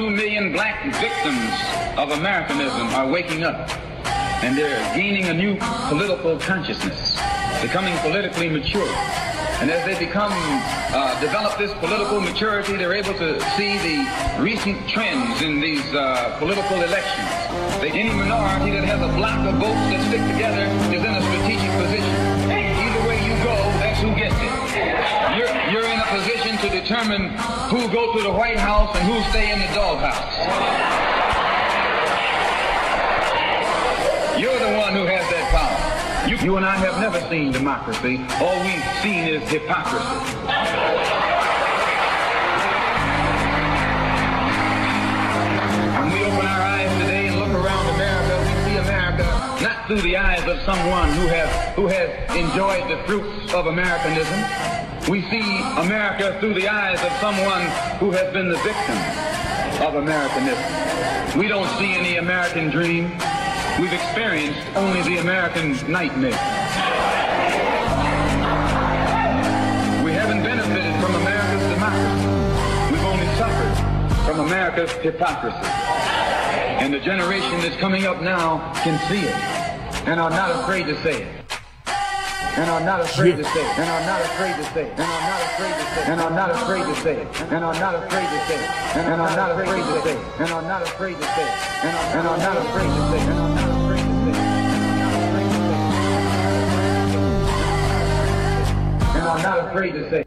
22 million black victims of Americanism are waking up and they're gaining a new political consciousness, becoming politically mature. And as they become, uh, develop this political maturity, they're able to see the recent trends in these uh, political elections. That any minority that has a block of votes that stick together is in a strategic position. Determine who go to the White House and who stay in the doghouse. You're the one who has that power. You, you and I have never seen democracy. All we've seen is hypocrisy. When we open our eyes today and look around America, we see America not through the eyes of someone who has who has enjoyed the fruits of Americanism. We see America through the eyes of someone who has been the victim of Americanism. We don't see any American dream. We've experienced only the American nightmare. We haven't benefited from America's democracy. We've only suffered from America's hypocrisy. And the generation that's coming up now can see it and are not afraid to say it. And are not afraid to say it. And are not afraid to say it. And are not afraid to say it. And are not afraid to say it. And are not afraid to say it. And are not afraid to say it. And are not afraid to say it. And are not afraid to say it. And are not afraid to say it. And are not afraid to say it.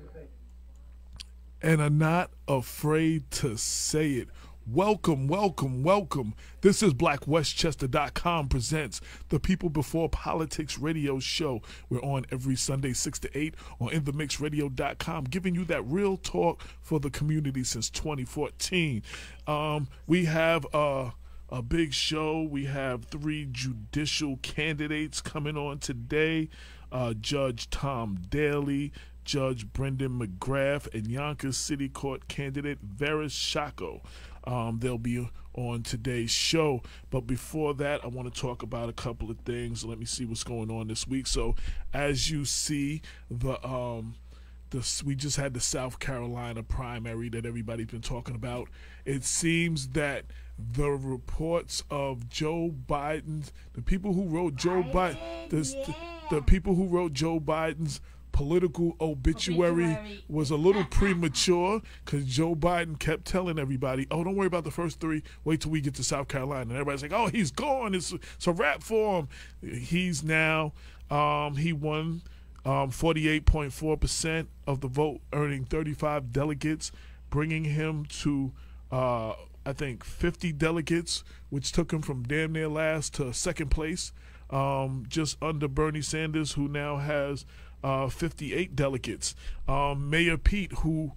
and are not afraid to say it. Welcome, welcome, welcome. This is BlackWestchester.com presents the People Before Politics radio show. We're on every Sunday, 6 to 8 on InTheMixRadio.com, giving you that real talk for the community since 2014. Um, we have uh, a big show. We have three judicial candidates coming on today uh, Judge Tom Daly, Judge Brendan McGrath, and Yonkers City Court candidate Vera Shako. Um, they'll be on today's show. But before that, I want to talk about a couple of things. Let me see what's going on this week. So, as you see, the um, this, we just had the South Carolina primary that everybody's been talking about. It seems that the reports of Joe Biden's, the people who wrote Joe Biden, the, the people who wrote Joe Biden's political obituary, Obituary. was a little premature because Joe Biden kept telling everybody, "Oh, don't worry about the first three. Wait till we get to South Carolina." And everybody's like, "Oh, he's gone. It's, it's a wrap for him." He's now um, he won um, 48.4% of the vote, earning 35 delegates, bringing him to, uh, I think, 50 delegates, which took him from damn near last to second place, um, just under Bernie Sanders, who now has uh, 58 delegates. Um, Mayor Pete, who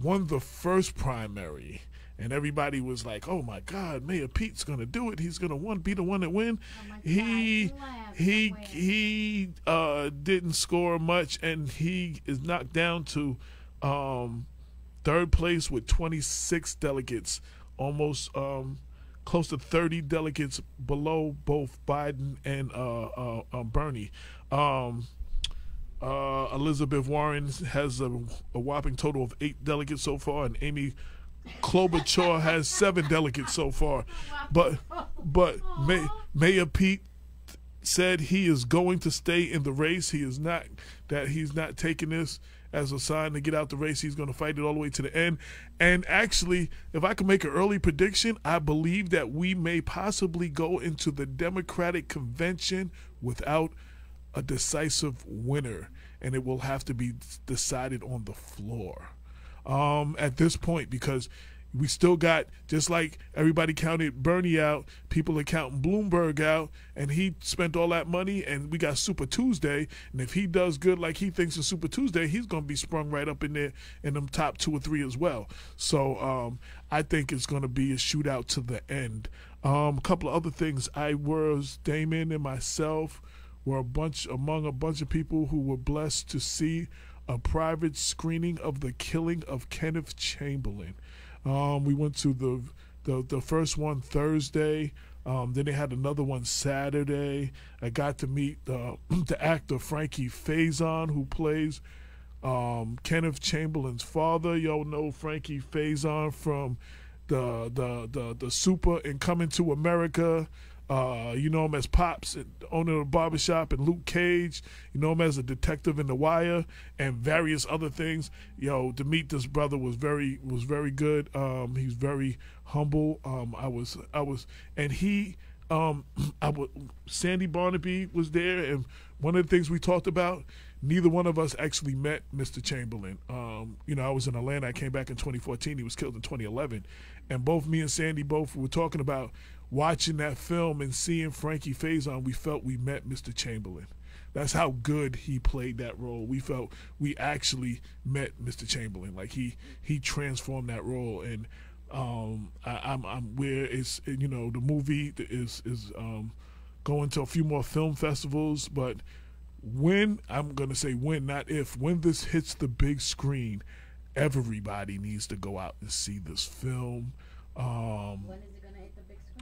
won the first primary. And everybody was like, "Oh my God, Mayor Pete's gonna do it. He's gonna one be the one that win." Oh God, he he somewhere. he uh, didn't score much, and he is knocked down to um, third place with 26 delegates, almost um, close to 30 delegates below both Biden and uh, uh, uh, Bernie. Um, uh, Elizabeth Warren has a, a whopping total of eight delegates so far, and Amy Klobuchar has seven delegates so far. But but May, Mayor Pete said he is going to stay in the race. He is not that he's not taking this as a sign to get out the race. He's going to fight it all the way to the end. And actually, if I can make an early prediction, I believe that we may possibly go into the Democratic convention without a decisive winner, and it will have to be decided on the floor um, at this point because we still got just like everybody counted Bernie out, people are counting Bloomberg out, and he spent all that money, and we got Super Tuesday, and if he does good like he thinks of Super Tuesday, he's going to be sprung right up in there in them top two or three as well. So um, I think it's going to be a shootout to the end. Um, a couple of other things. I was Damon and myself were a bunch among a bunch of people who were blessed to see a private screening of the killing of Kenneth Chamberlain. Um, we went to the the, the first one Thursday. Um, then they had another one Saturday. I got to meet uh, the actor Frankie Faison, who plays um, Kenneth Chamberlain's father. Y'all know Frankie Faison from the the the the super in Coming to America. Uh, you know him as Pops, owner of a barbershop, and Luke Cage. You know him as a detective in The Wire, and various other things. Yo, to meet this brother was very was very good. Um, he's very humble. Um, I was I was, and he, um, I would Sandy Barnaby was there, and one of the things we talked about. Neither one of us actually met Mr. Chamberlain. Um, you know, I was in Atlanta. I came back in 2014. He was killed in 2011, and both me and Sandy both were talking about watching that film and seeing Frankie Faison. We felt we met Mr. Chamberlain. That's how good he played that role. We felt we actually met Mr. Chamberlain. Like he he transformed that role, and um, I, I'm I'm where it's you know the movie is is um, going to a few more film festivals, but when I'm gonna say when, not if, when this hits the big screen, everybody needs to go out and see this film. Um,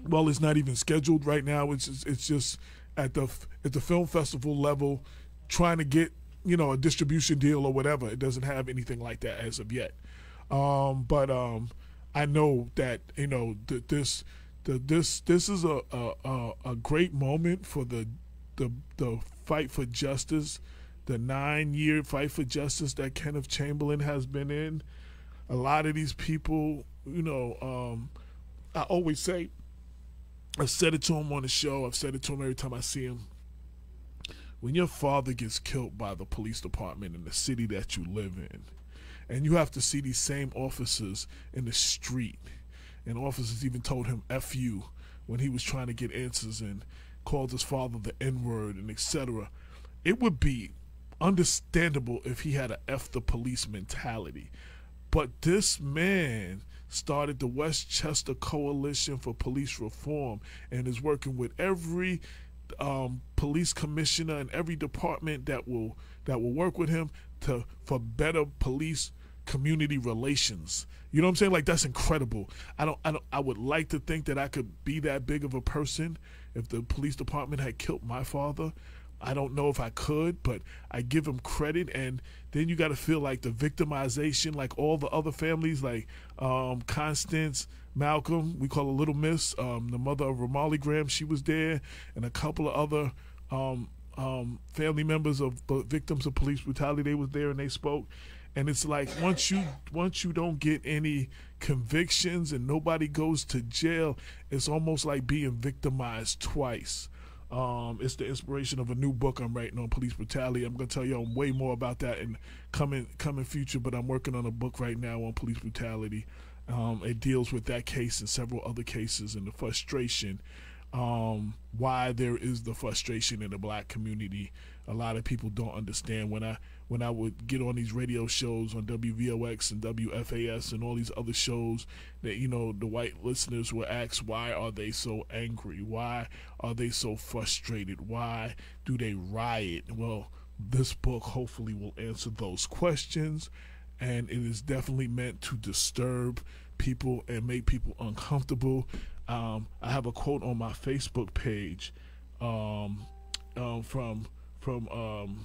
well, it's not even scheduled right now. It's just, it's just at the at the film festival level, trying to get you know a distribution deal or whatever. It doesn't have anything like that as of yet. Um, but um, I know that you know th- this the, this this is a, a a great moment for the the the fight for justice, the nine year fight for justice that Kenneth Chamberlain has been in. A lot of these people, you know, um, I always say, I've said it to him on the show. I've said it to him every time I see him. When your father gets killed by the police department in the city that you live in, and you have to see these same officers in the street, and officers even told him "f you" when he was trying to get answers and called his father the N word and etc. It would be understandable if he had a F the police mentality. But this man started the Westchester Coalition for Police Reform and is working with every um, police commissioner and every department that will that will work with him to for better police community relations. You know what I'm saying? Like that's incredible. I don't I don't I would like to think that I could be that big of a person if the police department had killed my father. I don't know if I could, but I give him credit. And then you got to feel like the victimization, like all the other families, like um, Constance, Malcolm, we call her Little Miss, um, the mother of Ramarley Graham, she was there, and a couple of other um, um, family members of victims of police brutality. They was there and they spoke. And it's like once you once you don't get any convictions and nobody goes to jail, it's almost like being victimized twice. Um, it's the inspiration of a new book I'm writing on police brutality. I'm gonna tell y'all way more about that in coming coming future, but I'm working on a book right now on police brutality. Um, it deals with that case and several other cases and the frustration, um, why there is the frustration in the black community. A lot of people don't understand when I when I would get on these radio shows on WVOX and WFAS and all these other shows that you know the white listeners will ask why are they so angry? Why are they so frustrated? Why do they riot? Well, this book hopefully will answer those questions and it is definitely meant to disturb people and make people uncomfortable. Um, I have a quote on my Facebook page um, um, from from um,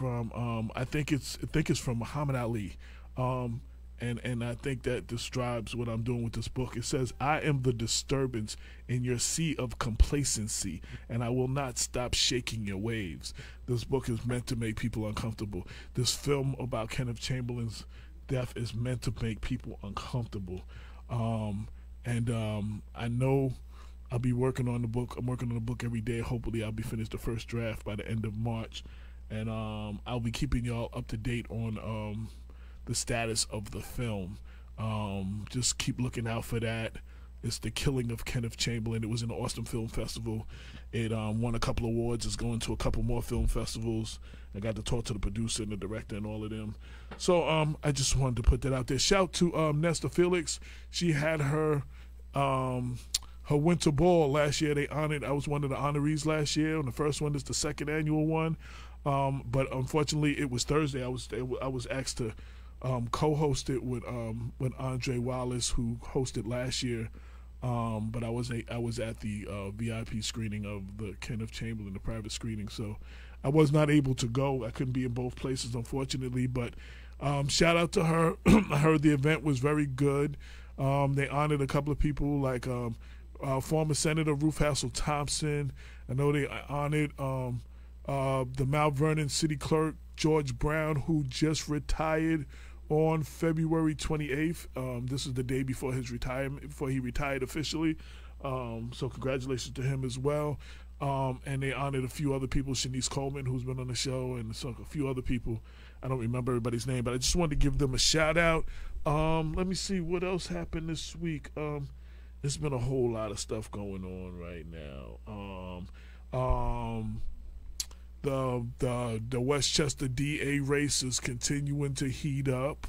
from um, I think it's I think it's from Muhammad Ali. Um, and and I think that describes what I'm doing with this book. It says, "I am the disturbance in your sea of complacency, and I will not stop shaking your waves." This book is meant to make people uncomfortable. This film about Kenneth Chamberlain's death is meant to make people uncomfortable. Um, and um, I know I'll be working on the book. I'm working on the book every day. Hopefully, I'll be finished the first draft by the end of March, and um, I'll be keeping y'all up to date on um, the status of the film. Um, just keep looking out for that. It's the killing of Kenneth Chamberlain. It was in the Austin Film Festival. It um, won a couple awards. It's going to a couple more film festivals. I got to talk to the producer and the director and all of them. So um, I just wanted to put that out there. Shout to um, Nesta Felix. She had her her winter ball last year. They honored. I was one of the honorees last year, and the first one is the second annual one. Um, but unfortunately, it was Thursday. I was I was asked to um, co-host it with um, with Andre Wallace, who hosted last year. Um, but I was a, I was at the uh, VIP screening of the Kenneth Chamberlain, the private screening, so I was not able to go. I couldn't be in both places, unfortunately. But um, shout out to her. I heard the event was very good. Um, they honored a couple of people like uh, former Senator Ruth Hassell Thompson. I know they honored uh, the Mount Vernon City Clerk George Brown, who just retired on February 28th. Um, this is the day before his retirement, before he retired officially. Um, so congratulations to him as well. Um, and they honored a few other people, Shanice Coleman, who's been on the show, and so a few other people. I don't remember everybody's name, but I just wanted to give them a shout out. Um, let me see what else happened this week. Um, there's been a whole lot of stuff going on right now. The the the Westchester DA race is continuing to heat up.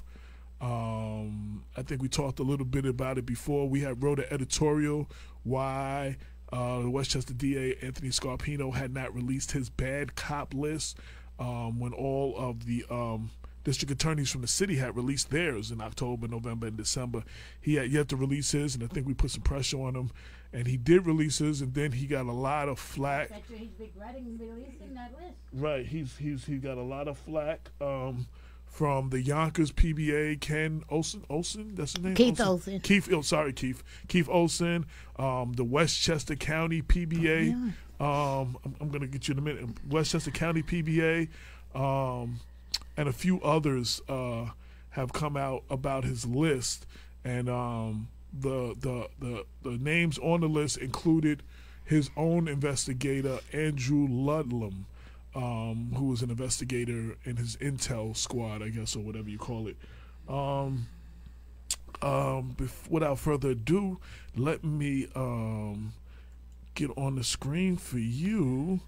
Um, I think we talked a little bit about it before. We had wrote an editorial why uh, the Westchester DA Anthony Scarpino had not released his bad cop list um, when all of the um, district attorneys from the city had released theirs in October, November, and December. He had yet to release his, and I think we put some pressure on him. And he did release his, and then he got a lot of flack. he's regretting releasing that list. Right, he's he's he got a lot of flack um, from the Yonkers PBA. Ken Olson, Olson, that's his name. Keith Olson. Olson. Keith, oh, sorry, Keith. Keith Olson. Um, the Westchester County PBA. Oh, yeah. um, I'm, I'm, gonna get you in a minute. Westchester County PBA. Um, and a few others uh, have come out about his list, and um, the, the the the names on the list included his own investigator Andrew Ludlam, um, who was an investigator in his intel squad, I guess, or whatever you call it. Um, um, without further ado, let me um, get on the screen for you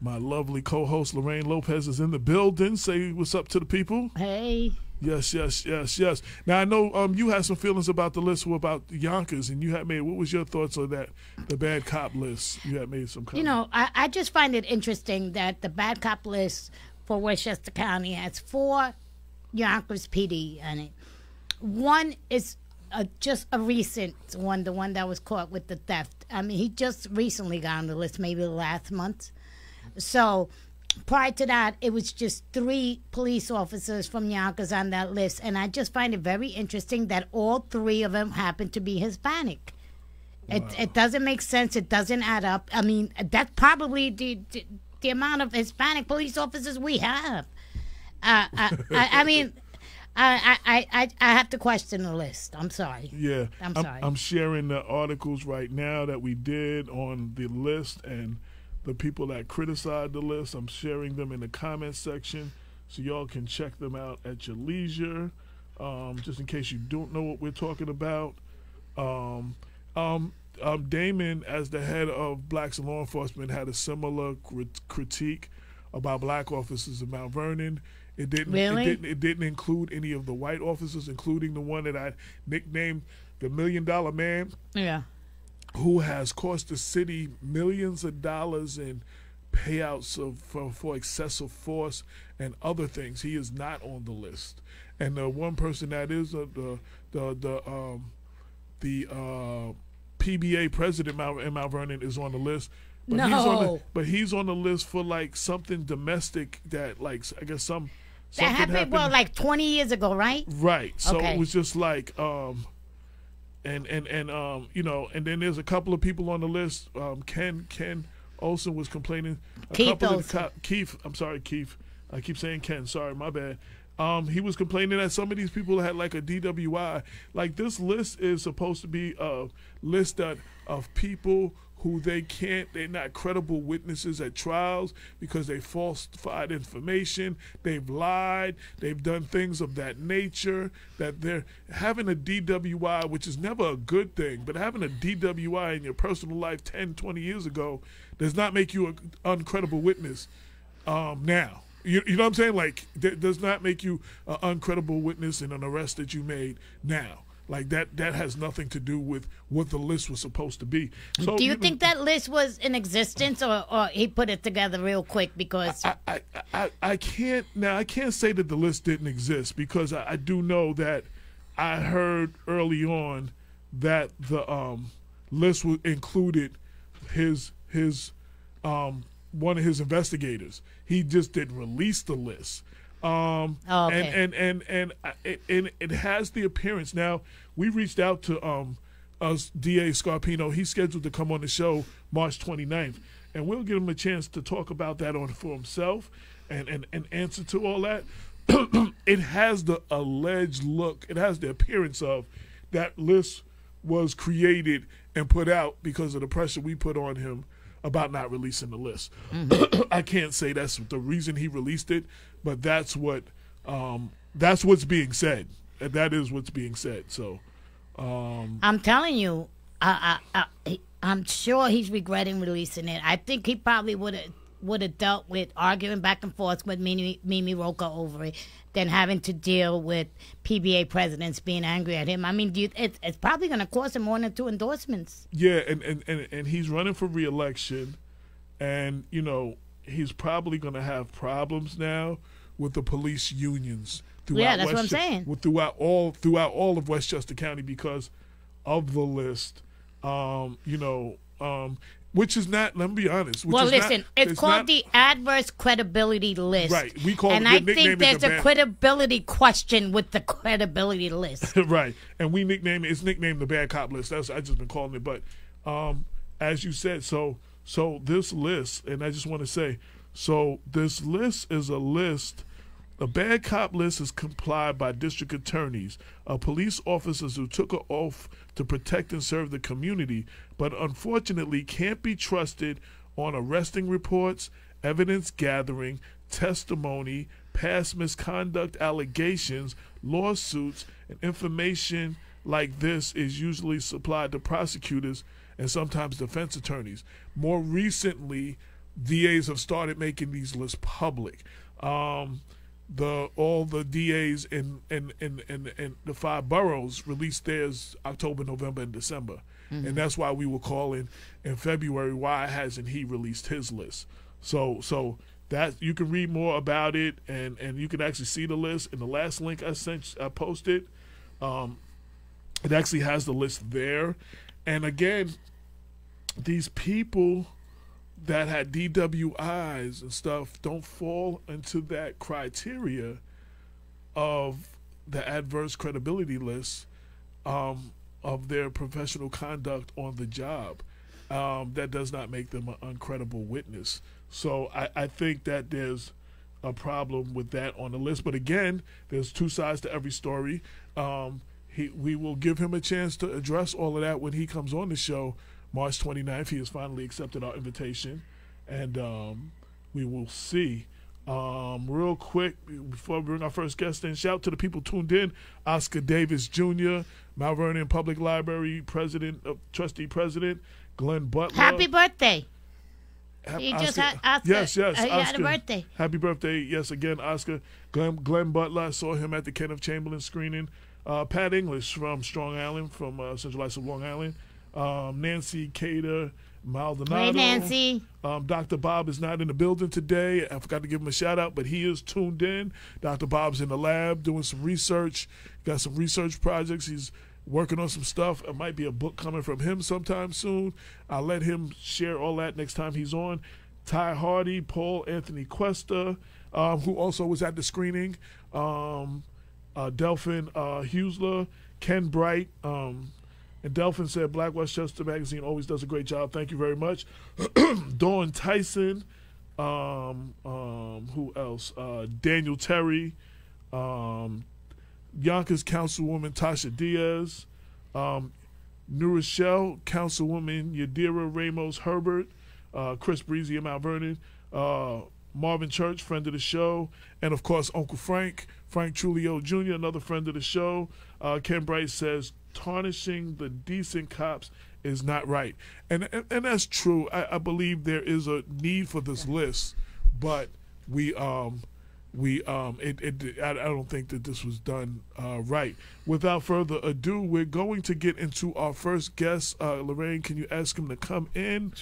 my lovely co-host Lorraine Lopez is in the building. Say what's up to the people. Hey. Yes, yes, yes, yes. Now I know um, you had some feelings about the list about Yonkers, and you had made. What was your thoughts on that? The bad cop list. You had made some. Comments. You know, I, I just find it interesting that the bad cop list for Westchester County has four Yonkers PD on it. One is a, just a recent one, the one that was caught with the theft. I mean, he just recently got on the list, maybe last month. So prior to that, it was just three police officers from Yonkers on that list. And I just find it very interesting that all three of them happen to be Hispanic. Wow. It, it doesn't make sense. It doesn't add up. I mean, that's probably the, the, the amount of Hispanic police officers we have. Uh, I, I, I mean, I, I, I, I have to question the list. I'm sorry. Yeah. I'm sorry. I'm, I'm sharing the articles right now that we did on the list, and the people that criticized the list. I'm sharing them in the comment section so y'all can check them out at your leisure. Um, just in case you don't know what we're talking about. Um, um, um Damon, as the head of Blacks in Law Enforcement, had a similar crit- critique about black officers in Mount Vernon. It didn't, really? it didn't. It didn't include any of the white officers, including the one that I nicknamed the Million Dollar Man. Yeah who has cost the city millions of dollars in payouts of, for, for excessive force and other things. He is not on the list. And the one person that is uh, the the the um, the uh, PBA president in Mount Vernon is on the list. But no. he's on the, but he's on the list for like something domestic that like I guess some that happened, happened, well like 20 years ago, right? Right. So okay. it was just like um and and and um you know and then there's a couple of people on the list um ken ken olson was complaining a keith couple olson. of keith i'm sorry keith i keep saying ken sorry my bad um, he was complaining that some of these people had like a DWI. Like this list is supposed to be a list that, of people who they can't, they're not credible witnesses at trials because they falsified information, they've lied, they've done things of that nature, that they're having a DWI, which is never a good thing, but having a DWI in your personal life 10, 20 years ago does not make you an uncredible witness um, now. You, you, know what I'm saying? Like, that does not make you an uncredible witness in an arrest that you made now. Like that that has nothing to do with what the list was supposed to be. So, do you, you think know, that list was in existence, or, or he put it together real quick because I, I, I, I can't now I can't say that the list didn't exist because I, I do know that I heard early on that the um, list was included his his um, one of his investigators. He just didn't release the list. Um, Oh, okay. and and and and it, and it has the appearance. Now we reached out to um, us Da Scarpino. He's scheduled to come on the show March 29th, and we'll give him a chance to talk about that on for himself and and, and answer to all that. it has the alleged look. It has the appearance of that list was created and put out because of the pressure we put on him about not releasing the list. I can't say that's the reason he released it, but that's what um, that's what's being said. And that is what's being said. So I'm telling you, I, I, I, I'm sure he's regretting releasing it. I think he probably would have would have dealt with arguing back and forth with Mimi, Mimi Rocah over it than having to deal with PBA presidents being angry at him. I mean, do you, it's, it's probably going to cost him one or two endorsements. yeah, and, and, and, and he's running for reelection, and you know he's probably going to have problems now with the police unions. Throughout Yeah, that's what I'm saying. with- Throughout all throughout all of Westchester County because of the list. Um, you know, um, which is not. Let me be honest. Which well, is not- listen, it's, called not- the adverse credibility list. Right, we call and it- I think there's the a credibility question with the credibility list. right. And we nickname it, it's nicknamed the bad cop list. That's I just been calling it. But um, as you said, so so this list, and I just want to say, so this list is a list. The bad cop list is complied by district attorneys, uh, police officers who took oath to protect and serve the community, but unfortunately can't be trusted on arresting reports, evidence gathering, testimony, past misconduct allegations, lawsuits, and information like this is usually supplied to prosecutors and sometimes defense attorneys. More recently, DAs have started making these lists public. Um, the all the DAs in in, in, in in the five boroughs released theirs October, November, and December, and that's why we were calling in February. Why hasn't he released his list? So so that you can read more about it, and and you can actually see the list in the last link I sent I posted. Um, it actually has the list there, and again, these people that had DWIs and stuff don't fall into that criteria of the adverse credibility list um, of their professional conduct on the job. Um, that does not make them an uncredible witness. So I, I think that there's a problem with that on the list. But again, there's two sides to every story. Um, he, we will give him a chance to address all of that when he comes on the show March 29th. He has finally accepted our invitation, and um, we will see. Um, real quick, before we bring our first guest in, shout out to the people tuned in. Oscar Davis Jr., Mount Vernon Public Library President, uh, Trustee President, Glenn Butler. Happy birthday. Ha- He just had Oscar. Yes, yes. uh, he had a birthday. Happy birthday, yes, again, Oscar. Glenn, Glenn Butler, I saw him at the Kenneth Chamberlain screening. Uh, Pat English from Strong Island, from uh, Central Islip of Long Island. Um, Nancy Cater, Maldonado. Hey, Nancy. Um, Dr. Bob is not in the building today. I forgot to give him a shout out, but he is tuned in. Dr. Bob's in the lab doing some research. Got some research projects. He's working on some stuff. It might be a book coming from him sometime soon. I'll let him share all that next time he's on. Ty Hardy, Paul Anthony Cuesta, um, who also was at the screening. Um, uh, Delphin uh, Husler, Ken Bright, um, and Delphin said Black Westchester Magazine always does a great job. Thank you very much. Dawn Tyson, um, um, who else? Uh, Daniel Terry, um, Yonkers Councilwoman Tasha Diaz, um, New Rochelle Councilwoman Yadira Ramos Herbert, uh, Chris Breezy of Mount Vernon, uh, Marvin Church, friend of the show, and of course Uncle Frank, Frank Trulio Jr., another friend of the show. Uh, Ken Bright says tarnishing the decent cops is not right, and and, and that's true. I, I believe there is a need for this list, but we um we um it, it I, I don't think that this was done uh, right. Without further ado, we're going to get into our first guest. Uh, Lorraine, can you ask him to come in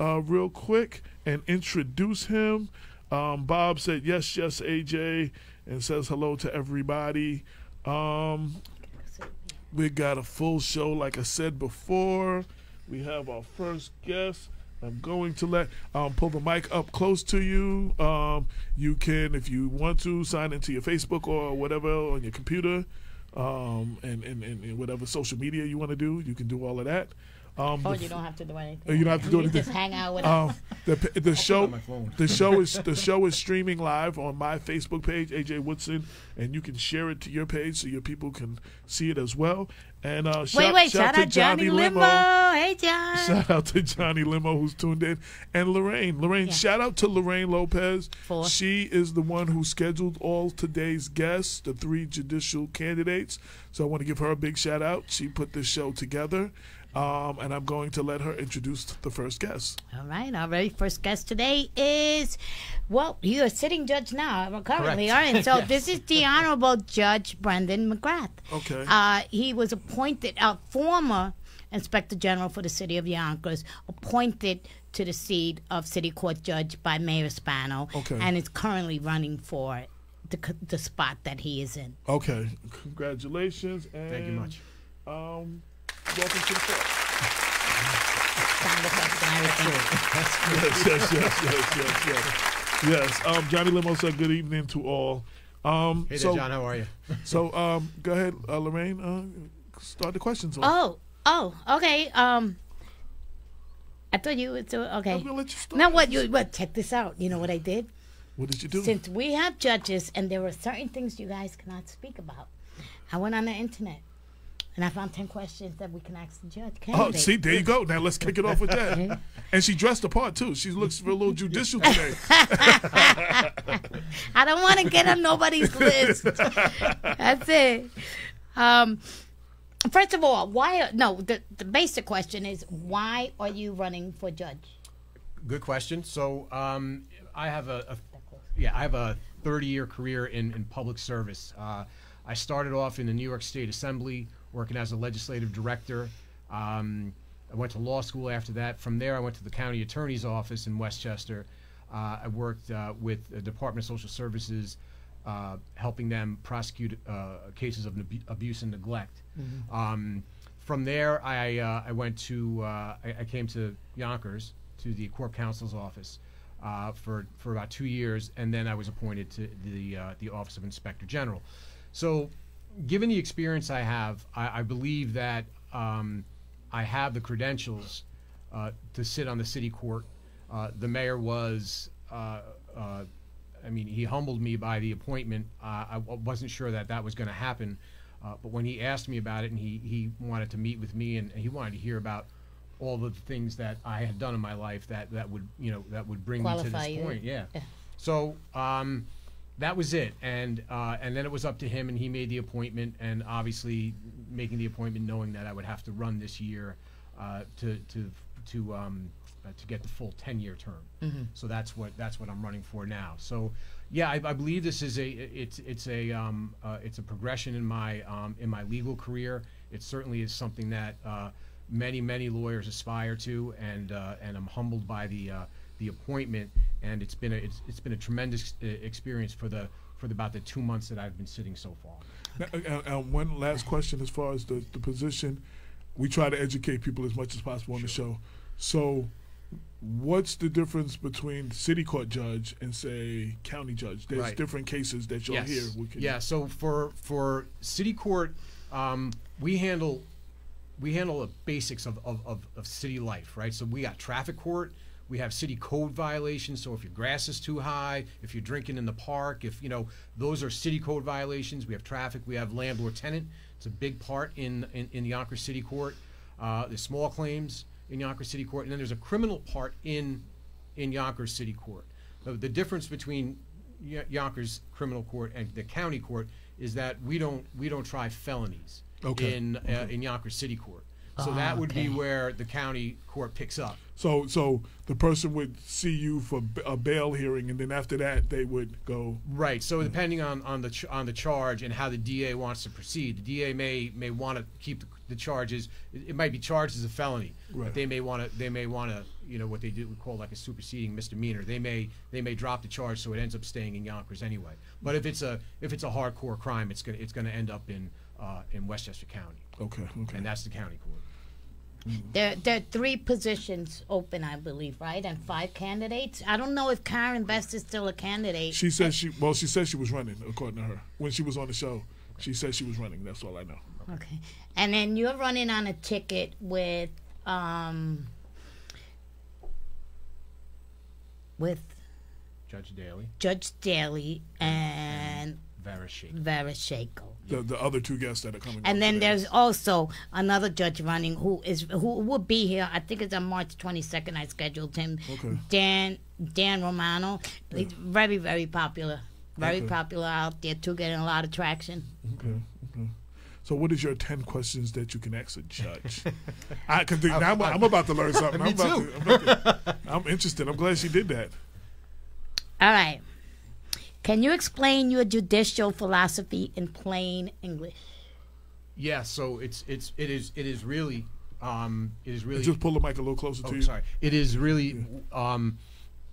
uh, real quick and introduce him? Um, Bob said yes, yes, AJ, and says hello to everybody. Um, we got a full show, like I said before. We have our first guest. I'm going to let um, pull the mic up close to you. Um, you can, if you want to, sign into your Facebook or whatever on your computer, um, and, and, and whatever social media you want to do. You can do all of that. Um, oh, you don't have to do anything. You don't have to do You anything. Just hang out with um, us. the the show the show is the show is streaming live on my Facebook page AJ Woodson and you can share it to your page so your people can see it as well and uh, Wait, shout, wait, shout shout to out Johnny Limo. Hey, John. Shout out to Johnny Limo who's tuned in and Lorraine. Lorraine, Yeah. shout out to Lorraine Lopez. For? She is the one who scheduled all today's guests, the three judicial candidates. So I want to give her a big shout out. She put this show together. Um, and I'm going to let her introduce the first guest. All right, our very first guest today is, well, you're sitting judge now, currently, Correct. are and So Yes. this is the Honorable Judge Brendan McGrath. Okay. Uh, he was appointed, a former Inspector General for the City of Yonkers, appointed to the seat of City Court Judge by Mayor Spano, Okay. and is currently running for the, the spot that he is in. Okay, congratulations and Thank you much. Um, welcome to the show. Sound effects. Yes, yes, yes, yes, yes, yes. Yes. Um, Johnny Limo said good evening to all. Um, Hey so, John. How are you? so um, go ahead, uh, Lorraine. Uh, start the questions. off. Oh, oh, okay. Um, I thought you would do okay. I'm gonna let you start. Now what? You what? Check this out. You know what I did? What did you do? Since we have judges and there were certain things you guys cannot speak about, I went on the internet and I found ten questions that we can ask the judge. Oh, candidate. see, there you go. Now let's kick it off with that. and she dressed the part too. She looks for a little judicial today. I don't want to get on nobody's list. That's it. Um, first of all, why? No, the the basic question is why are you running for judge? Good question. So, um, I have a, a yeah, I have a 30-year career in, in public service. Uh, I started off in the New York State Assembly, working as a legislative director. Um, I went to law school after that. From there, I went to the county attorney's office in Westchester. Uh, I worked uh, with the Department of Social Services, uh, helping them prosecute uh, cases of abu- abuse and neglect. Um, from there, I, uh, I went to uh, I, I came to Yonkers to the Corp Counsel's office uh, for for about two years, and then I was appointed to the uh, the Office of Inspector General. So, given the experience I have, I, I believe that um, I have the credentials uh, to sit on the city court. Uh, the mayor was. Uh, uh, I mean, he humbled me by the appointment. Uh, I wasn't sure that that was going to happen, uh, but when he asked me about it, and he, he wanted to meet with me, and he wanted to hear about all the things that I had done in my life that, that would you know that would bring me to this you. point. Yeah. Yeah. So um, that was it, and uh, and then it was up to him, and he made the appointment, and obviously making the appointment, knowing that I would have to run this year uh, to to to um, uh, to get the full ten year term. So that's what that's what I'm running for now. So yeah, I, I believe this is a it's it's a um, uh, it's a progression in my um, in my legal career. It certainly is something that uh, many many lawyers aspire to, and uh, and I'm humbled by the uh, the appointment. And it's been a it's, it's been a tremendous uh, experience for the for the, about the two months that I've been sitting so far. Now, uh, uh, one last question as far as the, the position. We try to educate people as much as possible on the show. So, what's the difference between city court judge and say county judge? There's Right. different cases that you'll hear. We can, yeah. So for for city court, um, we handle we handle the basics of, of, of, of city life, right? So we got traffic court. We have city code violations. So if your grass is too high, if you're drinking in the park, if you know those are city code violations. We have traffic. We have landlord tenant. It's a big part in in, in Yonkers City Court. Uh, there's small claims in Yonkers City Court, and then there's a criminal part in in Yonkers City Court. The, the difference between Yonkers Criminal Court and the county court is that we don't we don't try felonies Okay, in uh, in Yonkers City Court. So that would be where the county court picks up. So, so the person would see you for a bail hearing, and then after that, they would go. Right. So depending on, on the ch- on the charge and how the DA wants to proceed, the DA may may want to keep the, the charges. It, it might be charged as a felony, Right. but they may want to they may want to you know what they do we call like a superseding misdemeanor. They may they may drop the charge so it ends up staying in Yonkers anyway. But if it's a if it's a hardcore crime, it's gonna it's gonna end up in uh, in Westchester County, Okay, okay. and that's the county court. There, there are three positions open, I believe, right, and five candidates. I don't know if Karen Best is still a candidate. She said she well, she said she was running, according to her. When she was on the show, she said she was running. That's all I know. Okay, and then you're running on a ticket with, um, with Judge Daly, Judge Daly and Vereshchuk. Vereshchuk. The the other two guests that are coming. And then today. there's also another judge running who is who will be here. I think it's on March 22nd. I scheduled him. Okay. Dan Dan Romano. He's very very popular. Very Okay. popular out there too, getting a lot of traction. Okay. Okay. So, what is your ten questions that you can ask a judge? I can think now. I'm, I'm about to learn something. Me I'm about too. To, I'm, about to, I'm interested. I'm glad she did that. All right. Can you explain your judicial philosophy in plain English? Yeah, so it's it's it is it is really um it is really Just pull the mic a little closer to Oh, you. sorry. It is really um,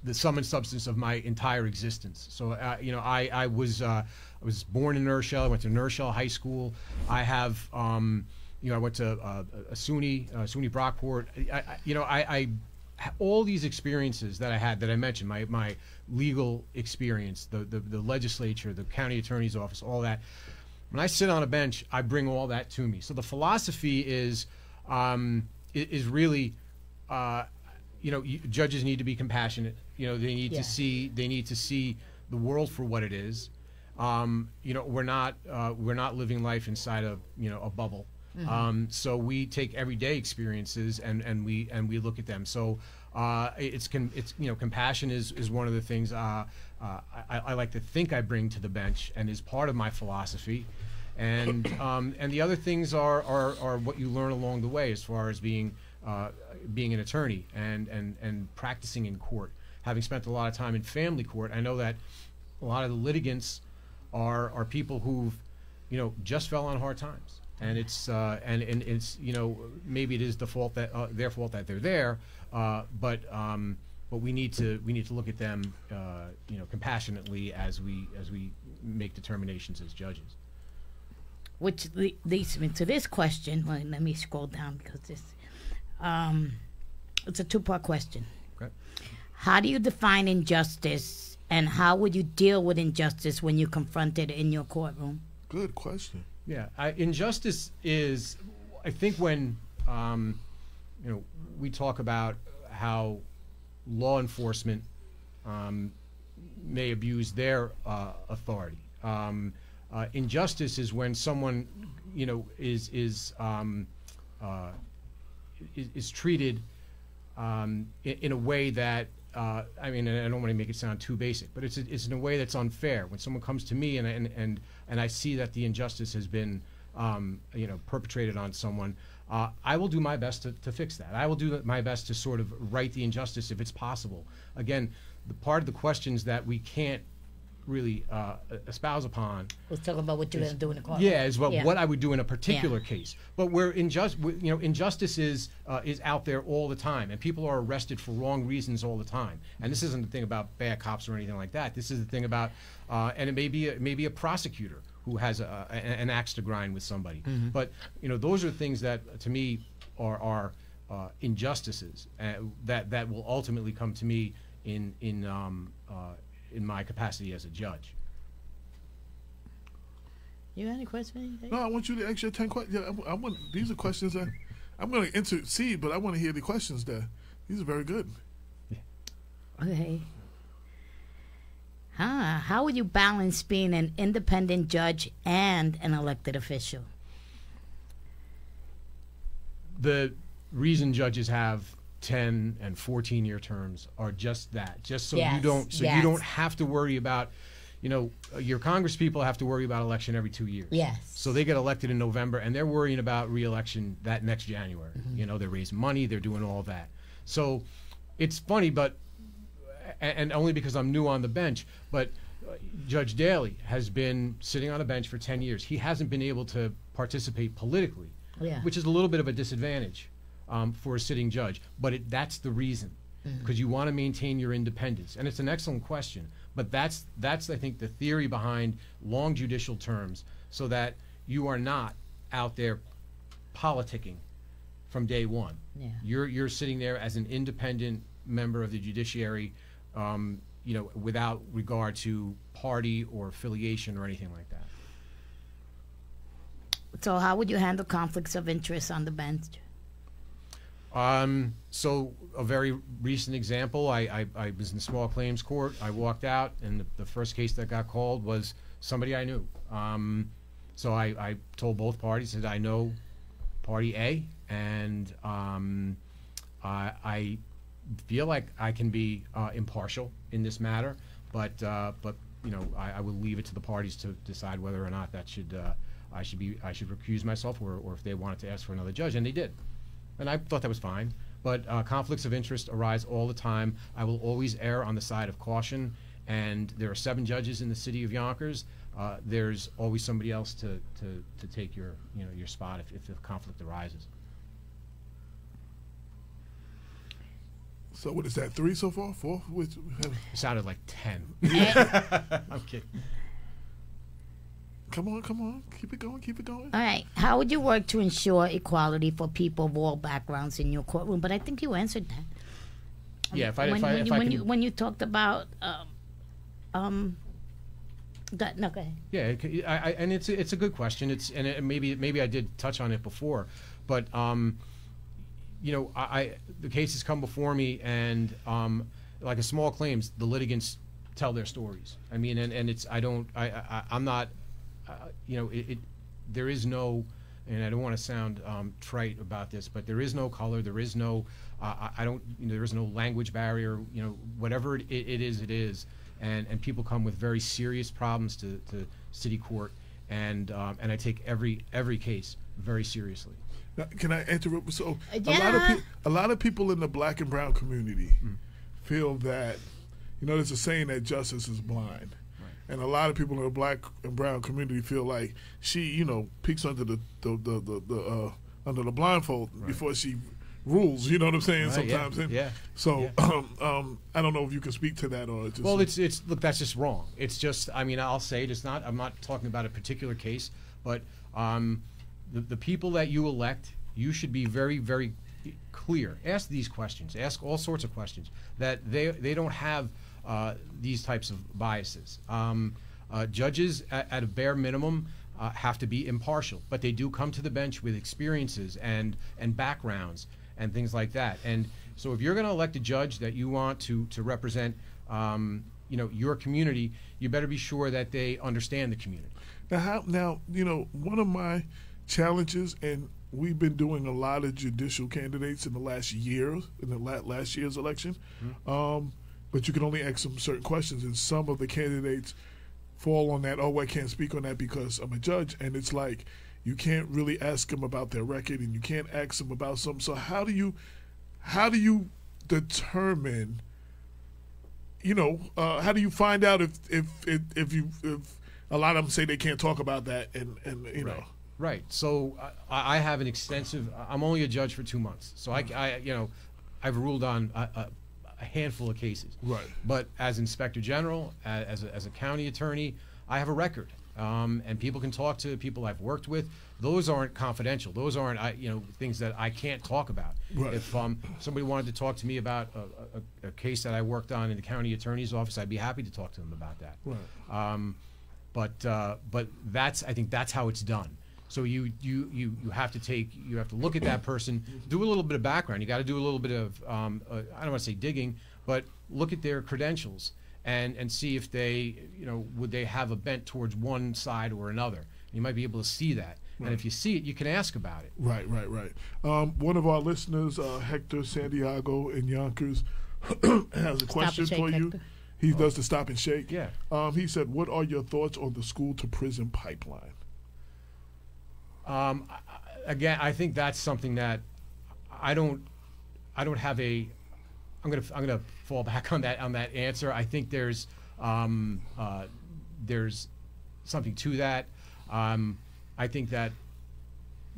the sum and substance of my entire existence. So, uh, you know, I, I was uh, I was born in New Rochelle. I went to New Rochelle High School. I have, um, you know, I went to uh, a SUNY, uh, SUNY Brockport. I, I, you know, I, I all these experiences that I had that I mentioned, my my legal experience, the the, the legislature, the county attorney's office, all that. When I sit on a bench, I bring all that to me. So the philosophy is um, is really, uh, you know, judges need to be compassionate. You know, they need Yeah. to see they need to see the world for what it is. Um, you know, we're not uh, we're not living life inside of you know a bubble. Um, so we take everyday experiences and, and we and we look at them. So uh, it's it's you know compassion is, is one of the things uh, uh, I, I like to think I bring to the bench and is part of my philosophy. And um, and the other things are, are, are what you learn along the way as far as being uh, being an attorney and, and, and practicing in court. Having spent a lot of time in family court, I know that a lot of the litigants are are people who've you know just fell on hard times and it's uh, and, and it's you know maybe it is the fault that uh, their fault that they're there uh, but um, but we need to we need to look at them uh, you know compassionately as we as we make determinations as judges which le- leads me to this question. Well, let me scroll down because this, um, it's a two-part question. okay How do you define injustice, and how would you deal with injustice when you confront it in your courtroom? Good question. Yeah, I, injustice is, I think when, um, you know, we talk about how law enforcement um, may abuse their uh, authority. Um, uh, injustice is when someone, you know, is is um, uh, is, is treated um, in, in a way that uh, I mean, I don't want to make it sound too basic, but it's it's in a way that's unfair. When someone comes to me and and and, and I see that the injustice has been um, you know perpetrated on someone, uh, I will do my best to, to fix that. I will do my best to sort of right the injustice if it's possible. Again, the part of the questions that we can't really uh, espouse upon Let's talk about what you're going to do in the courtroom. yeah, as well Yeah. what I would do in a particular case. But where injust, you know, injustice is uh, is out there all the time, and people are arrested for wrong reasons all the time. And this isn't the thing about bad cops or anything like that. This is the thing about, uh, and it may be a, maybe a prosecutor who has a, a, an axe to grind with somebody. But you know, those are things that to me are are uh, injustices uh, that that will ultimately come to me in in um, uh, in my capacity as a judge. You have any questions? No, I want you to ask your ten questions. Yeah, I, I want these are questions that I'm going to intercede, but I want to hear the questions there. These are very good. Okay. Huh. How would you balance being an independent judge and an elected official? the reason judges have 10 and 14 year terms are just that just so you don't so you don't have to worry about you know uh, your congress people have to worry about election every two years Yes. so they get elected in november and they're worrying about reelection that next january Mm-hmm. you know they're raising money they're doing all that so it's funny but and, and only because i'm new on the bench but uh, judge daly has been sitting on a bench for 10 years he hasn't been able to participate politically Yeah. which is a little bit of a disadvantage um, for a sitting judge. But it, that's the reason, because you want to maintain your independence, and it's an excellent question. But that's that's I think the theory behind long judicial terms, so that you are not out there politicking from day one. Yeah. You're you're sitting there as an independent member of the judiciary, um, you know, without regard to party or affiliation or anything like that. So, how would you handle conflicts of interest on the bench? Um, so a very recent example, I, I, I was in small claims court. I walked out, and the, the first case that got called was somebody I knew. Um, so I, I told both parties that I know party A, and um, I, I feel like I can be uh, impartial in this matter, but uh, but you know I, will leave it to the parties to decide whether or not that should uh, I should be I should recuse myself, or, or if they wanted to ask for another judge, and they did and I thought that was fine. But uh, conflicts of interest arise all the time. I will always err on the side of caution. And there are seven judges in the city of Yonkers. Uh, there's always somebody else to, to, to take your you know your spot if, if the conflict arises. So what is that? Three so far? Four? Which, It sounded like ten. I'm kidding. Come on, come on. Keep it going, keep it going. All right. How would you work to ensure equality for people of all backgrounds in your courtroom? But I think you answered that. Yeah, if I, when, if I, when if you, I when can, you when you talked about um, um, go, no, go ahead. Yeah, it c- I, I, and it's a- it's a good question. It's and it, maybe maybe I did touch on it before, but um, you know, I, I the cases come before me, and um, like a small claims, the litigants tell their stories. I mean, and, and it's I don't I, I I'm not, you know, it, it there is no. And I don't want to sound um, trite about this, but there is no color. There is no. Uh, I I don't. You know, there is no language barrier. You know, whatever it, it is, it is and and people come with very serious problems to, to city court, and um, and I take every every case very seriously. Now, can I interrupt? So a lot of pe- a lot of people in the black and brown community feel that you know there's a saying that justice is blind, and a lot of people in the black and brown community feel like she you know peeks under the the the, the, the uh, under the blindfold before she rules. You know what I'm saying? Right, yeah, Sometimes, And yeah, So yeah. um, um, I don't know if you can speak to that or just Well, it's it's look that's just wrong. It's just I mean I'll say it. It's not. I'm not talking about a particular case, but um, the the people that you elect, you should be very very clear. Ask these questions. Ask all sorts of questions that they they don't have uh, these types of biases. Um, uh, judges at, at a bare minimum. Uh, have to be impartial, but they do come to the bench with experiences and and backgrounds and things like that. And so, if you're going to elect a judge that you want to to represent, um, you know, your community, you better be sure that they understand the community. Now, how, now you know one of my challenges, and we've been doing a lot of judicial candidates in the last year, in the la- last year's election. Um, but you can only ask them certain questions, and some of the candidates fall on that. Oh, I can't speak on that because I'm a judge, and it's like you can't really ask them about their record, and you can't ask them about something. So how do you, how do you determine? you know, uh, how do you find out if if if, if you if a lot of them say they can't talk about that and and you know Right. So I, I have an extensive. I'm only a judge for two months, so I, I you know, I've ruled on a, a, a handful of cases. Right. But as inspector general, as a, as a county attorney, I have a record, um, and people can talk to people I've worked with. Those aren't confidential. Those aren't I, you know things that I can't talk about. Right. If um, somebody wanted to talk to me about a, a, a case that I worked on in the county attorney's office, I'd be happy to talk to them about that. Right. Um, but uh, but that's I think that's how it's done. So you you you you have to take you have to look at that person, do a little bit of background. You got to do a little bit of um, uh, I don't want to say digging, but look at their credentials and and see if they you know would they have a bent towards one side or another. You might be able to see that, and if you see it, you can ask about it. right right right um, one of our listeners uh, Hector Santiago in Yonkers has a question shake, for you Hector. he does the stop and shake Yeah. um, he said what are your thoughts on the school to prison pipeline Um, again, I think that's something that I don't, I don't have a. I'm gonna I'm gonna fall back on that on that answer. I think there's um, uh, there's something to that. Um, I think that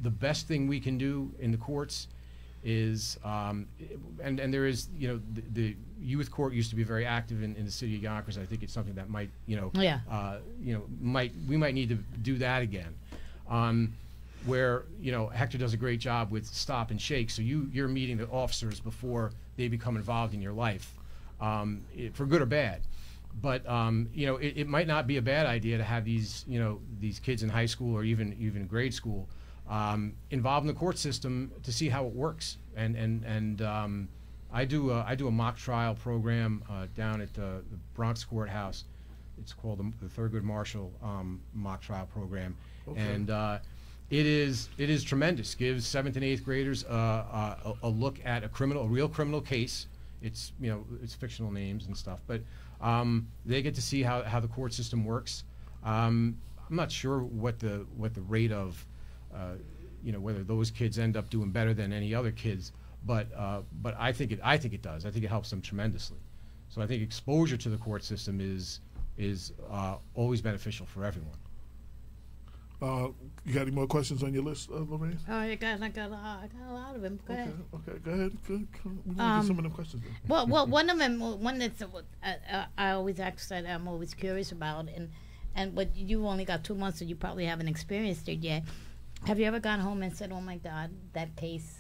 the best thing we can do in the courts is um, and and there is you know the, the youth court used to be very active in, in the city of Yonkers. I think it's something that might you know Yeah. uh, you know might we might need to do that again. Um, where you know Hector does a great job with stop and shake. So you you're meeting the officers before they become involved in your life, um, it, for good or bad. But um, you know it, it might not be a bad idea to have these you know these kids in high school or even even grade school um, involved in the court system to see how it works. And and and um, I do a, I do a mock trial program uh, down at the, the Bronx courthouse. It's called the, the Thurgood Marshall um, mock trial program, and uh, it is it is tremendous. Gives seventh and eighth graders uh, uh, a, a look at a criminal, a real criminal case. It's you know it's fictional names and stuff, but um, they get to see how, how the court system works. Um, I'm not sure what the what the rate of uh, you know whether those kids end up doing better than any other kids, but uh, but I think it I think it does. I think it helps them tremendously. So I think exposure to the court system is is uh, always beneficial for everyone. Uh, you got any more questions on your list, uh, Lorraine? Oh, I got, I got, uh, I got a lot of them. Go Okay, ahead. okay, go ahead. Go, go. We want to Um, get some of them questions. Then. Well, well, one of them, one that's uh, uh, I always ask that I'm always curious about, and and but you only got two months, so you probably haven't experienced it yet. Have you ever gone home and said, "Oh my God, that case,"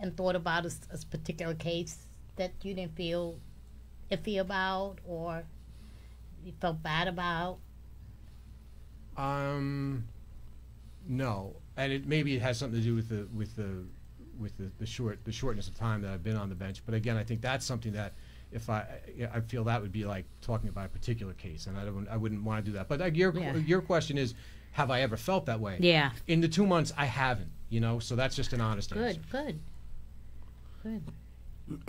and thought about a, a particular case that you didn't feel iffy about, or you felt bad about? Um, no, and it maybe it has something to do with the with the with the, the short the shortness of time that I've been on the bench. But again, I think that's something that if I I feel that would be like talking about a particular case, and I don't I wouldn't want to do that. But like your Yeah. your question is, have I ever felt that way? Yeah. In the two months, I haven't. You know, so that's just an honest answer. Good, good,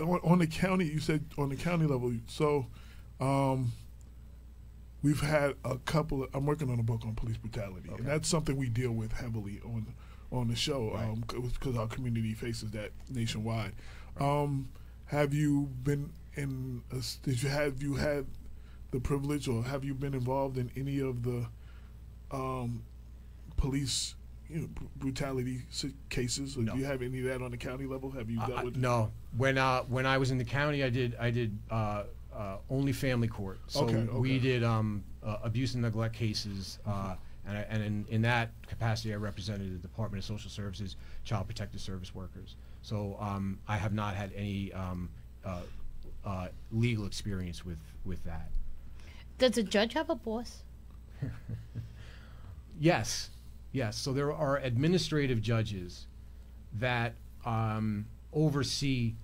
good. on, on the county, you said on the county level. So, um, we've had a couple. Of, I'm working on a book on police brutality, and that's something we deal with heavily on on the show Right. because our community faces that nationwide. Um, have you been in? A, did you have you had the privilege, or have you been involved in any of the um, police? You know, brutality cases. No. Do you have any of that on the county level? Have you Uh, dealt I- with? no, when uh, when I was in the county, I did I did uh, uh, only family court. So Okay, we did um, uh, abuse and neglect cases, uh, and, I, and in, in that capacity, I represented the Department of Social Services, Child Protective Service workers. So um, I have not had any um, uh, uh, legal experience with with that. Does a judge have a boss? Yes, yes. So there are administrative judges that um, oversee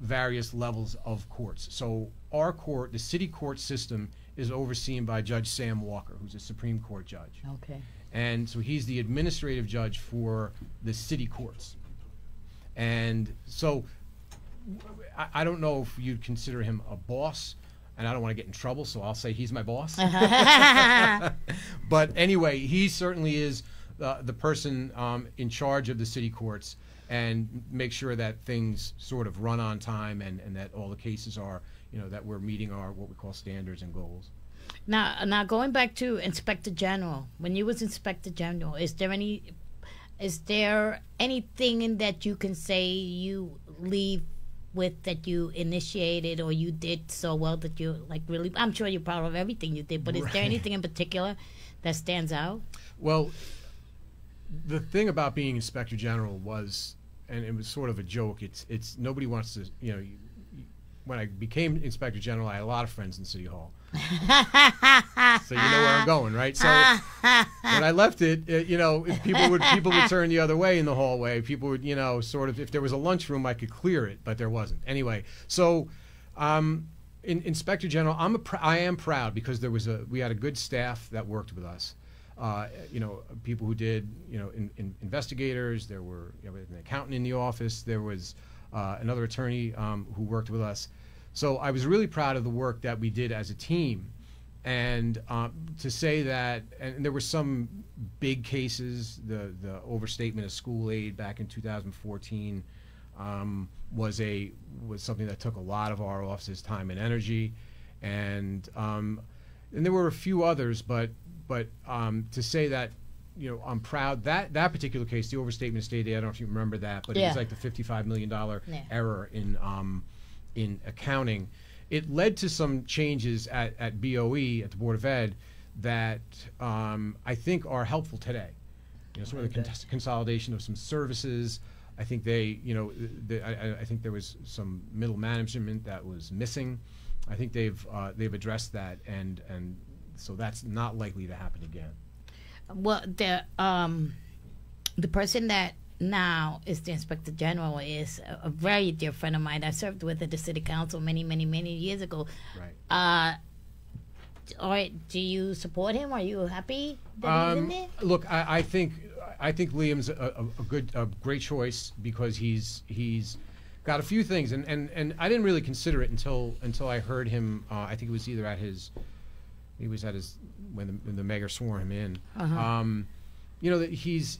various levels of courts. So our court, the city court system, is overseen by Judge Sam Walker, who's a Supreme Court judge. Okay. And so he's the administrative judge for the city courts. And so I, I don't know if you'd consider him a boss, and I don't want to get in trouble, so I'll say he's my boss. but anyway, he certainly is uh, the person um, in charge of the city courts and make sure that things sort of run on time and, and that all the cases are, you know, that we're meeting our what we call standards and goals. Now, now going back to Inspector General, when you was Inspector General, is there any, is there anything in that you can say you leave with that you initiated or you did so well that you like really? I'm sure you're proud of everything you did, but is there anything in particular that stands out? Well, the thing about being inspector general was, and it was sort of a joke. It's it's nobody wants to, you know. You, you- when I became inspector general, I had a lot of friends in City Hall, so you know where I'm going, right? So when I left it, uh you know, people would people would turn the other way in the hallway. People would, you know, sort of if there was a lunchroom, I could clear it, but there wasn't. Anyway, so. Um, in, Inspector General, I'm a pr- I am proud because there was a we had a good staff that worked with us. Uh, you know, people who did you know in, in investigators. There were you know, an accountant in the office. There was uh, another attorney um, who worked with us. So I was really proud of the work that we did as a team. And um, to say that, and there were some big cases. The the overstatement of school aid back in 2014 um, was a was something that took a lot of our office's time and energy, and um, and there were a few others, but but um, to say that you know I'm proud that that particular case, the overstatement of state aid. I don't know if you remember that, but it was like the 55 million dollar Yeah. error in um, in accounting. It led to some changes at, at BOE at the Board of Ed that um, I think are helpful today. You know, sort of the con- consolidation of some services. I think they, you know, the, I, I- I think there was some middle management that was missing. I think they've uh, they've addressed that, and and so that's not likely to happen again. Well, the um, the person that now is the inspector general is a, a very dear friend of mine. I served with at the city council many, many, many years ago. Right. Uh, or do you support him? Are you happy that he's in Um, there? look, I, I think I think Liam's a, a, a good, a great choice because he's he's got a few things, and, and, and I didn't really consider it until until I heard him. Uh, I think it was either at his, he was at his when the, when the mayor swore him in. Um, you know that he's,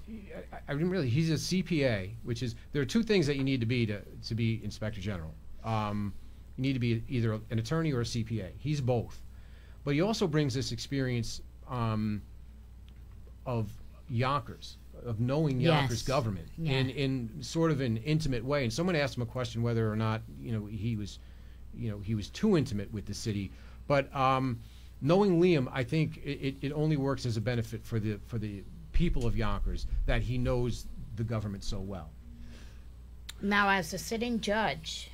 I, I didn't really. He's a CPA, which is there are two things that you need to be to to be inspector general. Um, you need to be either an attorney or a CPA. He's both, but he also brings this experience. Um, of Yonkers, of knowing Yonkers Yes. government Yeah. in in sort of an intimate way. And someone asked him a question whether or not you know he was, you know, he was too intimate with the city. But um, knowing Liam, I think it, it, it only works as a benefit for the for the people of Yonkers that he knows the government so well. Now, as a sitting judge,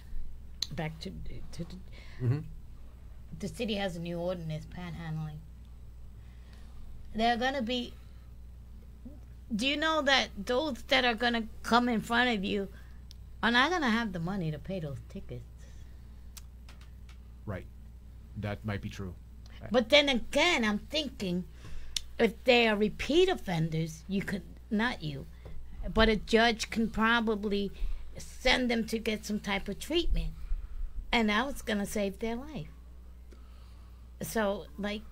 back to to the, Mm-hmm. the city has a new ordinance panhandling. They're gonna be. Do you know that those that are gonna come in front of you are not gonna have the money to pay those tickets? Right, that might be true. But then again, I'm thinking if they are repeat offenders, you could not you, but a judge can probably send them to get some type of treatment, and that was gonna save their life. So, like,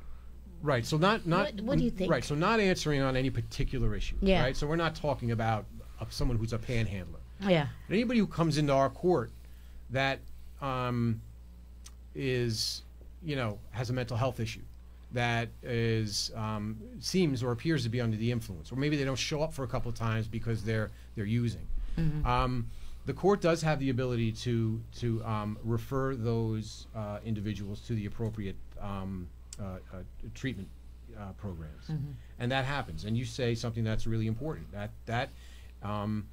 Right. So not not What- what do you think? Right. So not answering on any particular issue. Yeah. Right. So we're not talking about uh, someone who's a panhandler. yeah, anybody who comes into our court that um, is, you know, has a mental health issue, that is um, seems or appears to be under the influence, or maybe they don't show up for a couple of times because they're they're using. Um, the court does have the ability to to um, refer those uh, individuals to the appropriate um, uh, uh, treatment uh, programs, and that happens. And you say something that's really important. That that um,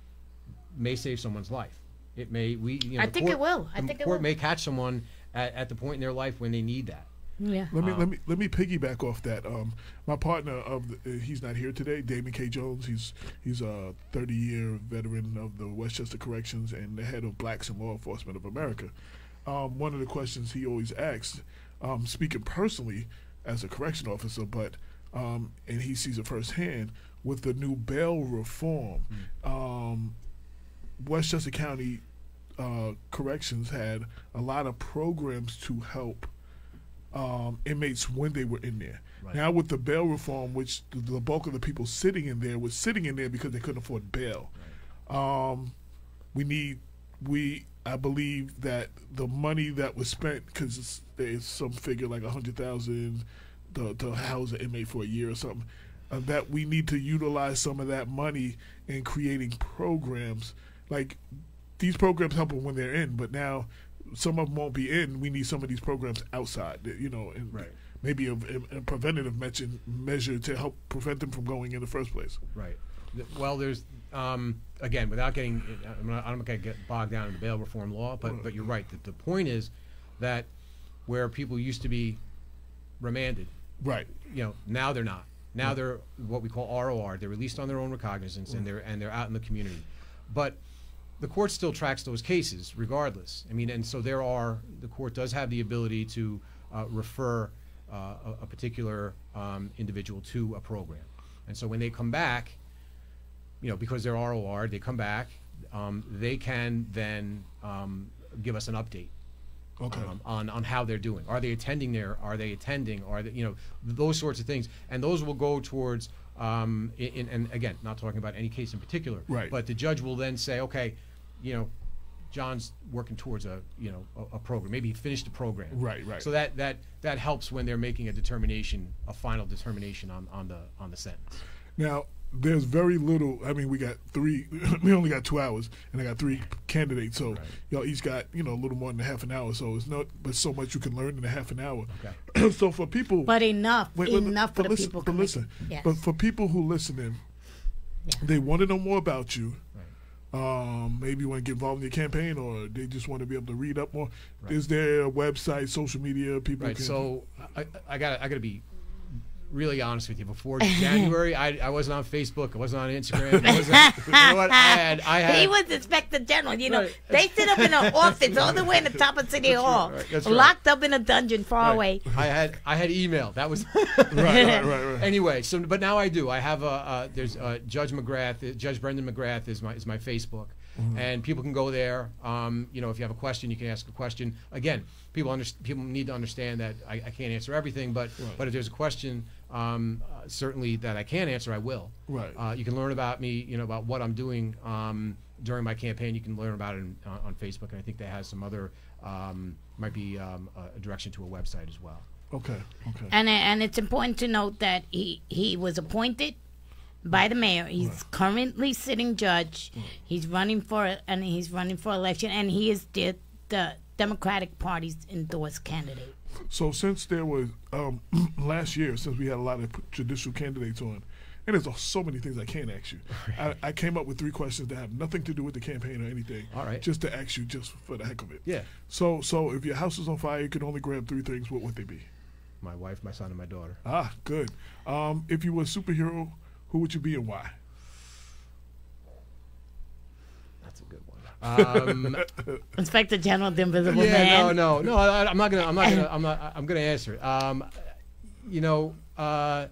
may save someone's life. It may we. You know, I the think it will. I think it court will. may catch someone at, at the point in their life when they need that. yeah. Let me let me let me piggyback off that. Um, my partner of the, uh, he's not here today. Damon K. Jones. He's he's a 30 year veteran of the Westchester Corrections and the head of Blacks in Law Enforcement of America. Um, one of the questions he always asks, um, speaking personally as a correction officer, but um, and he sees it firsthand with the new bail reform. Um, Westchester County uh, Corrections had a lot of programs to help um, inmates when they were in there. Right. Now with the bail reform, which the, the bulk of the people sitting in there was sitting in there because they couldn't afford bail. Um, we need we I believe that the money that was spent because there's some figure like a hundred thousand to, to house an inmate for a year or something. Uh, that we need to utilize some of that money in creating programs like these programs help them when they're in, but now some of them won't be in. We need some of these programs outside, you know, and Right. maybe a, a preventative measure to help prevent them from going in the first place. Right. Well, there's um, again, without getting, I'm not, I'm not going to get bogged down in the bail reform law, but but you're right. That the point is that where people used to be remanded, Right. you know, now they're not. Now they're what we call ROR. They're released on their own recognizance, and they're and they're out in the community. But the court still tracks those cases regardless. I mean, and so there are the court does have the ability to uh, refer uh, a, a particular um, individual to a program, and so when they come back, you know, because they're ROR, they come back. Um, they can then um, give us an update Okay. um, on on how they're doing. Are they attending there? Are they attending? Are they you know those sorts of things? And those will go towards um, in, in, and again, not talking about any case in particular. Right. But the judge will then say, okay, you know, John's working towards a you know a, a program. Maybe he finished a program. Right, right. So that that that helps when they're making a determination, a final determination on on the on the sentence. Now, there's very little. I mean, we got three. we only got two hours, and I got three candidates. So y'all each got you know a little more than a half an hour. So it's not, but so much you can learn in a half an hour. Okay. so for people, But enough, Wait, wait, enough for but the listen, people. But listen, Yes. but for people who listen in, they want to know more about you. Um, maybe want to get involved in your campaign, or they just want to be able to read up more. Is there a website, social media, people? Right. Can, So I, I got I got to be really honest with you. Before January, I, I wasn't on Facebook. I wasn't on Instagram. I wasn't, you know what? I had I had he was Inspector General. You know, Right. they sit up in an office all the way in the top of City Hall, right, right. locked up in a dungeon far away. I had I had email. That was right, right, right, right. anyway. So, but now I do. I have a uh, there's uh, Judge McGrath. uh, Judge Brendan McGrath is my is my Facebook, and people can go there. Um, you know, if you have a question, you can ask a question. Again, people people need to understand that I, I can't answer everything, but but if there's a question, um, uh, certainly that I can answer, I will. Right. Uh, you can learn about me. You know about what I'm doing um, during my campaign. You can learn about it in, on, on Facebook, and I think that has some other um, might be um, a a direction to a website as well. Okay, okay. And and it's important to note that he he was appointed by the mayor. He's currently sitting judge. He's running for and he's running for election, and he is the the Democratic Party's endorsed candidate. So since there was um, last year, since we had a lot of judicial candidates on, and there's so many things I can't ask you. I, I came up with three questions that have nothing to do with the campaign or anything. All right. Just to ask you, just for the heck of it. Yeah. So, so if your house was on fire, you could only grab three things. What would they be? My wife, my son, and my daughter. Ah, good. Um, if you were a superhero, who would you be and why? That's a good. Um, Inspector General, the Invisible yeah, Man. no, no, no. I, I'm not gonna. I'm not gonna. I'm not. I'm gonna answer it. Um, you know, uh,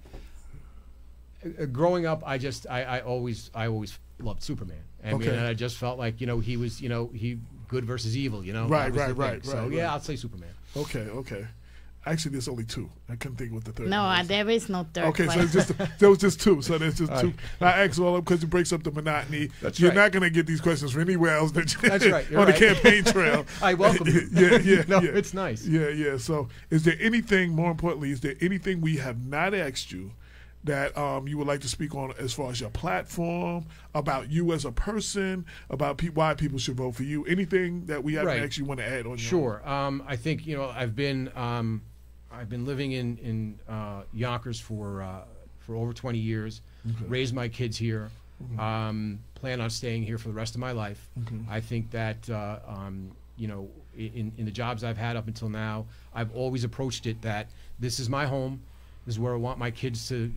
growing up, I just, I, I always, I always loved Superman. I mean, Okay. and I just felt like, you know, he was, you know, he good versus evil. You know, Right, the right, right, So right, yeah. I'll say Superman. Okay, okay. Actually, there's only two. I couldn't think what the third. No, one uh, was. there is no third. Okay, so it's just there was just two. So there's just two. I asked all of them because it breaks up the monotony. That's You're right. not going to get these questions from anywhere else that you, That's right, you're on the campaign trail. I welcome you. yeah, yeah, No, yeah. it's nice. Yeah, yeah. So, is there anything more importantly? Is there anything we have not asked you that um, you would like to speak on as far as your platform, about you as a person, about pe- why people should vote for you? Anything that we haven't Right. actually want to add on? your- Sure. Um, I think you know I've been um, I've been living in in uh, Yonkers for uh, for over 20 years. Raised my kids here. Um, plan on staying here for the rest of my life. I think that uh, um, you know in in the jobs I've had up until now, I've always approached it that this is my home. This is where I want my kids to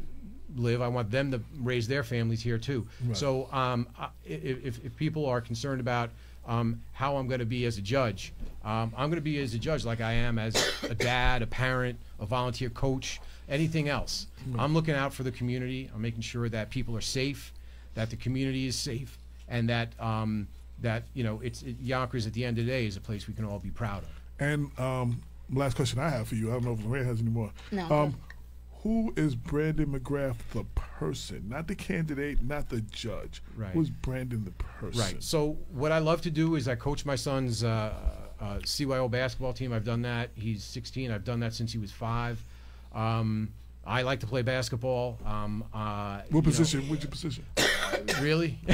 live. I want them to raise their families here too. So um, if, if people are concerned about um, how I'm going to be as a judge, um, I'm going to be as a judge like I am as a dad, a parent, a volunteer coach, anything else. I'm looking out for the community. I'm making sure that people are safe, that the community is safe, and that um, that you know it's it, Yonkers at the end of the day is a place we can all be proud of. And um, last question I have for you. I don't know if Lorraine has any more. No. Um, who is Brendan McGrath the person, not the candidate, not the judge? Right. Who's Brendan the person? Right. So what I love to do is I coach my son's uh, uh, CYO basketball team. I've done that. He's 16. I've done that since he was five. Um, I like to play basketball. Um, uh, know- What position? Which position? Really?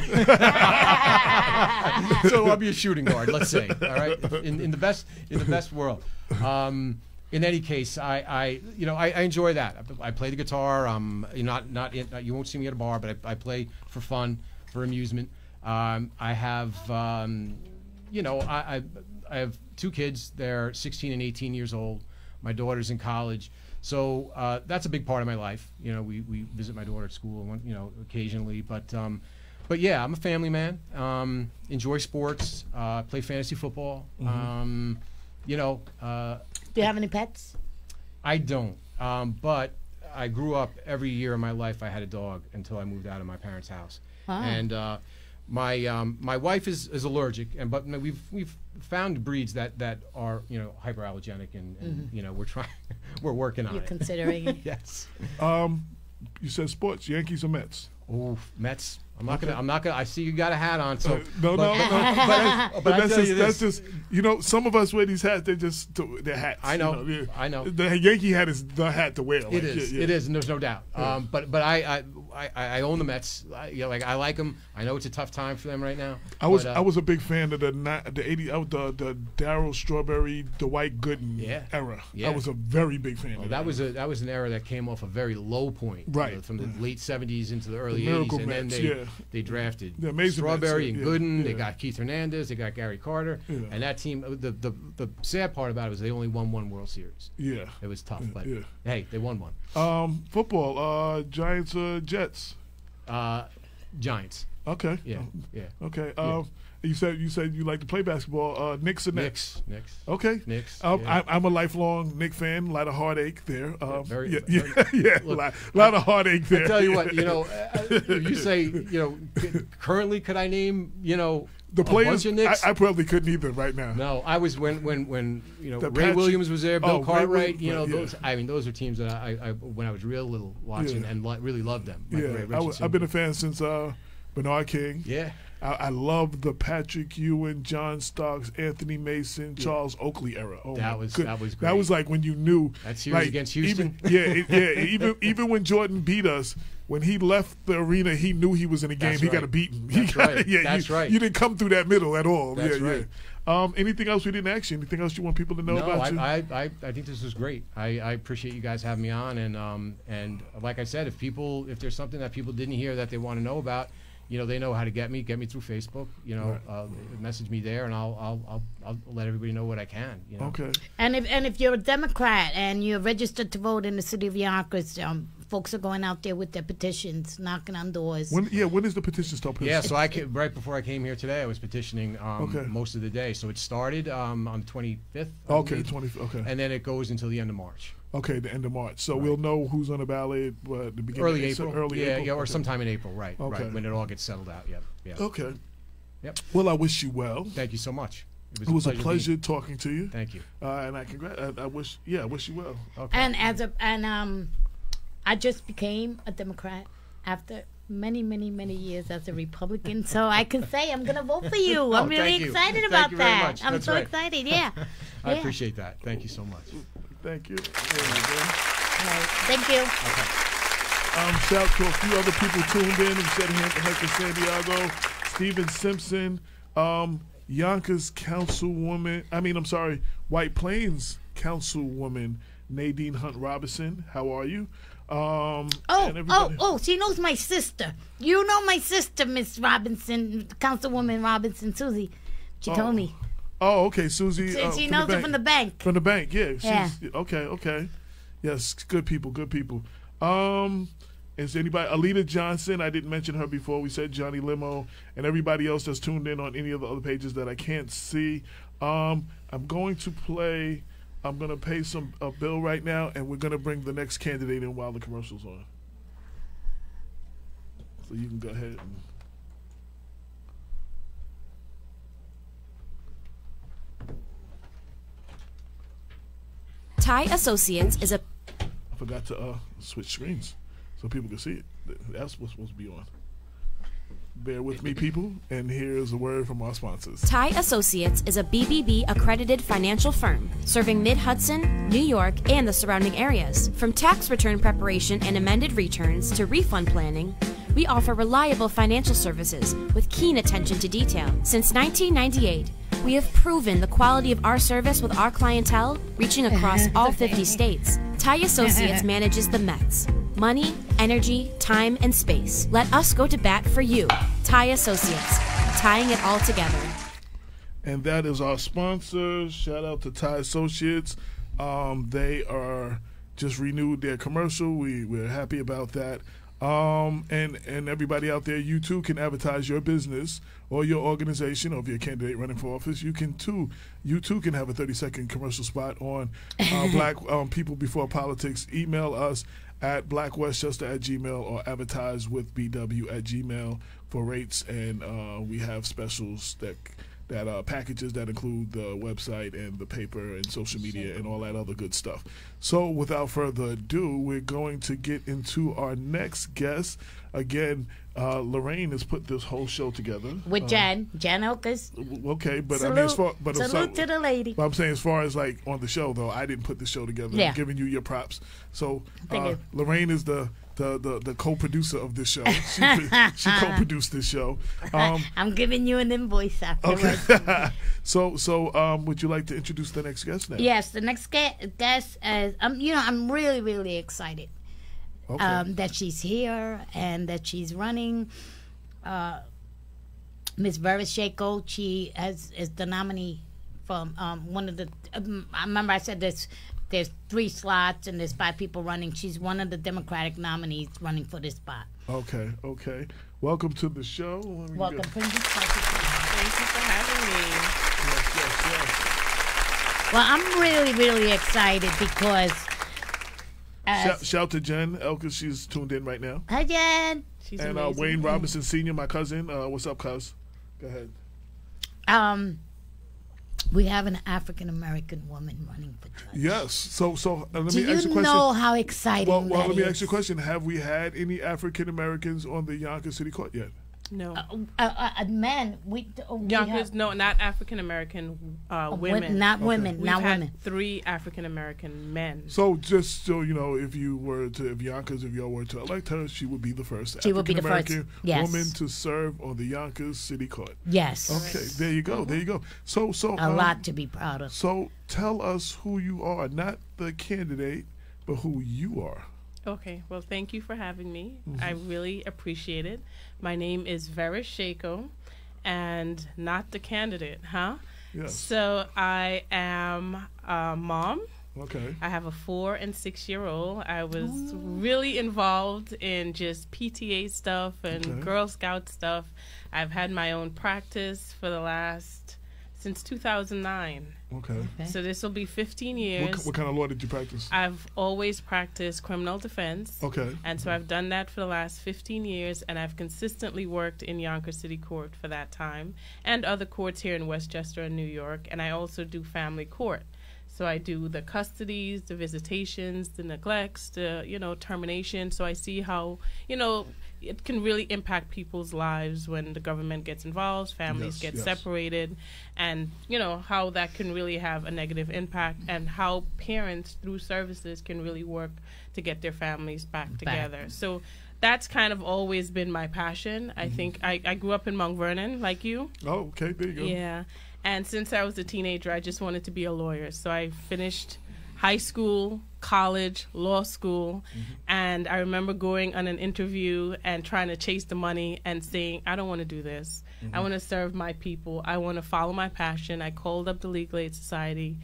so I'll be a shooting guard, let's say. All right, in, in the best in the best world. Um, in any case, I, I you know I, I enjoy that. I, I play the guitar. Um, you're not not in, you won't see me at a bar, but I, I play for fun, for amusement. Um, I have um, you know I, I I have two kids. They're 16 and 18 years old. My daughter's in college. So uh, that's a big part of my life. You know, we, we visit my daughter at school, you know, occasionally. But um, but yeah, I'm a family man. Um, enjoy sports. Uh, play fantasy football. Um, you know, uh, Do you have any pets? I don't. Um, but I grew up every year of my life. I had a dog until I moved out of my parents' house. Wow. And uh, my um, my wife is, is allergic, and but we've we've found breeds that, that are you know hyperallergenic, and, and you know we're trying we're working on it. You're considering it. yes. Um, you said sports, Yankees or Mets? Oh, Mets. I'm not gonna. I'm not gonna. I see you got a hat on. So Uh, no, but, no, no. But, I- But but that's just, you that's just, you know, some of us wear these hats. They're just they're hats. I you know. I know. The Yankee hat is the hat to wear. like, It is. yeah, yeah. It is, and there's no doubt. Um, but but I, I I, I own the Mets. I, you know, like I like them. I know it's a tough time for them right now. I was but, uh, I was a big fan of the ni- the eighty uh, the the Darryl Strawberry Dwight Gooden Yeah. era. Yeah. I was a very big fan Well, of that was a that was an era that came off a very low point, you Right. know, from the late '70s into the early Miracle '80s, and then Mets, they yeah. they drafted The amazing Strawberry yeah, and yeah, Gooden. They got Keith Hernandez. They got Gary Carter, Yeah. and that team. The, the the sad part about it was they only won one World Series. yeah. It was tough, but yeah. hey, they won one. Um, football. Uh, Giants. Uh, Jets. Uh, Giants. Okay. Yeah, yeah. Okay. Um, you said you said you like to play basketball. Uh, Knicks or Nets? Knicks. Knicks. Okay. Knicks, Um, yeah. I, I'm a lifelong Knick fan. A lot of heartache there. Um, very- yeah, very- yeah, yeah. Look, lot, lot of heartache there. I tell you what, you know, uh, you say, you know, currently could I name, you know, the players. of Knicks? I, I probably couldn't either right now. No, I was when when when you know The Ray Williams was there, Bill oh, Cartwright. You know, yeah. those. I mean, those are teams that I, I when I was real little watching Yeah. and li- really loved them. like Yeah, I w-. I've been a fan since uh, Bernard King. yeah, I, I love the Patrick Ewing, John Starks, Anthony Mason, Charles Oakley era. Oh That was- good- that was great. That was like when you knew That series like, against even- Houston? yeah, it, yeah. Even even when Jordan beat us, when he left the arena, he knew he was in a game. That's he right. got a beaten. That's he got, right. Yeah, That's you, right. You didn't come through that middle at all. That's yeah, right. yeah. Um, anything else we didn't ask you? Anything else you want people to know no, about you? I, I, I I think this was great. I, I appreciate you guys having me on, and um and like I said, if people if there's something that people didn't hear that they want to know about. You know they know how to get me. Get me through Facebook. You know, uh, message me there, and I'll, I'll I'll I'll let everybody know what I can. You know? okay. And if and if you're a Democrat and you're registered to vote in the city of Yonkers, um, folks are going out there with their petitions, knocking on doors. When yeah, when is the petition start? Yeah, so I came, right before I came here today, I was petitioning um, Okay. most of the day. So it started um, on the 25th. I Okay, believe, twenty. Okay, And then it goes until the end of March. Okay, the end of March. So we'll know who's on the ballot. But the beginning Early so April. Early yeah, April. yeah, or Okay. sometime in April, right? Okay. Right, when it all gets settled out. Yep. Yeah. Okay. Yep. Well, I wish you well. Thank you so much. It was a being- pleasure talking to you. Thank you. Uh, and I congrat. I, I wish. Yeah, I wish you well. Okay. And as a and um, I just became a Democrat after many, many, many years as a Republican. So I can say I'm gonna vote for you. I'm Oh, really thank you. excited Thank about you very that. much. I'm That's so right. excited. Yeah. I yeah. appreciate that. Thank you so much. Thank you. There you go. All right. Thank you. Um, shout to a few other people tuned in and said Heck San Diego, Stephen Simpson, um, Yonkers Councilwoman. I mean, I'm sorry, White Plains Councilwoman Nadine Hunt Robinson. How are you? Um, Oh, oh, oh! She knows my sister. You know my sister, Miss Robinson, Councilwoman Robinson, Susie. She told me. Oh, okay, Susie. She, uh, she from knows the her from the bank. From the bank, yeah. She's, Yeah. Okay, okay. Yes, good people, good people. Um, is anybody Alita Johnson? I didn't mention her before. We said Johnny Limo and everybody else that's tuned in on any of the other pages that I can't see. Um, I'm going to play. I'm going to pay some a bill right now, and we're going to bring the next candidate in while the commercials on. So you can go ahead and. Thai Associates is a I forgot to uh, switch screens so people can see it. That's what's supposed to be on. Bear with me, people, and here's a word from our sponsors. Thai Associates is a BBB accredited financial firm serving Mid Hudson, New York, and the surrounding areas. From tax return preparation and amended returns to refund planning, we offer reliable financial services with keen attention to detail. Since 1998, we have proven the quality of our service with our clientele reaching across all 50 states. Thai Associates manages the Mets. Money, energy, time, and space. Let us go to bat for you. Thai Associates, tying it all together. And that is our sponsor. Shout out to Thai Associates. Um, they are just renewed their commercial. We we're happy about that. Um, and and everybody out there, you too can advertise your business or your organization, or if you're a candidate running for office, you can too. You too can have a 30 second commercial spot on uh, Black um, People Before Politics. Email us at blackwestchester at gmail or advertise with bw at gmail for rates and uh, we have specials that that uh, packages that include the website and the paper and social media and all that other good stuff. So, without further ado, we're going to get into our next guest. Again, uh, Lorraine has put this whole show together. With Jen, Jen Oakers. W- Okay, but I mean, as far but salute far- to the lady. but I'm saying, as far as like on the show, though, I didn't put the show together. Yeah. I'm giving you your props. So, uh. Lorraine is the the, the, the co-producer of this show. She, she co-produced this show. Um, I'm giving you an invoice afterwards. okay. so so um, would you like to introduce the next guest now? Yes, the next guest, guest is, um, you know, I'm really, really excited Okay. um, that she's here and that she's running. Uh, Miss Vera Shako, she has, is the nominee from um, one of the. Um, I remember I said there's there's three slots and there's five people running. She's one of the Democratic nominees running for this spot. okay. Okay. Welcome to the show. Let me Welcome, get- Princess. Thank you for having me. Yes, yes, yes. Well, I'm really, really excited because. As, Shout, shout to Jen Elka. She's tuned in right now. Hi, Jen. She's and uh. Wayne Robinson Sr., my cousin. Uh, what's up, cuz? Go ahead. Um, we have an African American woman running for judge. Yes. So so uh, let Do me ask you a question. know how exciting well, well let me is? ask you a question. Have we had any African Americans on the Yonkers City Court yet? No. Uh, uh, uh, men, we, uh, we Yonkers, have, no, not African American uh, uh, wo- women. not women, We've not had women. three African American men. So just so you know, if you were to, if Yonkers, if y'all were to elect her, she would be the first She would be the first, African-American yes. woman to serve on the Yonkers City Court. Yes, Okay, there you go, there you go. So so a um, lot to be proud of. So tell us who you are, not the candidate, but who you are. Okay, well, thank you for having me. Mm-hmm. I really appreciate it. My name is Vera Shako, and not the candidate, huh? Yes. So I am a mom. Okay. I have a four and six year old. I was oh, really involved in just PTA stuff and Okay. Girl Scout stuff. I've had my own practice for the last since 2009. Okay. Okay. So this will be 15 years. ki- what kind of law did you practice? I've always practiced criminal defense. Okay. And so I've done that for the last 15 years, and I've consistently worked in Yonkers City Court for that time and other courts here in Westchester and New York. And I also do family court. So I do the custodies, the visitations, the neglects, the, you know, termination. So I see how, you know, it can really impact people's lives when the government gets involved, families Yes, get yes. separated, and, you know, how that can really have a negative impact and how parents through services can really work to get their families back together. So that's kind of always been my passion. I mm-hmm. think I, I grew up in Mount Vernon, like you. Oh, okay. There you go. Yeah. And since I was a teenager, I just wanted to be a lawyer. So I finished high school, college, law school. Mm-hmm. And I remember going on an interview and trying to chase the money and saying, I don't want to do this. I mm-hmm. want to serve my people. I want to follow my passion. I called up the Legal Aid Society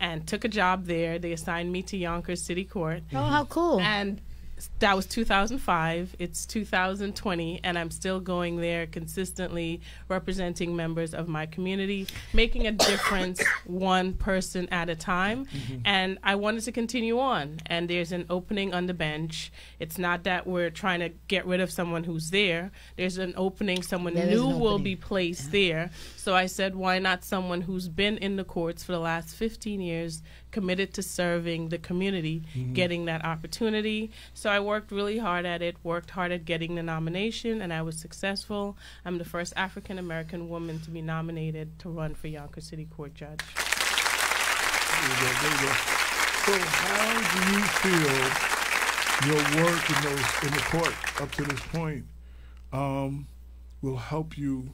and took a job there. They assigned me to Yonkers City Court. Oh, how cool! And that was 2005. It's 2020, and I'm still going there consistently representing members of my community, making a difference one person at a time. Mm-hmm. And I wanted to continue on. And there's an opening on the bench. It's not that we're trying to get rid of someone who's there, there's an opening, someone There is new an will be placed there. So I said, why not someone who's been in the courts for the last 15 years, committed to serving the community, getting that opportunity. So I worked really hard at it, worked hard at getting the nomination, and I was successful. I'm the first African American woman to be nominated to run for Yonkers City Court Judge. There you go, there you go. So how do you feel your work in those in the court up to this point um, will help you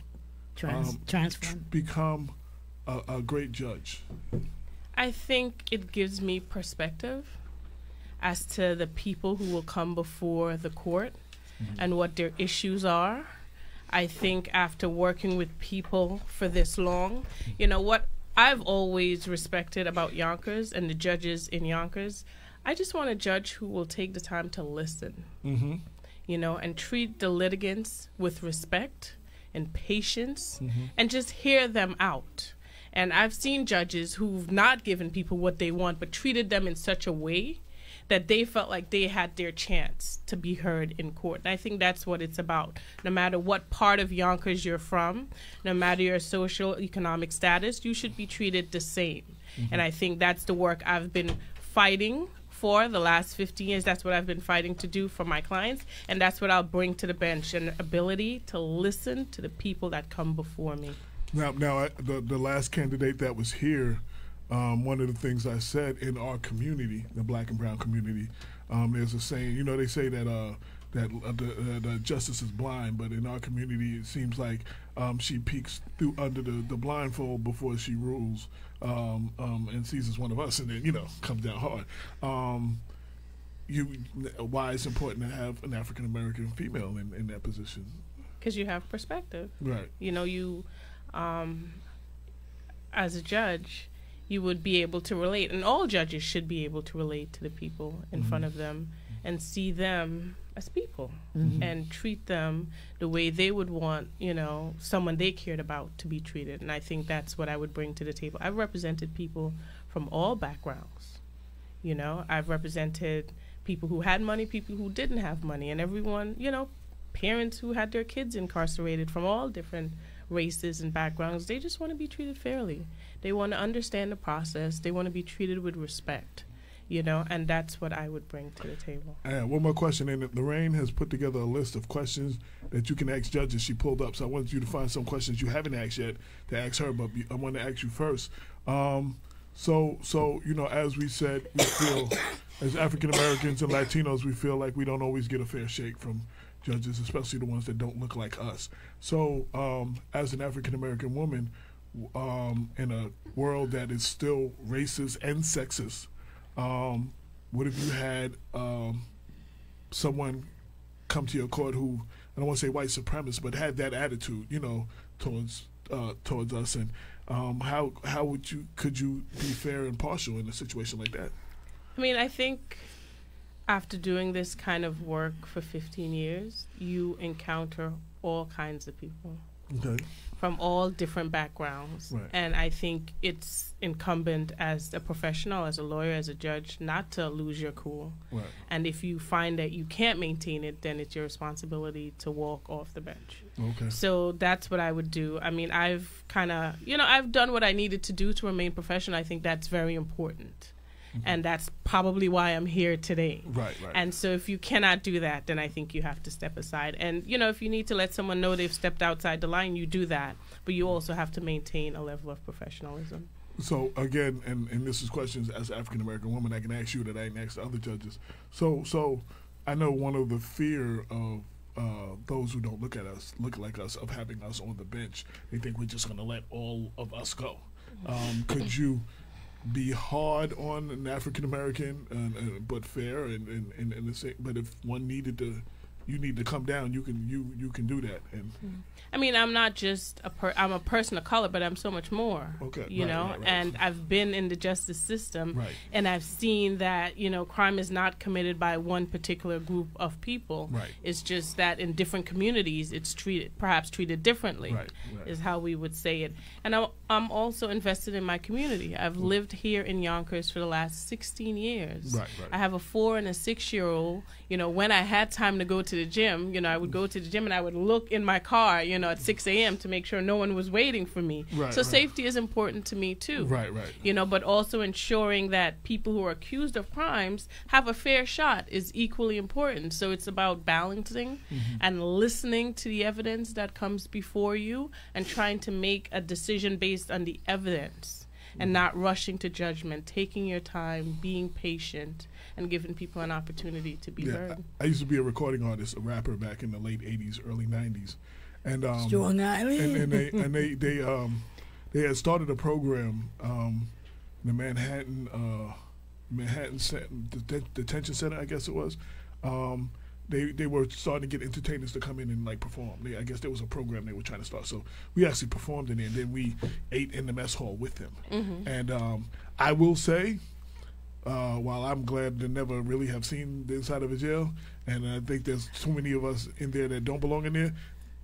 Trans- um, transform. become a, a great judge? I think it gives me perspective as to the people who will come before the court mm-hmm. and what their issues are. I think after working with people for this long, mm-hmm. you know, what I've always respected about Yonkers and the judges in Yonkers, I just want a judge who will take the time to listen, Mm-hmm. you know, and treat the litigants with respect and patience mm-hmm. and just hear them out. And I've seen judges who've not given people what they want, but treated them in such a way that they felt like they had their chance to be heard in court. And I think that's what it's about. No matter what part of Yonkers you're from, no matter your social economic status, you should be treated the same. Mm-hmm. And I think that's the work I've been fighting for the last 15 years. That's what I've been fighting to do for my clients. And that's what I'll bring to the bench an ability to listen to the people that come before me. Now, now I, the the last candidate that was here, um, one of the things I said in our community, the Black and Brown community, Um, there's a saying, you know, they say that uh, that uh, the, uh, the justice is blind, but in our community, it seems like um, she peeks through under the, the blindfold before she rules um, um, and sees as one of us, and then you know comes down hard. Um, you, why it's important to have an African American female in, in that position? Because you have perspective. Right. You know, you, um, as a judge, you would be able to relate, and all judges should be able to relate to the people in Mm-hmm. front of them and see them as people Mm-hmm. and treat them the way they would want, you know, someone they cared about to be treated. And I think that's what I would bring to the table. I've represented people from all backgrounds. You know, I've represented people who had money, people who didn't have money, and everyone, you know, parents who had their kids incarcerated from all different races and backgrounds. They just want to be treated fairly. They want to understand the process. They want to be treated with respect, you know, and that's what I would bring to the table. And one more question, and Lorraine has put together a list of questions that you can ask judges. She pulled up, so I wanted you to find some questions you haven't asked yet to ask her, but I want to ask you first. Um, so, so you know, as we said, we feel as African Americans and Latinos, we feel like we don't always get a fair shake from judges, especially the ones that don't look like us. So, um, as an African American woman, um, in a world that is still racist and sexist, um, what if you had um, someone come to your court who I don't want to say white supremacist, but had that attitude, you know, towards uh, towards us, and um, how how would you could you be fair and partial in a situation like that? I mean, I think after doing this kind of work for 15 years, you encounter all kinds of people Okay. from all different backgrounds. Right. And I think it's incumbent as a professional, as a lawyer, as a judge, not to lose your cool. Right. And if you find that you can't maintain it, then it's your responsibility to walk off the bench. Okay. So that's what I would do. I mean, I've kind of, you know, I've done what I needed to do to remain professional. I think that's very important. And that's probably why I'm here today. Right. Right. And so if you cannot do that, then I think you have to step aside. And, you know, if you need to let someone know they've stepped outside the line, you do that. But you also have to maintain a level of professionalism. So again, and, and this is questions as African American woman I can ask you that I can ask the other judges. So so I know one of the fear of uh, those who don't look at us, look like us, of having us on the bench, they think we're just going to let all of us go. Um, could you be hard on an African American, uh, uh, but fair, and and, and, and the same, but if one needed to, you need to come down, you can you you can do that. And I mean, I'm not just a per- I'm a person of color, but I'm so much more. Okay, You right, know, right, right. and I've been in the justice system, and I've seen that you know crime is not committed by one particular group of people. Right. It's just that in different communities, it's treated perhaps treated differently. Is how we would say it. And I'm, I'm also invested in my community. I've mm. lived here in Yonkers for the last 16 years. Right, right. I have a four and a six year old. You know, when I had time to go to the gym, you know, I would go to the gym and I would look in my car, you know, at 6 a.m. to make sure no one was waiting for me. Right, so right. safety is important to me too. Right, right. You know, but also ensuring that people who are accused of crimes have a fair shot is equally important. So it's about balancing Mm-hmm. and listening to the evidence that comes before you and trying to make a decision based on the evidence and not rushing to judgment, taking your time, being patient, and giving people an opportunity to be Yeah, heard. I, I used to be a recording artist, a rapper back in the late '80s, early '90s, and um, Strong Island. and, and they and they they um they had started a program um in the Manhattan uh Manhattan Cent- Det- detention center I guess it was um they they were starting to get entertainers to come in and like perform. They, I guess there was a program they were trying to start. So we actually performed in there and then we ate in the mess hall with them. And um I will say uh, while I'm glad to never really have seen the inside of a jail, and I think there's too many of us in there that don't belong in there.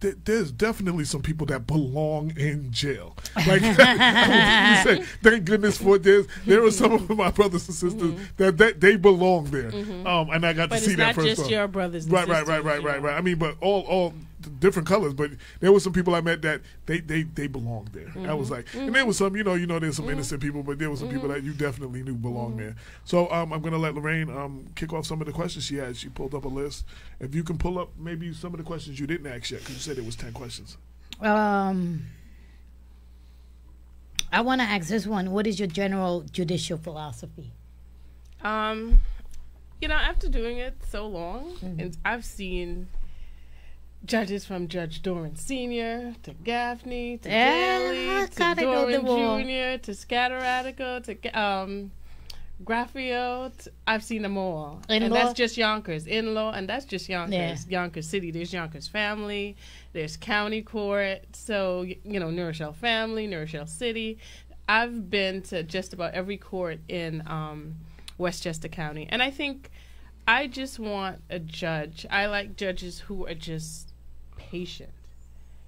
Th- There's definitely some people that belong in jail. Like, you say, thank goodness for this. There are some of my brothers and sisters that, that they belong there, um, and I got But to see that. But it's not first. just time. your brothers and right, right, right, right, right, right. I mean, but all all different colors. But there were some people I met that they they they belonged there. I was Mm-hmm. like, and there was some, you know, you know, there's some innocent people, but there were some people that you definitely knew belonged Mm-hmm. there. So um, I'm gonna let Lorraine um kick off some of the questions she had. She pulled up a list. If you can pull up maybe some of the questions you didn't ask yet, because you said it was ten questions. Um, I want to ask this one. What is your general judicial philosophy? Um, you know, after doing it so long, and I've seen judges from Judge Doran Sr. to Gaffney to Yeah, Daly to Doran. Jr. to Scatteratico to um, Graffio. t- I've seen them all, and In-law? that's just Yonkers. In law, and that's just Yonkers. Yonkers City. There's Yonkers Family. There's County Court. So you know, New Rochelle Family, New Rochelle City. I've been to just about every court in um, Westchester County, and I think I just want a judge. I like judges who are just patient,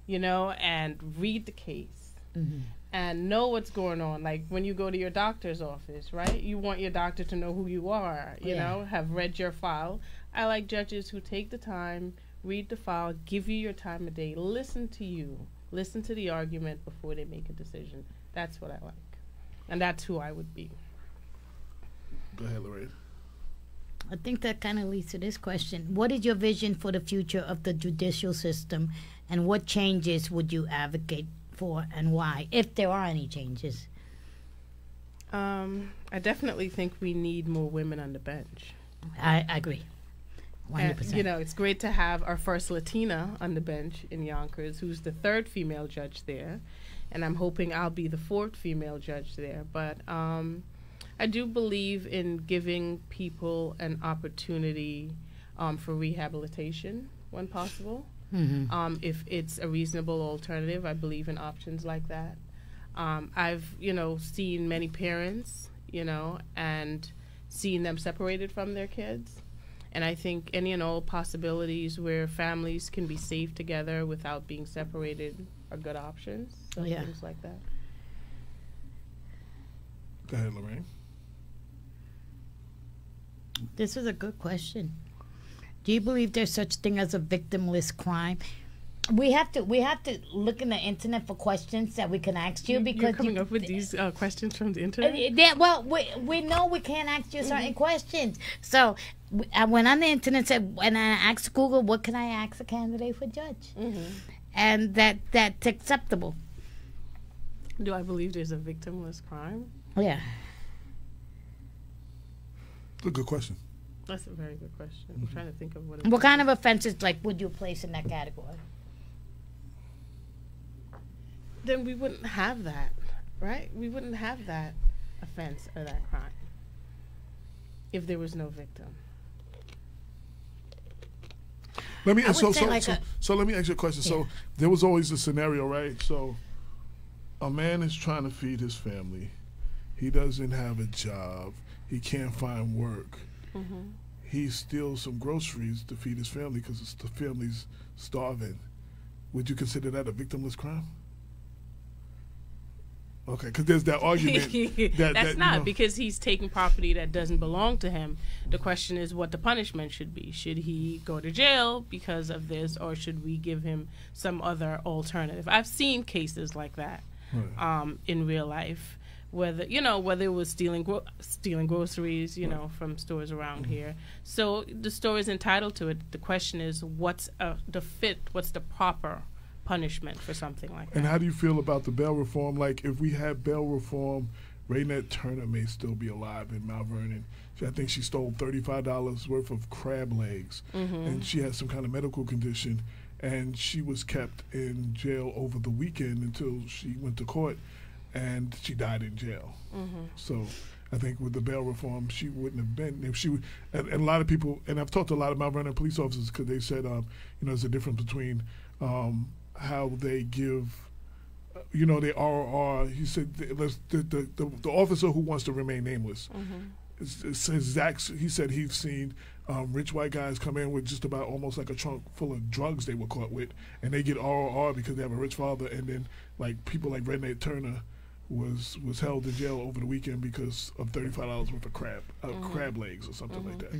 you know, and read the case mm-hmm. and know what's going on. Like when you go to your doctor's office, right? You want your doctor to know who you are, you Yeah. know, have read your file. I like judges who take the time, read the file, give you your time of day, listen to you, listen to the argument before they make a decision. That's what I like. And that's who I would be. Go ahead, Lorraine. I think that kind of leads to this question. What is your vision for the future of the judicial system, and what changes would you advocate for, and why, if there are any changes? Um, I definitely think we need more women on the bench. I, I agree. 100%. And, you know, it's great to have our first Latina on the bench in Yonkers, who's the third female judge there, and I'm hoping I'll be the fourth female judge there. But um, I do believe in giving people an opportunity um, for rehabilitation when possible. Um, if it's a reasonable alternative, I believe in options like that. Um, I've, you know, seen many parents, you know, and seen them separated from their kids. And I think any and all possibilities where families can be safe together without being separated are good options. So Yeah. things like that. Go ahead, Lorraine. This is a good question. Do you believe there's such thing as a victimless crime? We have to we have to look in the internet for questions that we can ask you because You're coming you- up with these uh, questions from the Uh, internet. yeah, well, we, we know we can't ask you certain questions. So I went on the internet and said, and I asked Google, what can I ask a candidate for judge? And that that's acceptable. Do I believe there's a victimless crime? Yeah. It's a good question. That's a very good question. I'm mm-hmm. trying to think of what. a What kind of offenses like would you place in that category? then we wouldn't have that, right? We wouldn't have that offense or that crime if there was no victim. Let me I so so, like so, a- so let me ask you a question. So there was always a scenario, right? So a man is trying to feed his family. He doesn't have a job. He can't find work. Mm-hmm. He steals some groceries to feed his family because the family's starving. Would you consider that a victimless crime? Okay, because there's that argument. that, That's that, not know- because he's taking property that doesn't belong to him. The question is what the punishment should be. Should he go to jail because of this, or should we give him some other alternative? I've seen cases like that um, in real life, whether you know whether it was stealing gro- stealing groceries, you know, from stores around here. So the store is entitled to it. The question is, what's uh, the fit? What's the proper punishment for something like that? And how do you feel about the bail reform? Like, if we had bail reform, Raynette Turner may still be alive in Mount Vernon. She, I think she stole thirty-five dollars worth of crab legs, and she had some kind of medical condition, and she was kept in jail over the weekend until she went to court, and she died in jail. So. I think with the bail reform, she wouldn't have been if she. would- And, and a lot of people, and I've talked to a lot of Mount Vernon police officers because they said, um, you know, there's a difference between um, how they give you know, the RR. He said the, the, the, the, officer who wants to remain nameless. It says Zach. He said he's seen um, rich white guys come in with just about almost like a trunk full of drugs they were caught with, and they get RR because they have a rich father. And then like people like Raynette Turner was was held in jail over the weekend because of thirty five dollars worth of crab uh, crab legs or something like that.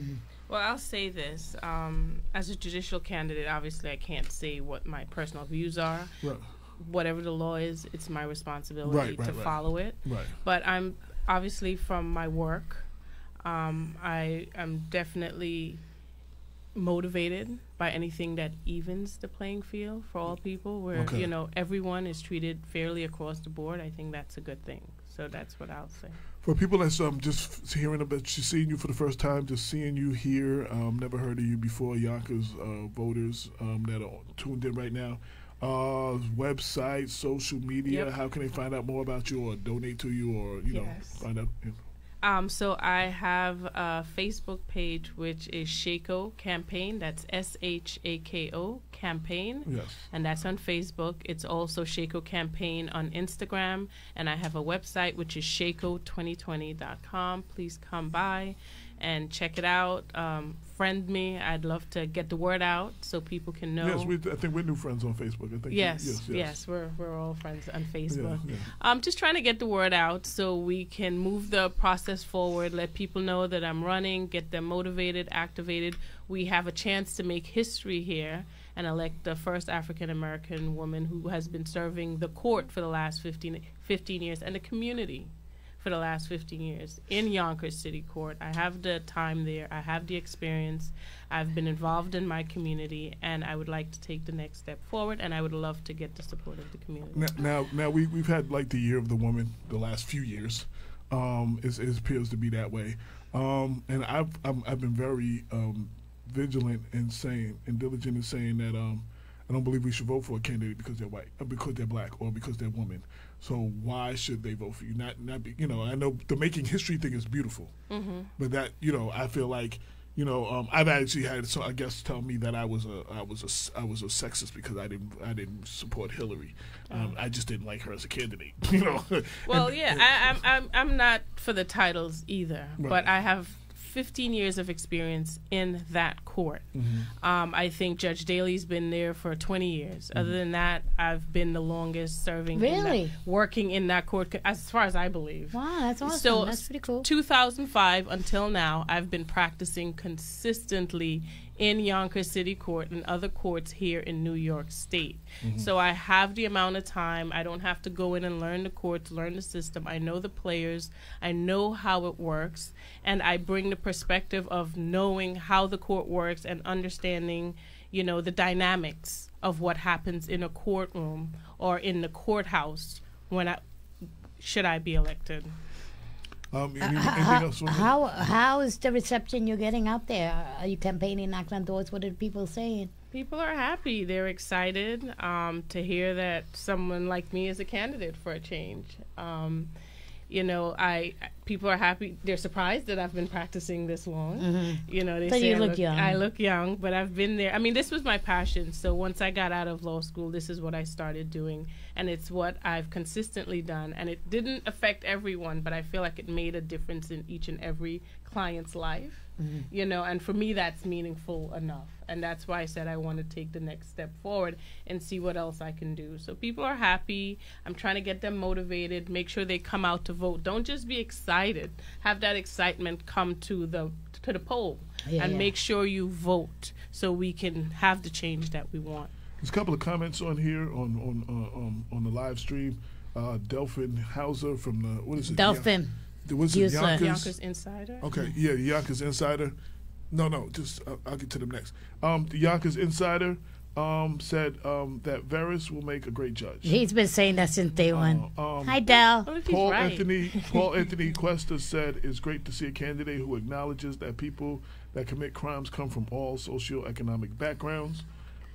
Well, I'll say this. Um, as a judicial candidate, obviously, I can't say what my personal views are. Right. Whatever the law is, it's my responsibility Right, right, to right. follow it. Right. But I'm obviously from my work, um, I am definitely motivated by anything that evens the playing field for all people, where Okay. you know everyone is treated fairly across the board. I think that's a good thing. So that's what I'll say. For people that's um, just hearing about seeing you for the first time, just seeing you here, um, never heard of you before, Yonkers uh, voters um, that are tuned in right now. Uh, website, social media, Yep. how can they find out more about you or donate to you or, you know, Yes. find out? You know. Um, so I have a Facebook page which is Shako Campaign. That's S H A K O Campaign. Yes. And that's on Facebook. It's also Shako Campaign on Instagram. And I have a website which is shako2020.com. Please come by and check it out. Um, friend me. I'd love to get the word out so people can know. Yes, we, I think we're new friends on Facebook. I think. you- Yes, yes, yes, we're we're all friends on Facebook. yeah. I'm just trying to get the word out so we can move the process forward. Let people know that I'm running, get them motivated, activated. We have a chance to make history here and elect the first African American woman who has been serving the court for the last 15, 15 years and the community for the last 15 years in Yonkers City Court. I have the time there, I have the experience, I've been involved in my community, and I would like to take the next step forward, and I would love to get the support of the community. Now, now, now we we've had like the year of the woman the last few years. Um, it, it appears to be that way, um, and I've I'm, I've been very um, vigilant and saying and diligent in saying that um, I don't believe we should vote for a candidate because they're white, or because they're black, or because they're woman. So why should they vote for you? Not not be, you know I know the making history thing is beautiful, but that you know I feel like. You know, um, I've actually had so I guess tell me that I was a I was a I was a sexist because I didn't I didn't support Hillary. Um, I just didn't like her as a candidate. You know. Well, And- yeah, I, I'm, I'm I'm not for the titles either, Right. but I have 15 years of experience in that court. Mm-hmm. Um, I think Judge Daly's been there for 20 years. Other Mm-hmm. than that, I've been the longest serving, in that- Really? working in that court, as far as I believe. Wow, that's awesome. So that's pretty cool. 2005 until now, I've been practicing consistently in Yonkers City Court and other courts here in New York State. Mm-hmm. So I have the amount of time. I don't have to go in and learn the courts, learn the system. I know the players. I know how it works, and I bring the perspective of knowing how the court works and understanding, you know, the dynamics of what happens in a courtroom or in the courthouse when I should I be elected. Um, any- anything How, else? on that? how how is the reception you're getting out there? Are you campaigning, knocking on doors? What are people saying? People are happy. They're excited um, to hear that someone like me is a candidate for a change. Um, you know, I people are happy. They're surprised that I've been practicing this long. Mm-hmm. You know, they So say you I look young. I look young, but I've been there. I mean, this was my passion. So once I got out of law school, this is what I started doing, and it's what I've consistently done. And it didn't affect everyone, but I feel like it made a difference in each and every client's life. Mm-hmm. You know, and for me, that's meaningful enough. And that's why I said I want to take the next step forward and see what else I can do. So people are happy. I'm trying to get them motivated, make sure they come out to vote. Don't just be excited. Have that excitement come to the to the poll Yeah, and yeah. make sure you vote so we can have the change that we want. There's a couple of comments on here on on uh, um, on the live stream. Uh, Delphin Hauser from the what is it? Delphin. Yeah, what's it? Houston. Yonkers? Yonkers Insider. Okay, yeah, the Yonkers Insider. No, no, just uh, I'll get to them next. Um, the Yonkers Insider um, said um, that Varys will make a great judge. He's been saying that since day one. um, Hi, Del. What if he's Paul right? Anthony Paul Anthony Cuesta said it's great to see a candidate who acknowledges that people that commit crimes come from all socioeconomic backgrounds.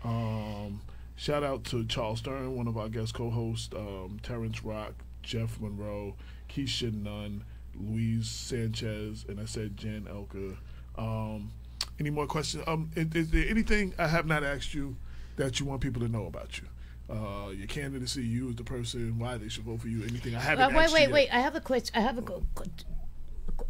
Um, shout out to Charles Stern, one of our guest co-hosts, um, Terrence Rock, Jeff Monroe, Keisha Nunn, Louise Sanchez, and I said Jan Elka. Um, any more questions? Um, is, is there anything I have not asked you that you want people to know about you? Uh, your candidacy, you as the person, why they should vote for you, anything I haven't Uh, wait, asked wait, you yet. wait. I have a question. I have a, qu- qu-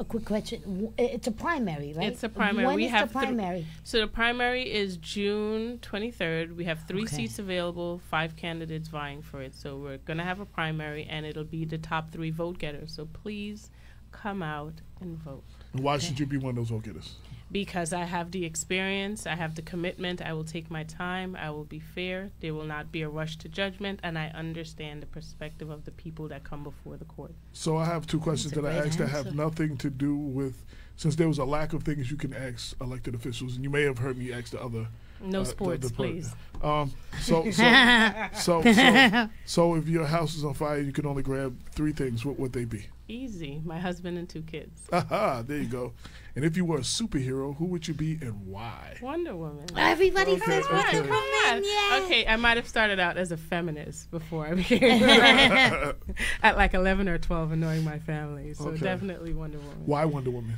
a quick question. It's a primary, right? It's a primary. When we is have the thr- primary? so the primary is June 23rd. We have three Okay. seats available, five candidates vying for it. So we're going to have a primary, and it'll be the top three vote getters. So please come out and vote. And why should you be one of those vote getters? Because I have the experience, I have the commitment, I will take my time, I will be fair, there will not be a rush to judgment, and I understand the perspective of the people that come before the court. So I have two questions that I great asked that have nothing to do with, since there was a lack of things you can ask elected officials, and you may have heard me ask the other No uh, the- sports, the per- please. Um, so, so, so, so, so, if your house is on fire, you can only grab three things. What would they be? Easy. My husband and two kids. Aha, there you go. And if you were a superhero, who would you be and why? Wonder Woman. Everybody Okay, says Wonder okay. Woman, yeah. Okay, I might have started out as a feminist before I became at like 11 or 12, annoying my family. So Okay. definitely Wonder Woman. Why Wonder Woman?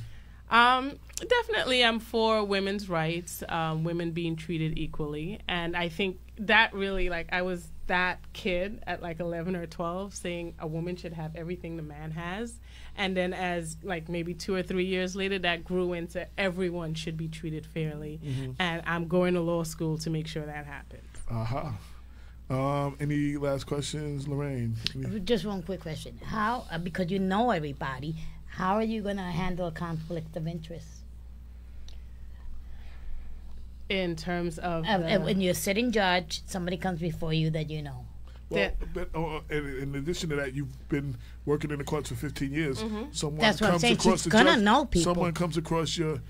Um, definitely, I'm for women's rights, um, women being treated equally, and I think that really, like, I was that kid at like 11 or 12 saying a woman should have everything the man has, and then as like maybe two or three years later, that grew into everyone should be treated fairly, and I'm going to law school to make sure that happens. Aha. Um, any last questions, Lorraine? Just one quick question. How, uh, because you know everybody, how are you going to handle a conflict of interest? In terms of, Uh, the- when you're sitting judge, somebody comes before you that you know. Well, but, uh, in, in addition to that, you've been working in the courts for 15 years. Someone That's what I'm comes across She's the gonna judge- know people. Someone comes across your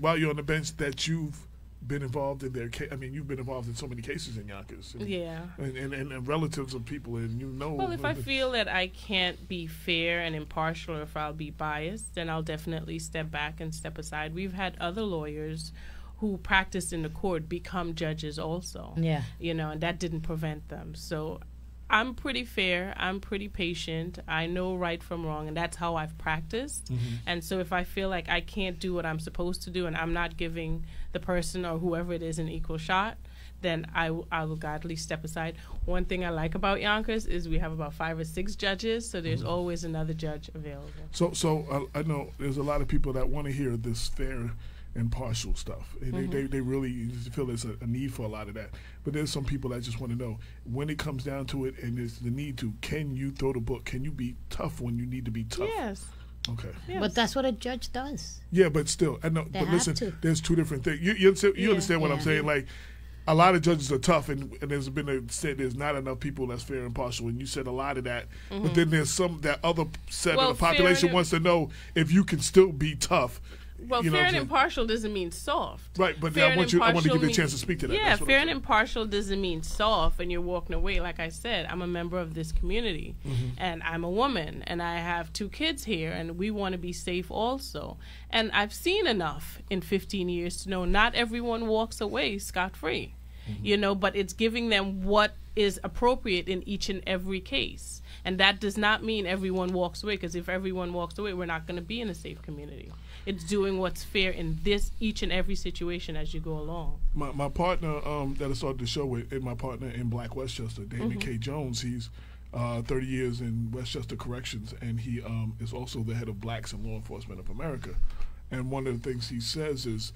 while you're on the bench that you've been involved in their case. I mean, you've been involved in so many cases in Yonkers. And, yeah. And, and, and, and relatives of people, and you know. Well, if I feel that I can't be fair and impartial, or if I'll be biased, then I'll definitely step back and step aside. We've had other lawyers who practiced in the court become judges also. Yeah. You know, and that didn't prevent them. So I'm pretty fair. I'm pretty patient. I know right from wrong, and that's how I've practiced. And so if I feel like I can't do what I'm supposed to do and I'm not giving the person or whoever it is an equal shot, then I, w- I will gladly step aside. One thing I like about Yonkers is we have about five or six judges, so there's always another judge available. So, so uh, I know there's a lot of people that want to hear this fair and partial stuff. And Mm-hmm. they, they, they really feel there's a, a need for a lot of that. But there's some people that just want to know when it comes down to it and there's the need to, can you throw the book? Can you be tough when you need to be tough? Yes. Okay. yes. But that's what a judge does. Yeah, but still, I know. They but listen, to. there's two different things. You you, understand, you Yeah. understand what I'm Yeah. saying? Like, a lot of judges are tough, and, and there's been a said there's not enough people that's fair and partial, and you said a lot of that. But then there's some that other set Mm-hmm. Well, of the population wants to know if you can still be tough. Well, you know fair and impartial doesn't mean soft. Right, but Fair I want you. I want to give you a chance to speak to that. Yeah, fair and impartial doesn't mean soft and you're walking away. Like I said, I'm a member of this community Mm-hmm. and I'm a woman and I have two kids here and we want to be safe also. And I've seen enough in 15 years to know not everyone walks away scot free, Mm-hmm. you know, but it's giving them what is appropriate in each and every case. And that does not mean everyone walks away because if everyone walks away, we're not going to be in a safe community. It's doing what's fair in this each and every situation as you go along. my, my partner um, that I started the show with, and my partner in Black Westchester, Damon Mm-hmm. K. Jones, he's uh, 30 years in Westchester Corrections, and he um, is also the head of Blacks in Law Enforcement of America. And one of the things he says is,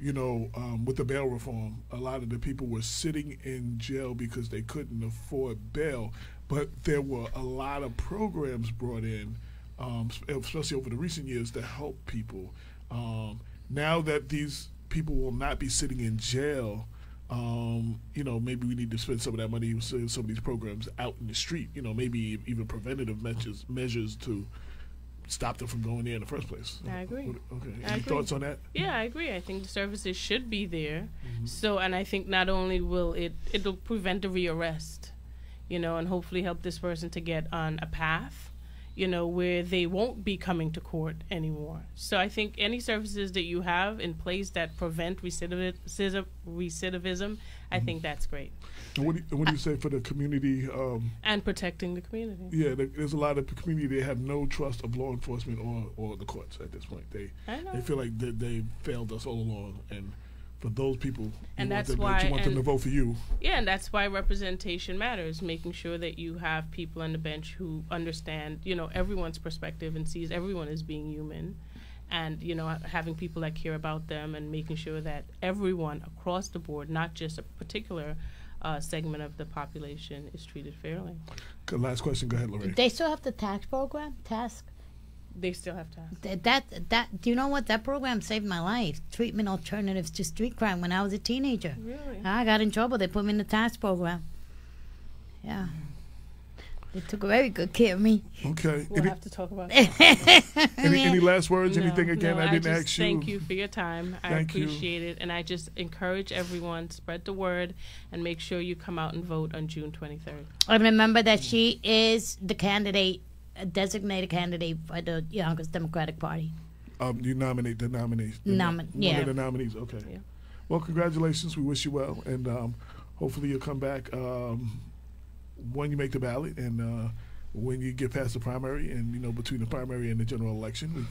you know, um, with the bail reform, a lot of the people were sitting in jail because they couldn't afford bail, but there were a lot of programs brought in, um, especially over the recent years, to help people. Um, now that these people will not be sitting in jail, um, you know, maybe we need to spend some of that money on some of these programs out in the street. You know, maybe even preventative measures measures to stop them from going there in the first place. I agree. Okay. Any agree. thoughts on that? Yeah, I agree. I think the services should be there. Mm-hmm. So, and I think not only will it it'll prevent a rearrest, you know, and hopefully help this person to get on a path, you know, where they won't be coming to court anymore. So, I think any services that you have in place that prevent recidivism, recidivism, I Mm-hmm. think that's great. And what do you, what do you say for the community? Um, And protecting the community. yeah, there's a lot of community that have no trust of law enforcement or, or the courts at this point. They they feel like they, they failed us all along, and for those people, you And want that's them, why- you want them to vote for you. Yeah, and that's why representation matters, making sure that you have people on the bench who understand, you know, everyone's perspective and sees everyone as being human. And, you know, having people that care about them and making sure that everyone across the board, not just a particular uh, segment of the population, is treated fairly. Okay, Last question. Go ahead, Lorraine. They still have the tax program, TASC. They still have to ask. Th- That that do you know what that program saved my life? Treatment alternatives to street crime when I was a teenager. Really? I got in trouble. They put me in the TASC program. Yeah. They took very good care of me. Okay. We'll Any, have to talk about that. any, any last words? No, Anything again? no, I didn't just ask you. Thank you for your time. I Thank you. appreciate it, and I just encourage everyone spread the word and make sure you come out and vote on June 23rd. And remember that she is the candidate, a designated candidate for the Yonkers Democratic Party. Um, you nominate the nominees. Nomin- one yeah. of the nominees. Okay. Yeah. Well, congratulations. We wish you well, and um, hopefully you'll come back um, when you make the ballot and uh, when you get past the primary, and you know between the primary and the general election,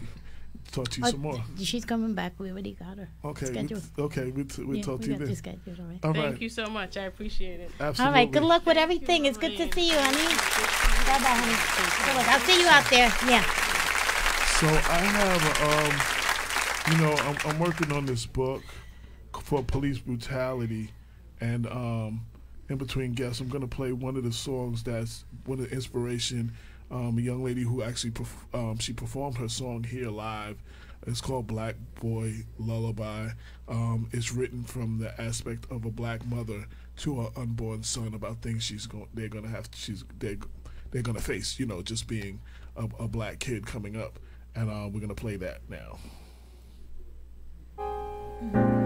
talk to you some more. She's coming back. We already got her. Okay. we- scheduled. okay. We'll, we'll Yeah, talk we to you got then. this scheduled already. All Thank right. you so much. I appreciate it. Absolutely. All right. Good luck with everything. It's good to see you, honey. Bye bye, honey. Good luck. I'll see you out there. Yeah. So I have, um, you know, I'm, I'm working on this book for police brutality, and um, in between guests, I'm going to play one of the songs that's one of the inspiration. Um, a young lady who actually perf- um, she performed her song here live. It's called Black Boy Lullaby. Um, it's written from the aspect of a black mother to her unborn son about things she's going they're going to have she's they're, they're to face. You know, just being a, a black kid coming up and uh, we're gonna play that now. So,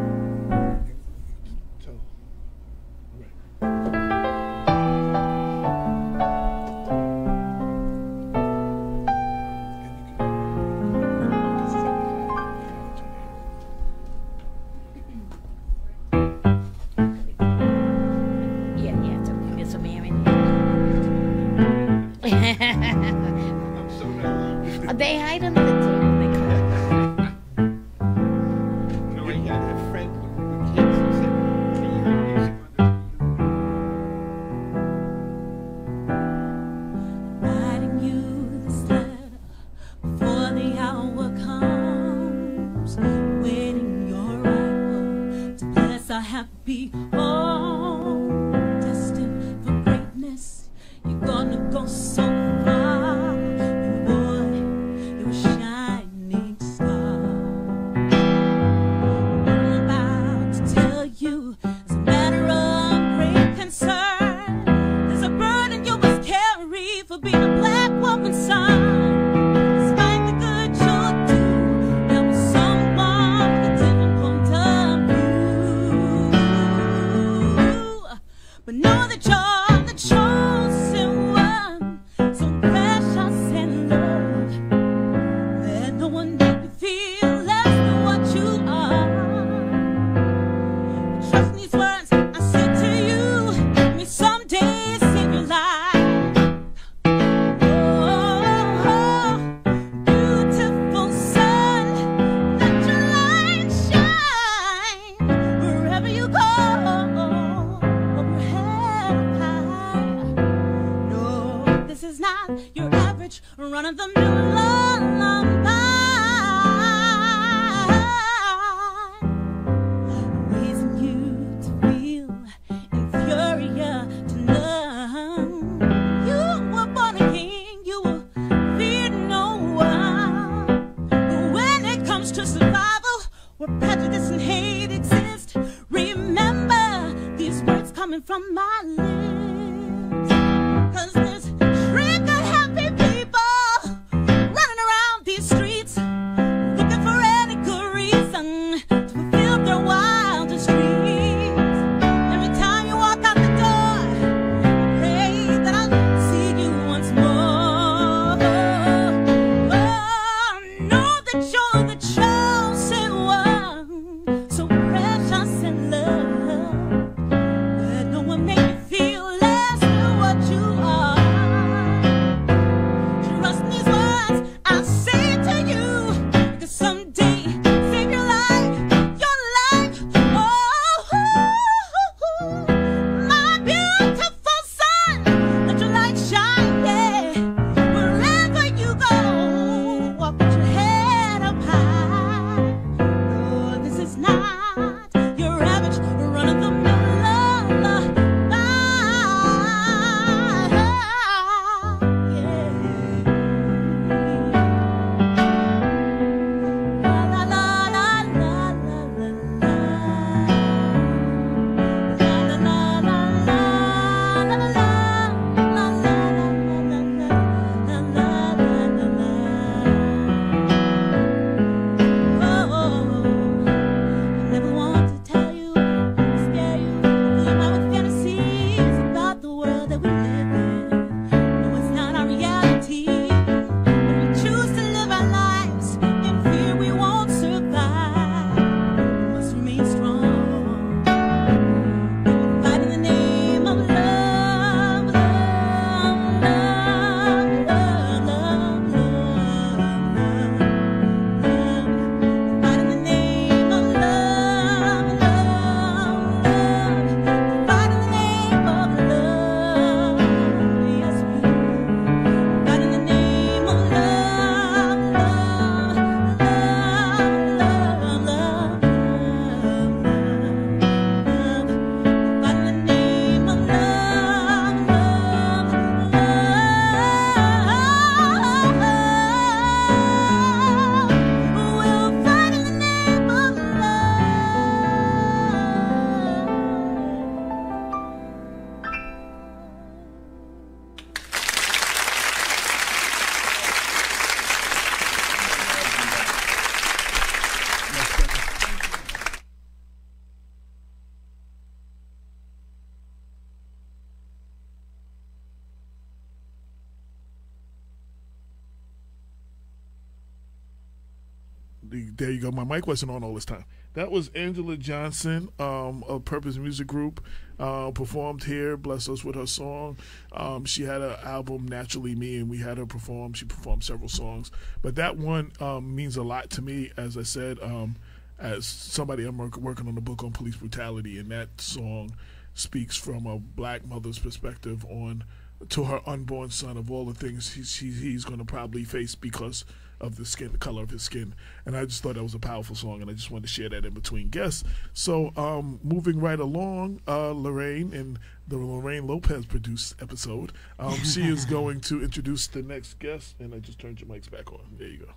there you go. My mic wasn't on all this time. That was Angela Johnson um, of Purpose Music Group. Uh, performed here, blessed us with her song. Um, she had an album, Naturally Me, and we had her perform. She performed several songs, but that one um, means a lot to me. As I said, um, as somebody I'm work- working on a book on police brutality, and that song speaks from a black mother's perspective on to her unborn son of all the things he's going to probably face because of the skin, the color of his skin. And I just thought that was a powerful song, and I just wanted to share that in between guests. So, um, moving right along, uh, Lorraine and the Lorraine Lopez produced episode, um, she is going to introduce the next guest, and I just turned your mics back on. There you go.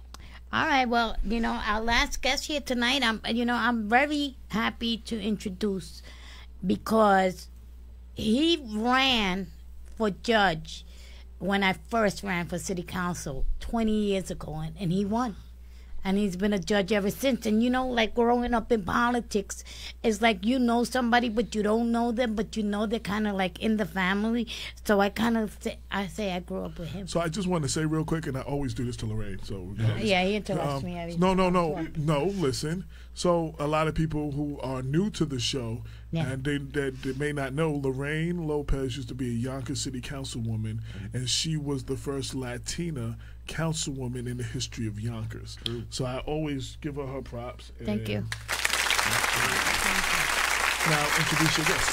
All right. Well, you know, our last guest here tonight, I'm, you know, I'm very happy to introduce because he ran for judge when I first ran for city council 20 years ago, and, and he won. And he's been a judge ever since. And you know, like growing up in politics, it's like you know somebody, but you don't know them, but you know they're kind of like in the family. So I kind of say, I say I grew up with him. So I just want to say real quick, and I always do this to Lorraine. So you know, Yeah, he interrupts Um, me every no, no, no, no. Listen. So a lot of people who are new to the show Yeah. and they, they they may not know, Lorraine Lopez used to be a Yonkers City Councilwoman, and she was the first Latina councilwoman in the history of Yonkers. So I always give her her props. Thank you. and Now introduce your guest.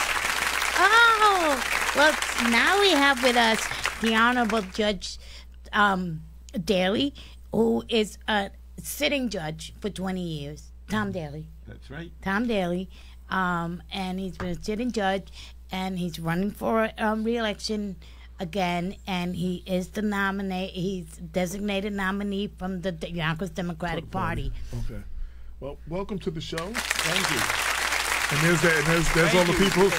Oh, well, now we have with us the Honorable Judge um, Daly, who is a sitting judge for 20 years. Tom Daly. That's right. Tom Daly. Um, and he's been a sitting judge, and he's running for um, re-election again, and he is the nominee. He's designated nominee from the D- Yonkers Democratic Party. Okay. Well, welcome to the show. Thank you. And there's that. And there's there's all the people.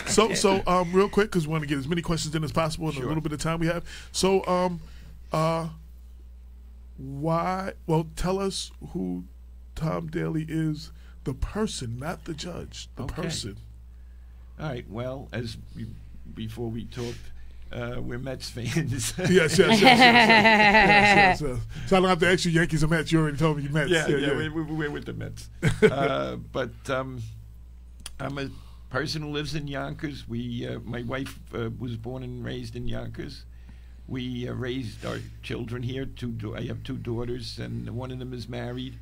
So so um real quick because we want to get as many questions in as possible in Sure. a little bit of time we have. So um uh why? Well, tell us who Tom Daly is, the person, not the judge, the Okay. person. All right. Well, as we, before we talked, uh, we're Mets fans. Yes, yes, yes. yes, yes, yes, yes. So I don't have to ask you Yankees or Mets. You already told me you Mets. yeah, yeah, We, we, we're with the Mets. uh, but um, I'm a person who lives in Yonkers. We, uh, my wife uh, was born and raised in Yonkers. We uh, raised our children here. Two, I have two daughters, and one of them is married,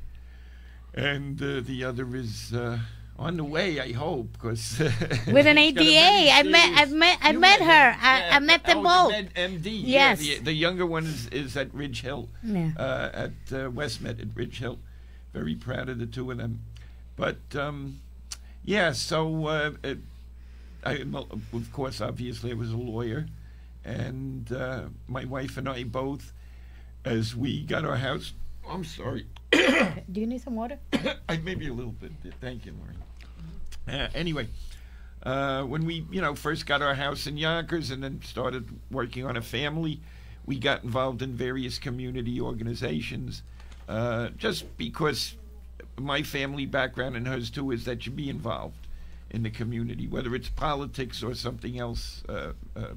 and uh, the other is uh, on the way. I hope, because With an ADA, I met, I met, I met her. I, I met them both. MD. Yes. Yeah, the, the younger one is, is at Ridge Hill, Yeah. uh, at uh, WestMed at Ridge Hill. Very proud of the two of them. But um, yeah, so uh, it, I, of course, obviously, I was a lawyer, and uh, my wife and I both, as we got our house. I'm sorry. Do you need some water? I maybe a little bit. Thank you, Maureen. Uh, anyway, uh, when we you know first got our house in Yonkers and then started working on a family, we got involved in various community organizations. Uh, just because my family background and hers too is that you be involved in the community, whether it's politics or something else. Uh, uh,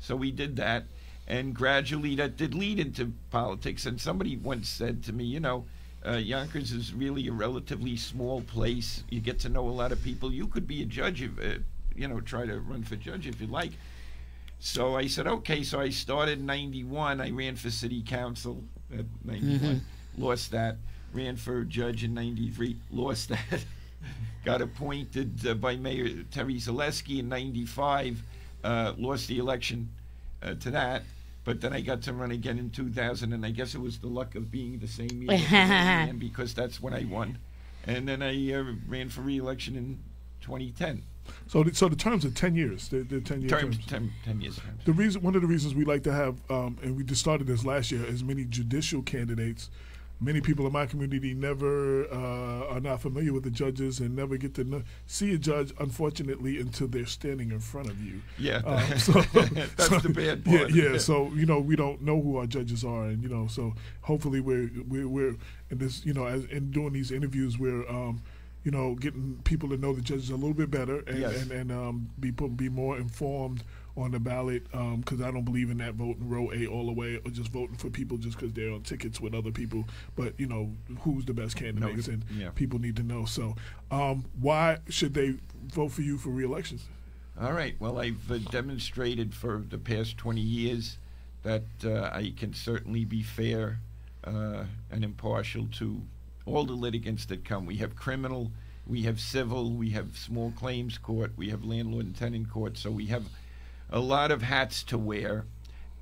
so we did that, and gradually that did lead into politics. And somebody once said to me, you know, uh, Yonkers is really a relatively small place. You get to know a lot of people. You could be a judge, if, uh, you know, try to run for judge if you like. So I said, okay. So I started in 91. I ran for city council at 91, lost that. Ran for judge in 93, lost that. Got appointed uh, by Mayor Terry Zaleski in 95, uh, lost the election uh, to that. But then I got to run again in 2000, and I guess it was the luck of being the same year as because that's when I won. And then I uh, ran for re-election in 2010. So the, so the terms are ten years. They're, they're ten year Terms, terms. 10, 10 years. terms. The reason, one of the reasons we like to have, um, and we just started this last year, as many judicial candidates. Many people in my community never uh, are not familiar with the judges and never get to know, see a judge, unfortunately, until they're standing in front of you. Yeah, Um, so, that's so- the bad Yeah, part. yeah. So you know, we don't know who our judges are, and you know, so hopefully we're we're, we're in this, you know, as in doing these interviews, we're um, you know, getting people to know the judges a little bit better and Yes. and, and um, be put, be more informed on the ballot because I don't believe in that voting row A all the way or just voting for people just because they're on tickets with other people. But you know who's the best candidates the- and yeah. people need to know. So um, why should they vote for you for reelection? All right. Well, I've uh, demonstrated for the past 20 years that uh, I can certainly be fair uh, and impartial to all the litigants that come. We have criminal, we have civil, we have small claims court, we have landlord and tenant court. So we have a lot of hats to wear.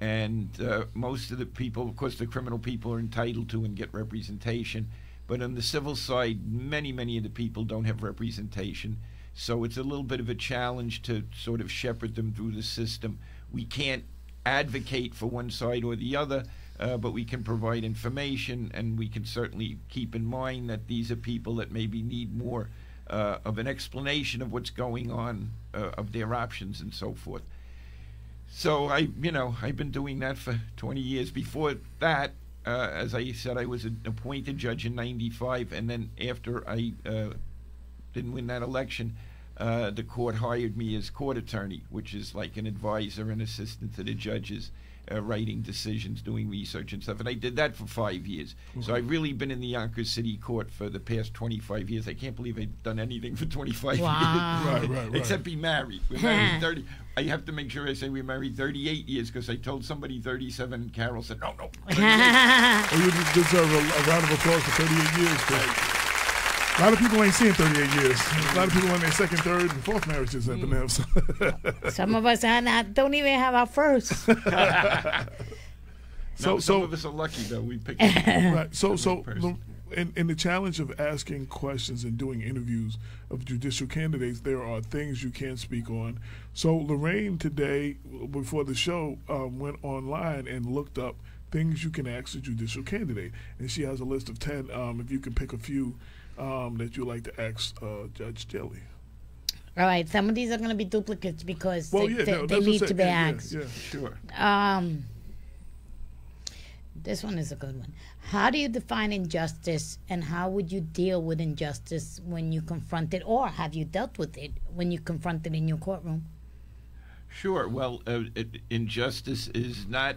And uh, most of the people, of course, the criminal people are entitled to and get representation. But on the civil side, many, many of the people don't have representation. So it's a little bit of a challenge to sort of shepherd them through the system. We can't advocate for one side or the other, uh, but we can provide information and we can certainly keep in mind that these are people that maybe need more uh, of an explanation of what's going on, uh, of their options and so forth. So I, you know, I've been doing that for 20 years. Before that, uh, as I said, I was an appointed judge in '95, and then after I uh, didn't win that election, uh, the court hired me as court attorney, which is like an advisor and assistant to the judges, uh, writing decisions, doing research and stuff. And I did that for five years. So I've really been in the Yonkers City Court for the past 25 years. I can't believe I've done anything for 25 Wow. years, Right, right, right. except be married. We're married 30. I have to make sure I say we're married 38 years because I told somebody 37, and Carol said, no, no. Well, you deserve a, a round of applause for 38 years. A lot of people ain't seen 38 years. A lot of people on their second, third, and fourth marriages at the Nevs. Some of us are not, don't even have our first. so, no, some so of us are lucky, though. We picked right. So, so person. in, in the challenge of asking questions and doing interviews of judicial candidates, there are things you can't speak on. So, Lorraine today, before the show, um, went online and looked up things you can ask a judicial candidate, and she has a list of ten. Um, if you can pick a few um, that you like to ask uh, Judge Jelly. All right, some of these are going to be duplicates because Well, they, yeah, they, no, they need to be saying. asked. Yeah, yeah. Sure. Um, this one is a good one. How do you define injustice, and how would you deal with injustice when you confront it, or have you dealt with it when you confront it in your courtroom? Sure. Well, uh, it, injustice is not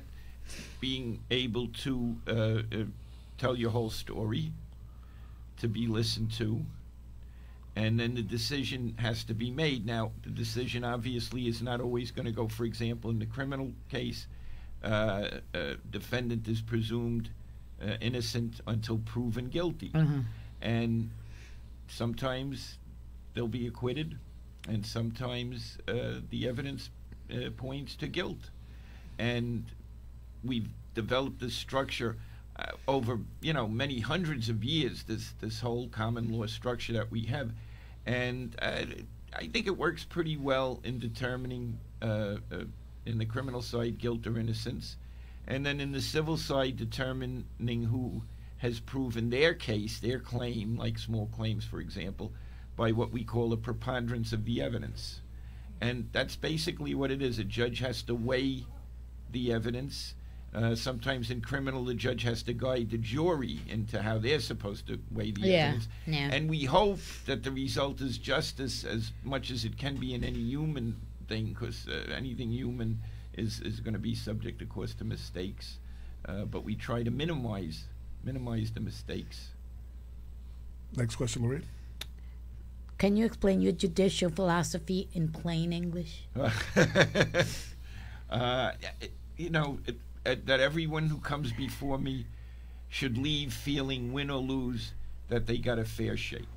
being able to uh, uh, tell your whole story, to be listened to, and then the decision has to be made. Now, the decision obviously is not always going to go. For example, in the criminal case, uh, uh, defendant is presumed uh, innocent until proven guilty, and sometimes they'll be acquitted, and sometimes uh, the evidence uh, points to guilt. And we've developed this structure uh, over, you know, many hundreds of years. This this whole common law structure that we have, and uh, I think it works pretty well in determining, uh, uh, in the criminal side, guilt or innocence, and then in the civil side, determining who has proven their case, their claim, like small claims, for example, by what we call a preponderance of the evidence. And that's basically what it is. A judge has to weigh the evidence. Uh, sometimes in criminal, the judge has to guide the jury into how they're supposed to weigh the Yeah, evidence. yeah. And we hope that the result is justice as much as it can be in any human thing, because uh, anything human is, is going to be subject, of course, to mistakes. Uh, but we try to minimize minimize the mistakes. Next question, Lorraine. Can you explain your judicial philosophy in plain English? uh, you know, it, that everyone who comes before me should leave feeling win or lose that they got a fair shake.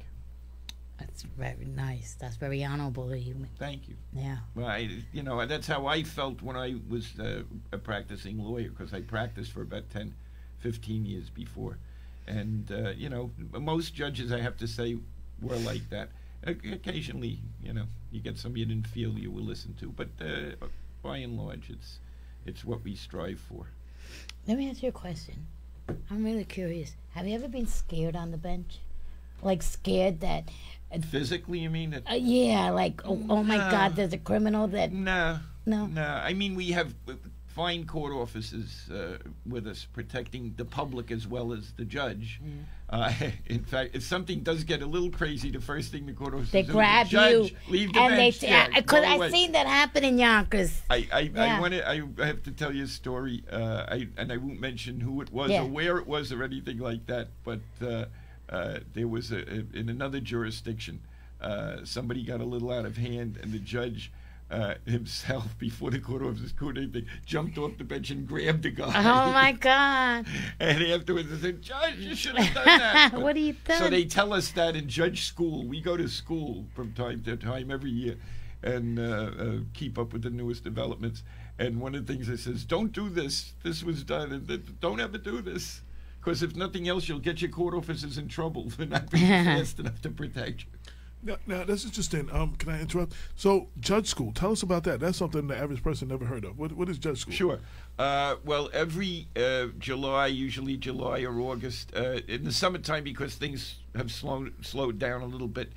That's very nice. That's very honorable of you. Thank you. Yeah. Well, I, you know, that's how I felt when I was uh, a practicing lawyer because I practiced for about 10, 15 years before. And, uh, you know, most judges, I have to say, were like that. Occasionally, you know, you get some you didn't feel you were listened to, but uh, by and large, it's it's what we strive for. Let me ask you a question. I'm really curious. Have you ever been scared on the bench? Like scared that, uh, Physically, you mean? That, uh, yeah, like oh, oh my God, there's a criminal that no, No. no. I mean, we have fine court officers uh, with us, protecting the public as well as the judge. Mm. Uh, in fact, if something does get a little crazy, the first thing the court officers They do grab is, judge, you, leave the and bench. they yeah, because go I've seen that happen in Yonkers. I I, Yeah. I want to I, I have to tell you a story. Uh, I and I won't mention who it was Yeah. or where it was or anything like that. But uh, uh, there was a, a in another jurisdiction, uh, somebody got a little out of hand, and the judge. Uh, himself, before the court officers could do anything, jumped off the bench and grabbed the guy. Oh my God! And afterwards, I said, Judge, you should have done that. What are you think? So they tell us that in judge school. We go to school from time to time every year and uh, uh, keep up with the newest developments. And one of the things it says, don't do this. This was done. And don't ever do this. Because if nothing else, you'll get your court officers in trouble for not being fast enough to protect you. Now, now this is interesting. Um, can I interrupt? So, judge school. Tell us about that. That's something the average person never heard of. What What is judge school? Sure. Uh, well, every uh, July, usually July or August, uh, in the summertime, because things have slowed slowed down a little bit,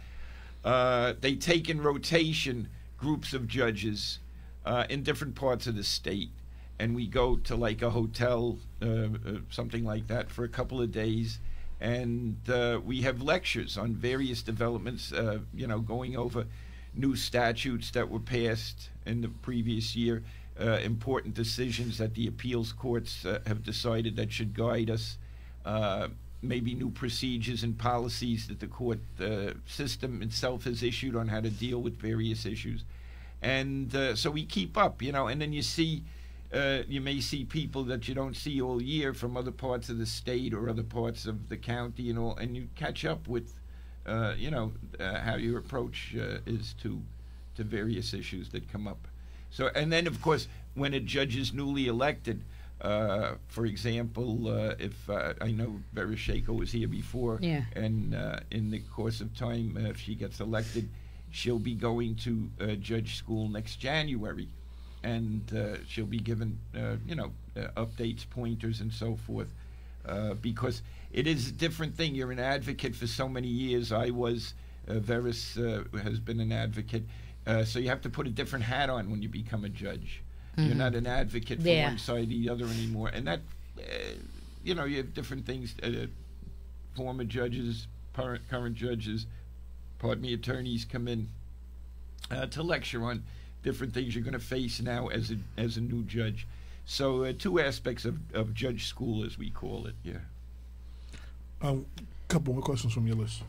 uh, they take in rotation groups of judges uh, in different parts of the state, and we go to like a hotel, uh, something like that, for a couple of days, and uh, we have lectures on various developments. Uh, you know, going over new statutes that were passed in the previous year, uh, important decisions that the appeals courts uh, have decided that should guide us, uh, maybe new procedures and policies that the court uh, system itself has issued on how to deal with various issues. And so we keep up, you know, and then you see. Uh, you may see people that you don't see all year from other parts of the state or other parts of the county and all, and you catch up with uh, you know, uh, how your approach uh, is to to various issues that come up. So, and then of course, when a judge is newly elected, uh, for example, uh, if uh, I know Vereshako was here before, Yeah. and uh, in the course of time, uh, if she gets elected, she'll be going to uh, judge school next January, and uh, she'll be given, uh, you know, uh, updates, pointers, and so forth uh, because it is a different thing. You're an advocate for so many years. I was, uh, Veris uh, has been an advocate. Uh, so you have to put a different hat on when you become a judge. You're not an advocate for Yeah. one side or the other anymore. And that, uh, you know, you have different things. Uh, former judges, current, current judges, pardon me, attorneys come in uh, to lecture on different things you're going to face now as a as a new judge. So uh, two aspects of, of judge school, as we call it. Yeah. Um, couple more questions from your list.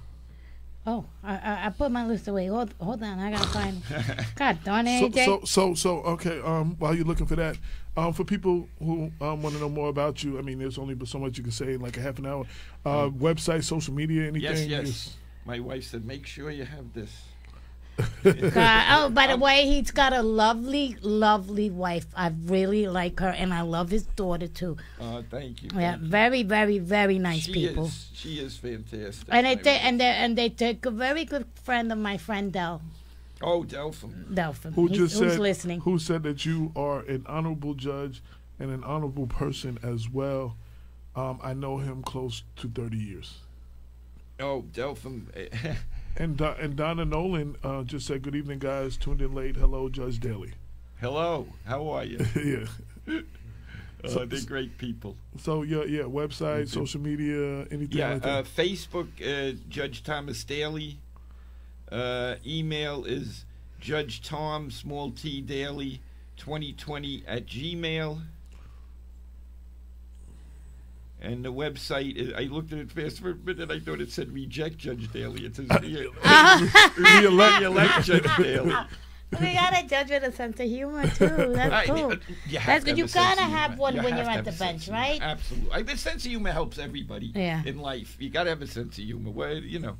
Oh, I, I, I put my list away. Hold, hold on, I gotta find. God darn it, So, AJ. so, so, so, okay. Um, while you're looking for that, um, for people who um, want to know more about you, I mean, there's only so much you can say in like a half an hour. Uh, website, social media, anything. Yes, yes. Just- My wife said, make sure you have this. God, oh, by the way, he's got a lovely, lovely wife. I really like her, and I love his daughter too. Uh, thank you. Yeah, thank you. very, very, very nice she people. is. She is fantastic. And they my ta- and they and they take a very good friend of my friend Del oh, Delphine. Delphin. who He's- just who's said listening? who said that you are an honorable judge and an honorable person as well. Um, I know him close to 30 years. Oh, Delphine. And Do- and Donna Nolan uh, just said, "Good evening, guys. Tuned in late. Hello, Judge Daly." Hello. How are you? yeah. Uh, they're great people. So yeah, yeah. Website, social media, anything Yeah, like uh. Facebook, uh, Judge Thomas Daly. Uh, email is Judge Tom, small t Daly, 2020 at Gmail. And the website, is, I looked at it fast for a minute, I thought it said reject Judge Daly. It says re- Re-elect- re-elect Judge Daly. we got a judge with a sense of humor too. That's I- cool. uh, you That's good. You have a sense gotta have one You when have you're at the bench, right? Absolutely. I mean, sense of humor helps everybody Yeah. in life. You got to have a sense of humor. Well, you know,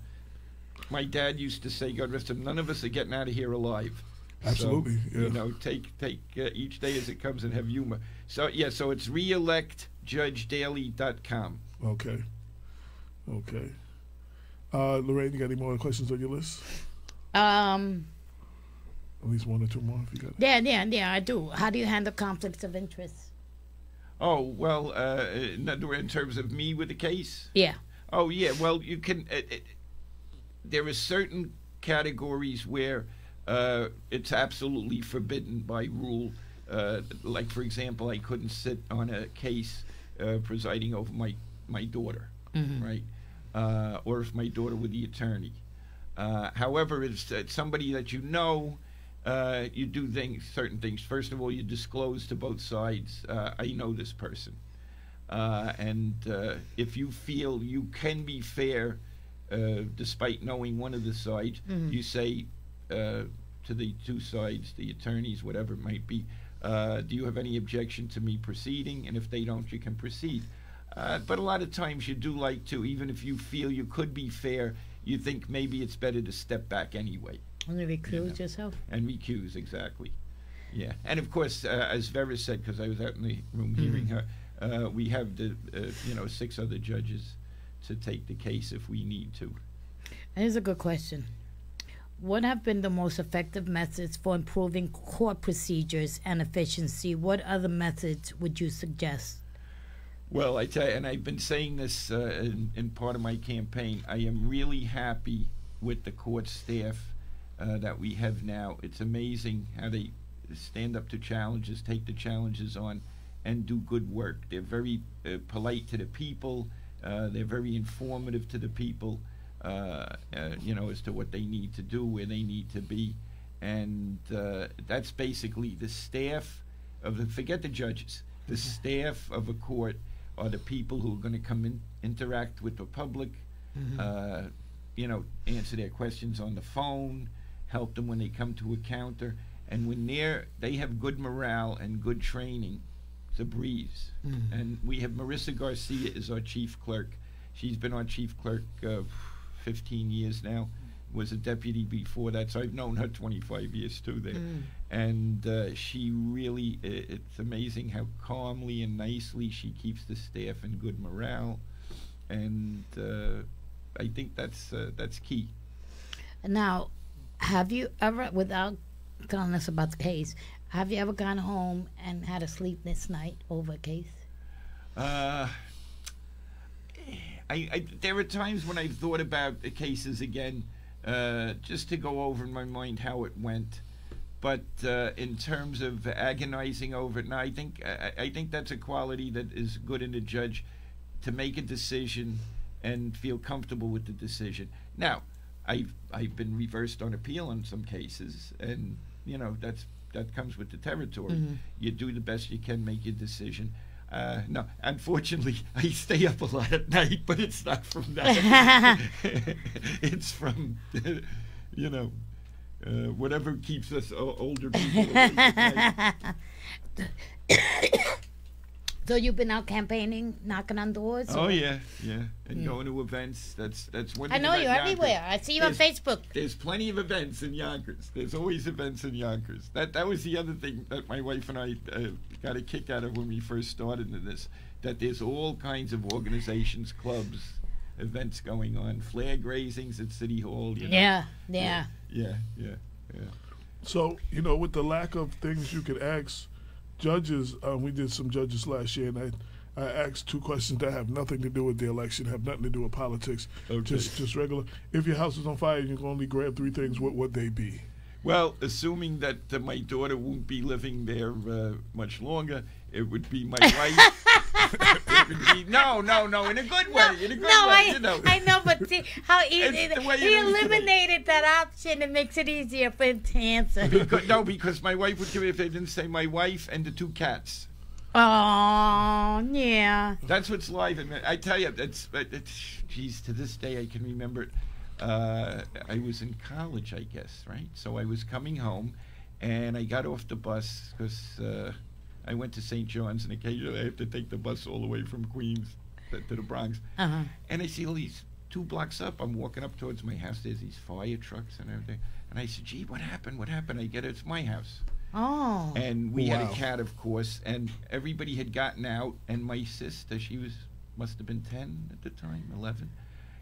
my dad used to say, God rest him, none of us are getting out of here alive. So, Absolutely, yeah. You know, take take uh, each day as it comes and have humor. So yeah, so it's reelectjudgedaly.com. Okay. Okay. Uh, Lorraine, you got any more questions on your list? Um. At least one or two more if you got. Yeah, yeah, yeah. I do. How do you handle conflicts of interest? Oh well, uh, in, other in terms of me with the case. Yeah. Oh yeah, well you can. Uh, it, there are certain categories where uh, it's absolutely forbidden by rule uh, like for example, I couldn't sit on a case uh, presiding over my my daughter, right? Uh, or if my daughter were the attorney. Uh, however, it's, it's somebody that you know. Uh, you do things, certain things. First of all, you disclose to both sides. Uh, I know this person, uh, and uh, if you feel you can be fair, uh, despite knowing one of the sides, you say uh, to the two sides, the attorneys, whatever it might be, uh, do you have any objection to me proceeding? And if they don't, you can proceed. Uh, but a lot of times you do like to, even if you feel you could be fair, you think maybe it's better to step back anyway to recuse yourself? and recuse exactly. Yeah, and of course, uh, as Vera said, because I was out in the room hearing her, uh, we have the uh, you know six other judges to take the case if we need to. Here's a good question. What have been the most effective methods for improving court procedures and efficiency? What other methods would you suggest? Well, I tell you, and I've been saying this uh, in, in part of my campaign. I am really happy with the court staff uh, that we have now. It's amazing how they stand up to challenges, take the challenges on, and do good work. They're very uh, polite to the people. Uh, they're very informative to the people. Uh, uh, you know, as to what they need to do, where they need to be, and uh, that's basically the staff of the. Forget the judges. The staff of a court are the people who are going to come in, interact with the public, uh, you know, answer their questions on the phone, help them when they come to a counter, and when they're they have good morale and good training, it's a breeze. And we have Marissa Garcia is our chief clerk. She's been our chief clerk uh, 15 years now. Was a deputy before that, so I've known her 25 years too there. And uh, she really, it's amazing how calmly and nicely she keeps the staff in good morale. And uh, I think that's uh, that's key. Now, have you ever, without telling us about the case, have you ever gone home and had a sleepless night over a case? Uh, I, I there are times when I've thought about the cases again, uh, just to go over in my mind how it went. But uh, in terms of agonizing over it, now I think I, I think that's a quality that is good in a judge to make a decision and feel comfortable with the decision. Now, I've I've been reversed on appeal in some cases, and you know that's that comes with the territory. You do the best you can, make your decision. Uh, no, unfortunately, I stay up a lot at night, but it's not from that. it's from, you know, uh, whatever keeps us o- older people. Awake at night. So you've been out campaigning, knocking on doors? Oh or- yeah, yeah, and going to events. That's that's one. I know about you're Yonkers. everywhere. I see you on Facebook. There's plenty of events in Yonkers. There's always events in Yonkers. That that was the other thing that my wife and I uh, got a kick out of when we first started into this. That there's all kinds of organizations, clubs, events going on, flag raisings at City Hall. You know? Yeah, yeah. yeah, yeah, yeah. So you know, with the lack of things you could ask judges, um, we did some judges last year, and I, I asked two questions that have nothing to do with the election, have nothing to do with politics, Okay. just just regular. If your house is on fire, and you can only grab three things. What would they be? Well, assuming that uh, my daughter won't be living there uh, much longer, it would be my wife. it would be, no, no, no, in a good way, in a good no, way, I, you know. I know, but see how easy It's the it he eliminated that option. It makes it easier for him to answer. Because, no, because my wife would give it if they didn't say my wife and the two cats. Oh, yeah. That's what's live. in I tell you, that's, it's, geez, to this day I can remember it. Uh, I was in college, I guess, right? So I was coming home, and I got off the bus because uh, I went to St. John's, and occasionally I have to take the bus all the way from Queens to, to the Bronx. Uh huh. And I see all these two blocks up. I'm walking up towards my house. There's these fire trucks and everything. And I said, "Gee, what happened? What happened?" I get it. It's my house. Oh. And we had a cat, of course, and everybody had gotten out. And my sister, she was must have been ten at the time, eleven.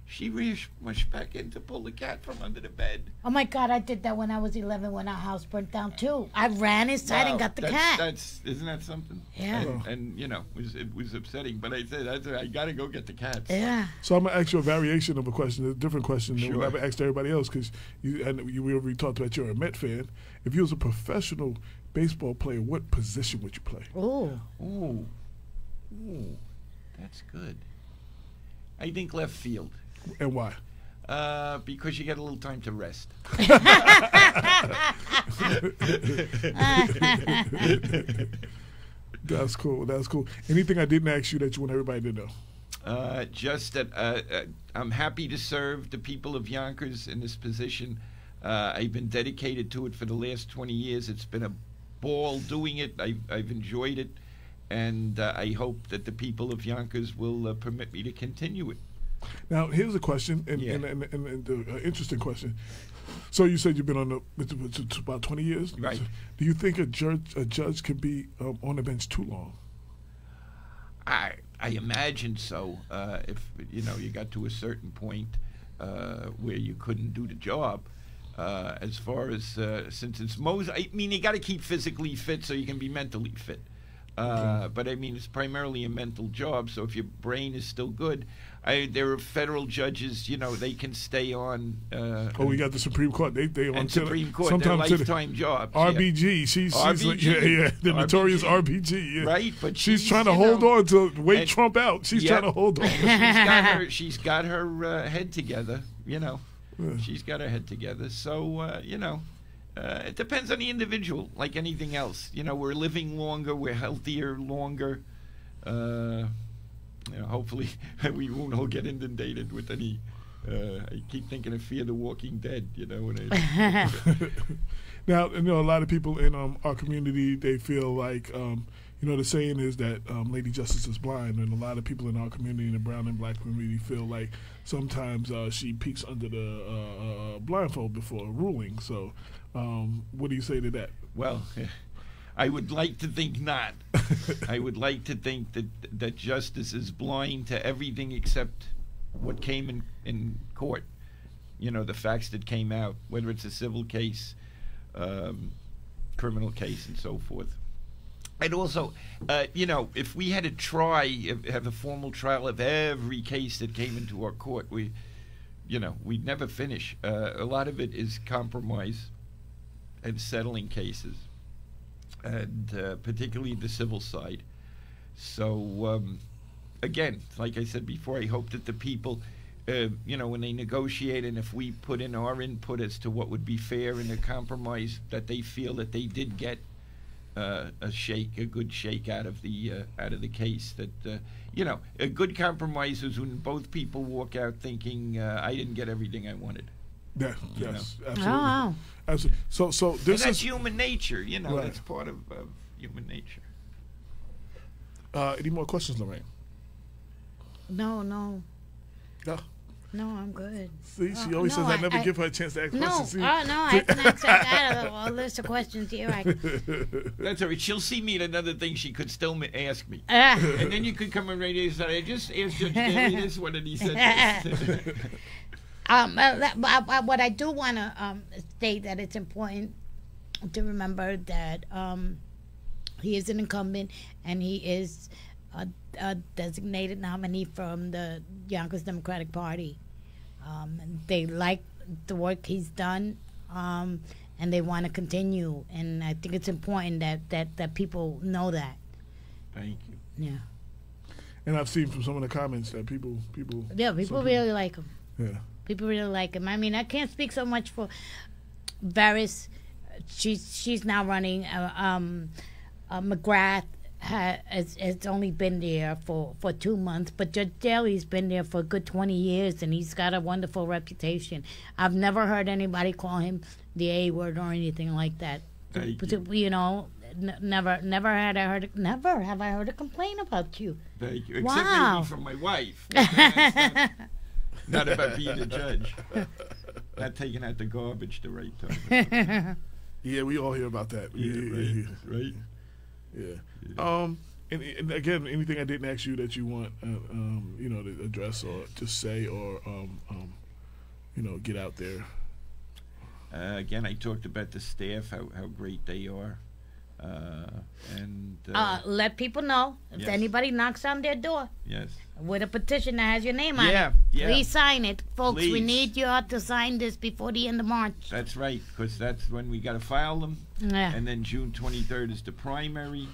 She reached much back in to pull the cat from under the bed. Oh my God, I did that when I was 11 when our house burnt down too. I ran inside Wow, and got the that's, cat. That's isn't that something? Yeah. And, and, you know, it was it was upsetting, but I said that's, I got to go get the cat. yeah. So I'm gonna ask you a variation of a question, a different question than Sure. what I've asked everybody else because you and you we already talked about you're a Met fan. If you was a professional baseball player, what position would you play? Ooh. Ooh, ooh, that's good. I think left field. And why? Uh, because you get a little time to rest. That's cool. That's cool. Anything I didn't ask you that you want everybody to know? Uh, just that uh, uh, I'm happy to serve the people of Yonkers in this position. Uh, I've been dedicated to it for the last 20 years. It's been a ball doing it. I've, I've enjoyed it, and uh, I hope that the people of Yonkers will uh, permit me to continue it. Now, here's a question, and, Yeah. and, and, and, and uh, interesting question. So you said you've been on the it's, about 20 years, Right. Do you think a judge a judge can be um, on the bench too long? I I imagine so. Uh, if you know you got to a certain point uh, where you couldn't do the job. Uh, as far as uh, since it's most, I mean, you got to keep physically fit so you can be mentally fit. Uh, But I mean, it's primarily a mental job. So if your brain is still good, I there are federal judges. You know, they can stay on. Uh, Oh, we got the Supreme Court. They they on the- Supreme Court. Sometimes to the- lifetime jobs. yeah. RBG. She's, she's like, yeah, yeah, the notorious RBG. RBG. Yeah. Right, but she's, she's, trying to hold know, on to wait Trump out. She's Yep. trying to hold on. she's got her she's got her uh, head together you know she's got her head together so uh, you know uh, it depends on the individual like anything else you know we're living longer we're healthier longer uh, you know, hopefully we won't all get inundated with any uh, I keep thinking of Fear the Walking Dead, you know. Now, you know, a lot of people in um, our community they feel like, um, you know, the saying is that um, Lady Justice is blind, and a lot of people in our community, in the brown and black community, feel like sometimes uh, she peeks under the uh, uh, blindfold before ruling. So, um, what do you say to that? well, I would like to think not. I would like to think that that justice is blind to everything except what came in, in court. You know, the facts that came out, whether it's a civil case, um, criminal case, and so forth. And also, uh, you know, if we had to try, have a formal trial of every case that came into our court, we, you know, we'd never finish. Uh, a lot of it is compromise and settling cases, and uh, particularly the civil side. So, um, again, like I said before, I hope that the people, uh, you know, when they negotiate and if we put in our input as to what would be fair in a compromise, that they feel that they did get uh, a shake, a good shake out of the uh, out of the case. That uh, you know, a good compromise is when both people walk out thinking, uh, "I didn't get everything I wanted." Yeah, yes, Oh, absolutely. wow. absolutely. So, so And this that's is human nature, you know. Right. That's part of, of human nature. uh, any more questions, Lorraine? No, no, No. no, I'm good. See, she Uh, always no, says I, I- never I- give her a chance to ask No, questions. See? uh, no, I can answer. I got a, a list of questions here. I, That's all right. She'll see me at another thing. She could still ma- ask me. uh, And then you could come on radio and say, I just asked Judge Daly this one and he said this. Um, uh, but I- what I do want to um, state that it's important to remember that um, he is an incumbent and he is a, a designated nominee from the Yonkers Democratic Party. Um, and they like the work he's done, um, and they want to continue. And I think it's important that, that, that people know that. Thank you. Yeah, And I've seen from some of the comments that people, people, yeah, people some really like him. yeah. People really like him. I mean, I can't speak so much for Varys. She's she's now running. Uh, um, uh, McGrath has, has only been there for, for two months, but Judge Daly's been there for a good twenty years, and he's got a wonderful reputation. I've never heard anybody call him the A word or anything like that. Thank you. you know, never never had I heard never have I heard a complaint about you. Thank you. Except Wow. maybe from my wife. That's not, not about being a judge. Not taking out the garbage the right time. Yeah, we all hear about that. Yeah, Yeah, yeah, right. Right. yeah. yeah. Um, and, and again, anything I didn't ask you that you want, uh, um, you know, to address or to say or, um, um, you know, get out there. Uh, again, I talked about the staff, how, how great they are. Uh, and uh, Uh, let people know if Yes. anybody knocks on their door yes, with a petition that has your name on Yeah, it. yeah. Please sign it, folks. We need you all to sign this before the end of March. that's right, because that's when we got to file them. Yeah. And then June 23rd is the primary.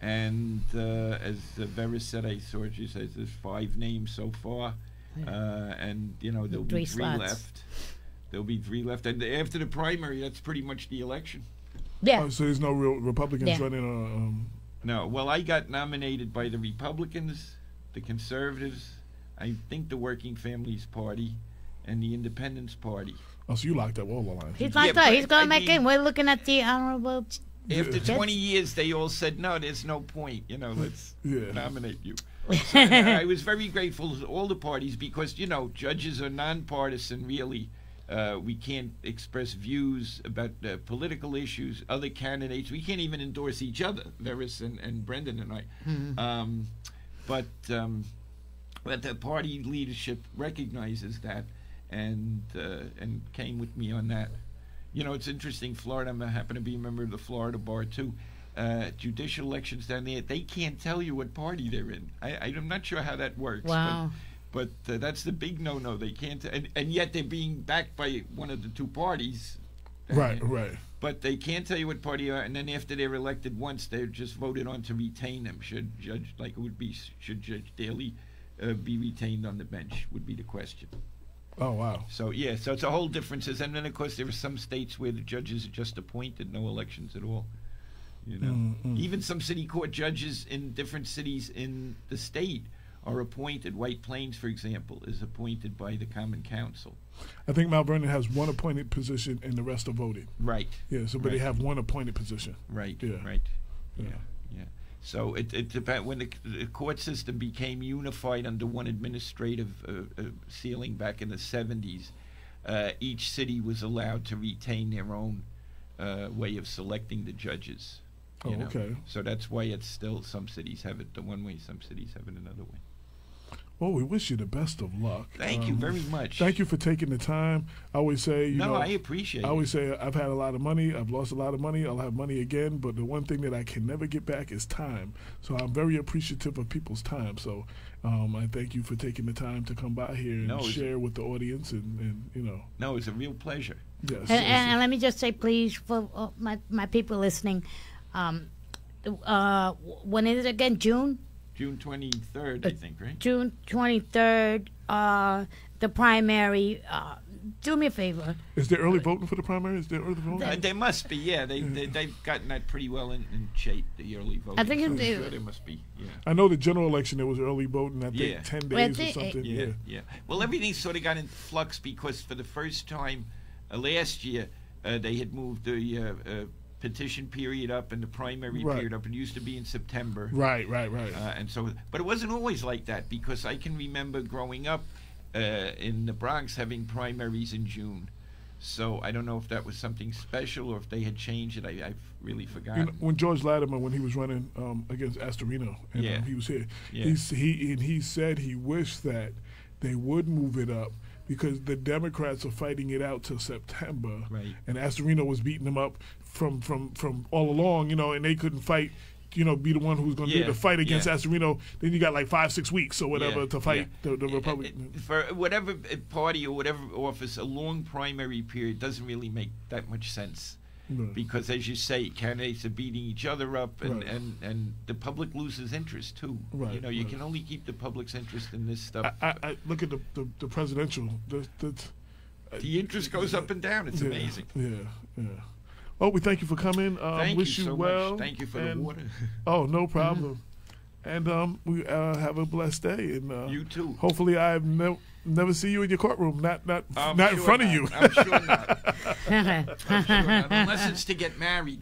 And uh, as uh, Vera said, I saw she says there's five names so far. Uh, and, you know, there'll Three be three slots. left. There'll be three left. And after the primary, that's pretty much the election. Yeah. Oh, so there's no real Republicans Yeah. running. Uh, um, No, well, I got nominated by the Republicans, the Conservatives, I think the Working Families Party, and the Independence Party. oh, so you locked up all the lines. He's Yeah, like but that. He's gonna I make mean- it. We're looking at the honorable. After Yes. 20 years, they all said, no, there's no point. You know, let's Yeah. nominate you. So, I I was very grateful to all the parties because, you know, judges are nonpartisan, really. Uh, we can't express views about uh, political issues, other candidates. We can't even endorse each other, Veris and, and Brendan and I. Um, but, um, but the party leadership recognizes that and, uh, and came with me on that. You know, it's interesting. Florida, I happen to be a member of the Florida bar too. Uh, judicial elections down there, they can't tell you what party they're in. I, I'm not sure how that works. Wow. But, but uh, that's the big no-no. They can't, and, and yet they're being backed by one of the two parties. Right, Uh, right. But they can't tell you what party you are, and then after they're elected once, they're just voted on to retain them. Should Judge, like it would be, should Judge Daly uh, be retained on the bench? Would be the question. Oh, wow. So yeah, so it's a whole differences, and then of course there are some states where the judges are just appointed, no elections at all. You know, Mm, mm. even some city court judges in different cities in the state are appointed. White Plains, for example, is appointed by the Common Council. I think Mount Vernon has one appointed position and the rest are voted. Right. Yeah, so but they have one appointed position. Right. Yeah. Right. Yeah. Yeah. Yeah. So it it depend when the, the court system became unified under one administrative uh, uh, ceiling back in the seventies. Uh, each city was allowed to retain their own uh, way of selecting the judges. you Oh, know. okay. So that's why it's still some cities have it the one way, some cities have it another way. Well, we wish you the best of luck. Thank you Um, very much. Thank you for taking the time. I always say, you No, know, I appreciate it. I always it. say I've had a lot of money. I've lost a lot of money. I'll have money again, but the one thing that I can never get back is time. So I'm very appreciative of people's time. So um, I thank you for taking the time to come by here and No, share with the audience and, and you know, No, it's a real pleasure. yes. And, and, and let me just say, please, for uh, my my people listening, um, uh, when is it again? June, June twenty third, I think, right? June twenty third. Uh, the primary. Uh, do me a favor. Is there early voting for the primary? Is there early voting? Uh, there must be, yeah. They, they they've gotten that pretty well in, in shape. The early voting. I think so it- I'm they- sure there must be, yeah. I know the general election there was early voting. I think Yeah. ten Well, I days or something. Yeah, Yeah. yeah. Well, everything sort of got in flux because for the first time uh, last year uh, they had moved the uh, uh, petition period up and the primary Right. period up. It used to be in September. Right, right, right. Uh, and so, but it wasn't always like that because I can remember growing up uh, in the Bronx having primaries in June. So I don't know if that was something special or if they had changed it. I, I've really You forgotten. know, when George Latimer, when he was running um, against Astorino, and Yeah. um, he was here, Yeah. he and he said he wished that they would move it up because the Democrats are fighting it out till September, Right. and Astorino was beating them up from from from all along, you know, and they couldn't fight. You know, be the one who's going to Yeah, do the fight against yeah. Astorino. Then you got like five, six weeks or whatever Yeah, to fight the, the Uh, Republican. uh, For whatever party or whatever office, a long primary period doesn't really make that much sense. Right. Because, as you say, candidates are beating each other up, and, Right. and, and the public loses interest too. Right, You know, you right. can only keep the public's interest in this stuff. I, I, I look at the the, the presidential. The, the, the interest goes up and down. It's amazing. Yeah, yeah. Well, we thank you for coming. Um, Thank wish you so well. much. Thank you for and- the water. Oh, no problem. And um, we uh, have a blessed day. And uh, You too. Hopefully, I've never never see you in your courtroom. Not not I'm not in sure front of you. I'm sure not. I'm sure not. Unless it's to get married.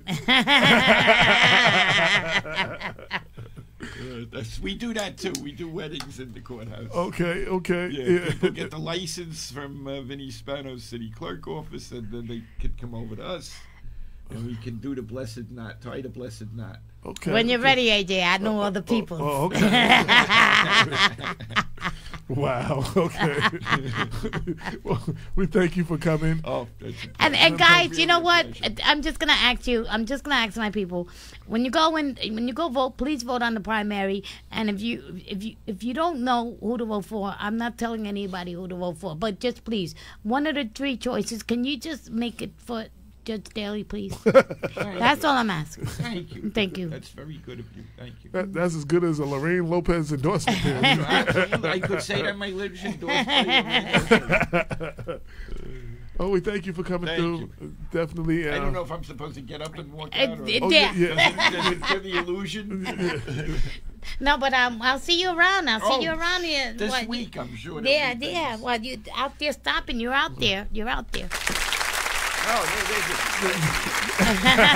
Uh, that's, we do that too. We do weddings in the courthouse. okay, okay. Yeah, Yeah. people get the license from uh, Vinny Spano's city clerk office, and then they could come over to us. And we can do the blessed knot, tie the blessed knot. Okay. When you're ready, AJ, I know oh, other oh, people. Oh, oh okay. wow. Okay. well, we thank you for coming. Oh, that's And, and guys, you know what? I'm just gonna ask you. I'm just gonna ask my people. When you go in, when you go vote, please vote on the primary. And if you if you if you don't know who to vote for, I'm not telling anybody who to vote for. But just please, one of the three choices. Can you just make it for Judge Daly, please? That's all I'm asking. Thank you. Thank you. That's very good of you. Thank you. That, that's as good as a Lorraine Lopez endorsement. there. I could say that my lips endorsed oh, we thank you for coming Thank through. Definitely. Uh, I don't know if I'm supposed to get up and walk Uh, out. Or, d- Oh, yeah. yeah, yeah. Does it the illusion? No, but um, I'll see you around. I'll see Oh, you around here. this What, you- week, I'm sure. Yeah, yeah. things. Well, you out there stopping. You're out there. You're out there. Oh, there, there's it.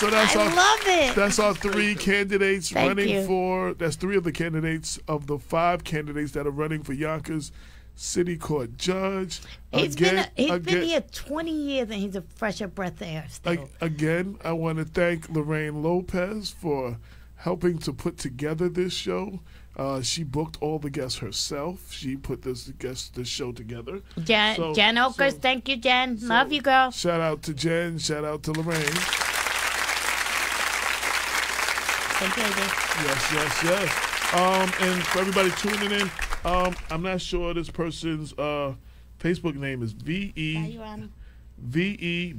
So that's I our love it. that's our three candidates Thank running you. for. That's three of the candidates of the five candidates that are running for Yonkers City Court Judge. He's been again, he's again, been here 20 years and he's a fresh of breath of air still. ag- again, I want to thank Lorraine Lopez for helping to put together this show. Uh, she booked all the guests herself. She put this guest this show together. Jen, so- Jen Oakers, so- thank you, Jen. Love you, girl. Shout out to Jen. Shout out to Lorraine. Thank you, AJ. Yes, yes, yes. Um, and for everybody tuning in, um, I'm not sure this person's uh, Facebook name is V E Your Honor. V E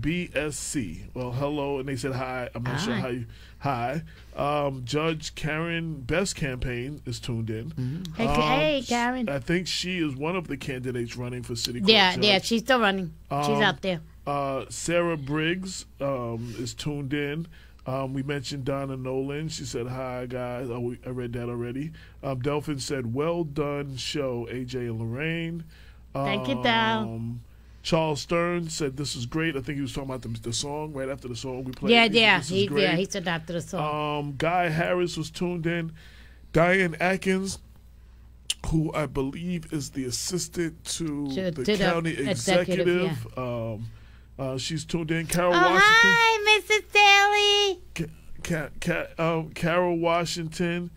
B S C. Well, hello, and they said hi. I'm not sure how you. Hi, um, Judge Karen Best campaign is tuned in. Hey, Um, hey, Karen. I think she is one of the candidates running for city court. Yeah, judge. yeah, she's still running. she's Um, out there. Uh, Sarah Briggs um, is tuned in. Um, we mentioned Donna Nolan. She said, Hi, guys. Oh, we, I read that already. Um, Delphin said, Well done show, AJ and Lorraine. Thank you, Del. Charles Stern said, This is great. I think he was talking about the, the song right after the song we played. Yeah, He yeah, "This he, great." yeah, he said after the song. Um, Guy Harris was tuned in. Diane Atkins, who I believe is the assistant to, To- the to the county executive, executive. Um, uh, she's tuned in. Carol oh, Washington. hi, Mrs. Daly. Ca- Ca- um, Carol Washington